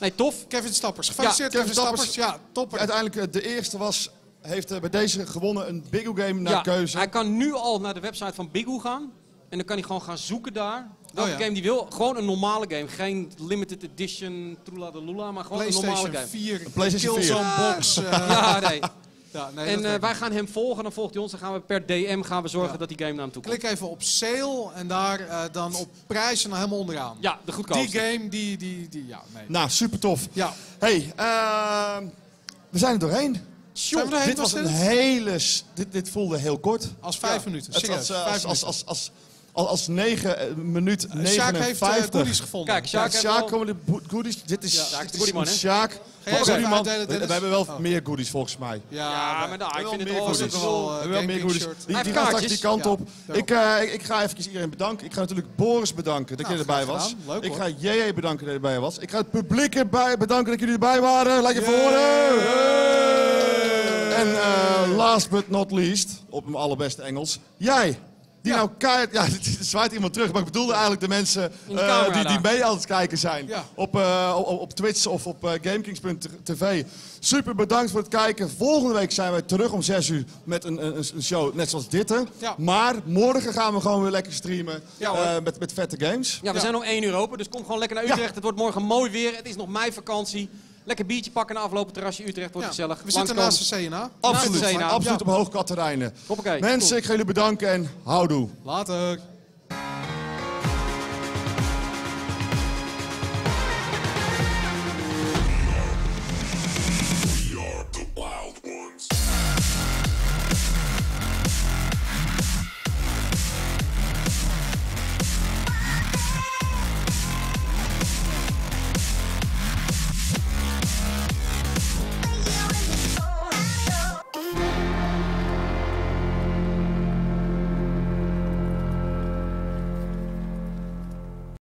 nee, tof.
Kevin Stappers. Gefeliciteerd
Ja,
Kevin, Stappers. Ja, topper.
Uiteindelijk eh, de eerste was, heeft eh, bij deze gewonnen een Big O Game naar
Ja,
keuze.
hij kan nu al naar de website van Bigoo gaan. En dan kan hij gewoon gaan zoeken daar. Welke
Oh ja.
game die wil. Gewoon een normale game. Geen limited edition, troela de lula, maar gewoon een normale
PlayStation
game.
4,
PlayStation 4.
Killzone box. eh, (laughs)
Ja, nee.
Ja, nee,
En eh, wij gaan hem volgen, dan volgt hij ons. Dan gaan we per DM gaan we zorgen
Ja.
dat die game naar hem toe komt.
Klik even op sale en daar eh, dan op prijs en dan helemaal onderaan.
Ja, de
die
goedkoopste.
game, die, die, die, ja, nee.
Nou, super tof.
Ja,
hey, ehm, we zijn er doorheen. Dit was een hele... Dit, dit voelde heel kort.
als vijf minuten.
Het eh,
vijf
als, als,
minuten.
als, als, als, als 9 minuut
Eh, Sjaak heeft eh,
59.
goodies gevonden.
Kijk,
Sjaak,
wel-
komen de goodies. Dit is,
Ja,
is
dit? Sjaak. We, hebben wel
Oh.
meer goodies volgens mij.
Ja,
Ja,
maar
nou, ik vind het wel...
wel,
We
eh,
hebben wel meer goodies. Die, die gaan straks die kant
Ja.
op. Ik, eh, ga even iedereen bedanken. Ik ga natuurlijk Boris bedanken dat
Nou,
je erbij was.
Leuk,
ik ga JJ bedanken dat je erbij was. Ik ga het publiek erbij bedanken dat jullie erbij waren. Laat je voor horen. En eh, last but not least, op mijn allerbeste Engels, jij. Die nou keihard... Ja, (laughs) er zwaait iemand terug, maar ik bedoelde eigenlijk de mensen
de
eh, die, die mee aan het kijken zijn.
Ja.
Op, eh, op, op Twitch of op eh, GameKings.tv. Super bedankt voor het kijken. Volgende week zijn wij terug om 6 uur met een, een, een show net zoals dit. Maar morgen gaan we gewoon weer lekker streamen eh, met, met vette games.
Ja, we
Ja.
zijn om 1 uur open, dus kom gewoon lekker naar Utrecht. Het wordt morgen mooi weer. Het is nog meivakantie. Lekker biertje pakken na afloop het terrasje Utrecht. Wordt
Ja,
gezellig.
We zitten naast de CNA.
Absoluut,
de Zena.
absoluut
Ja.
op Hoogkaterijnen. Mensen, ik ga jullie bedanken en houdoe.
Later.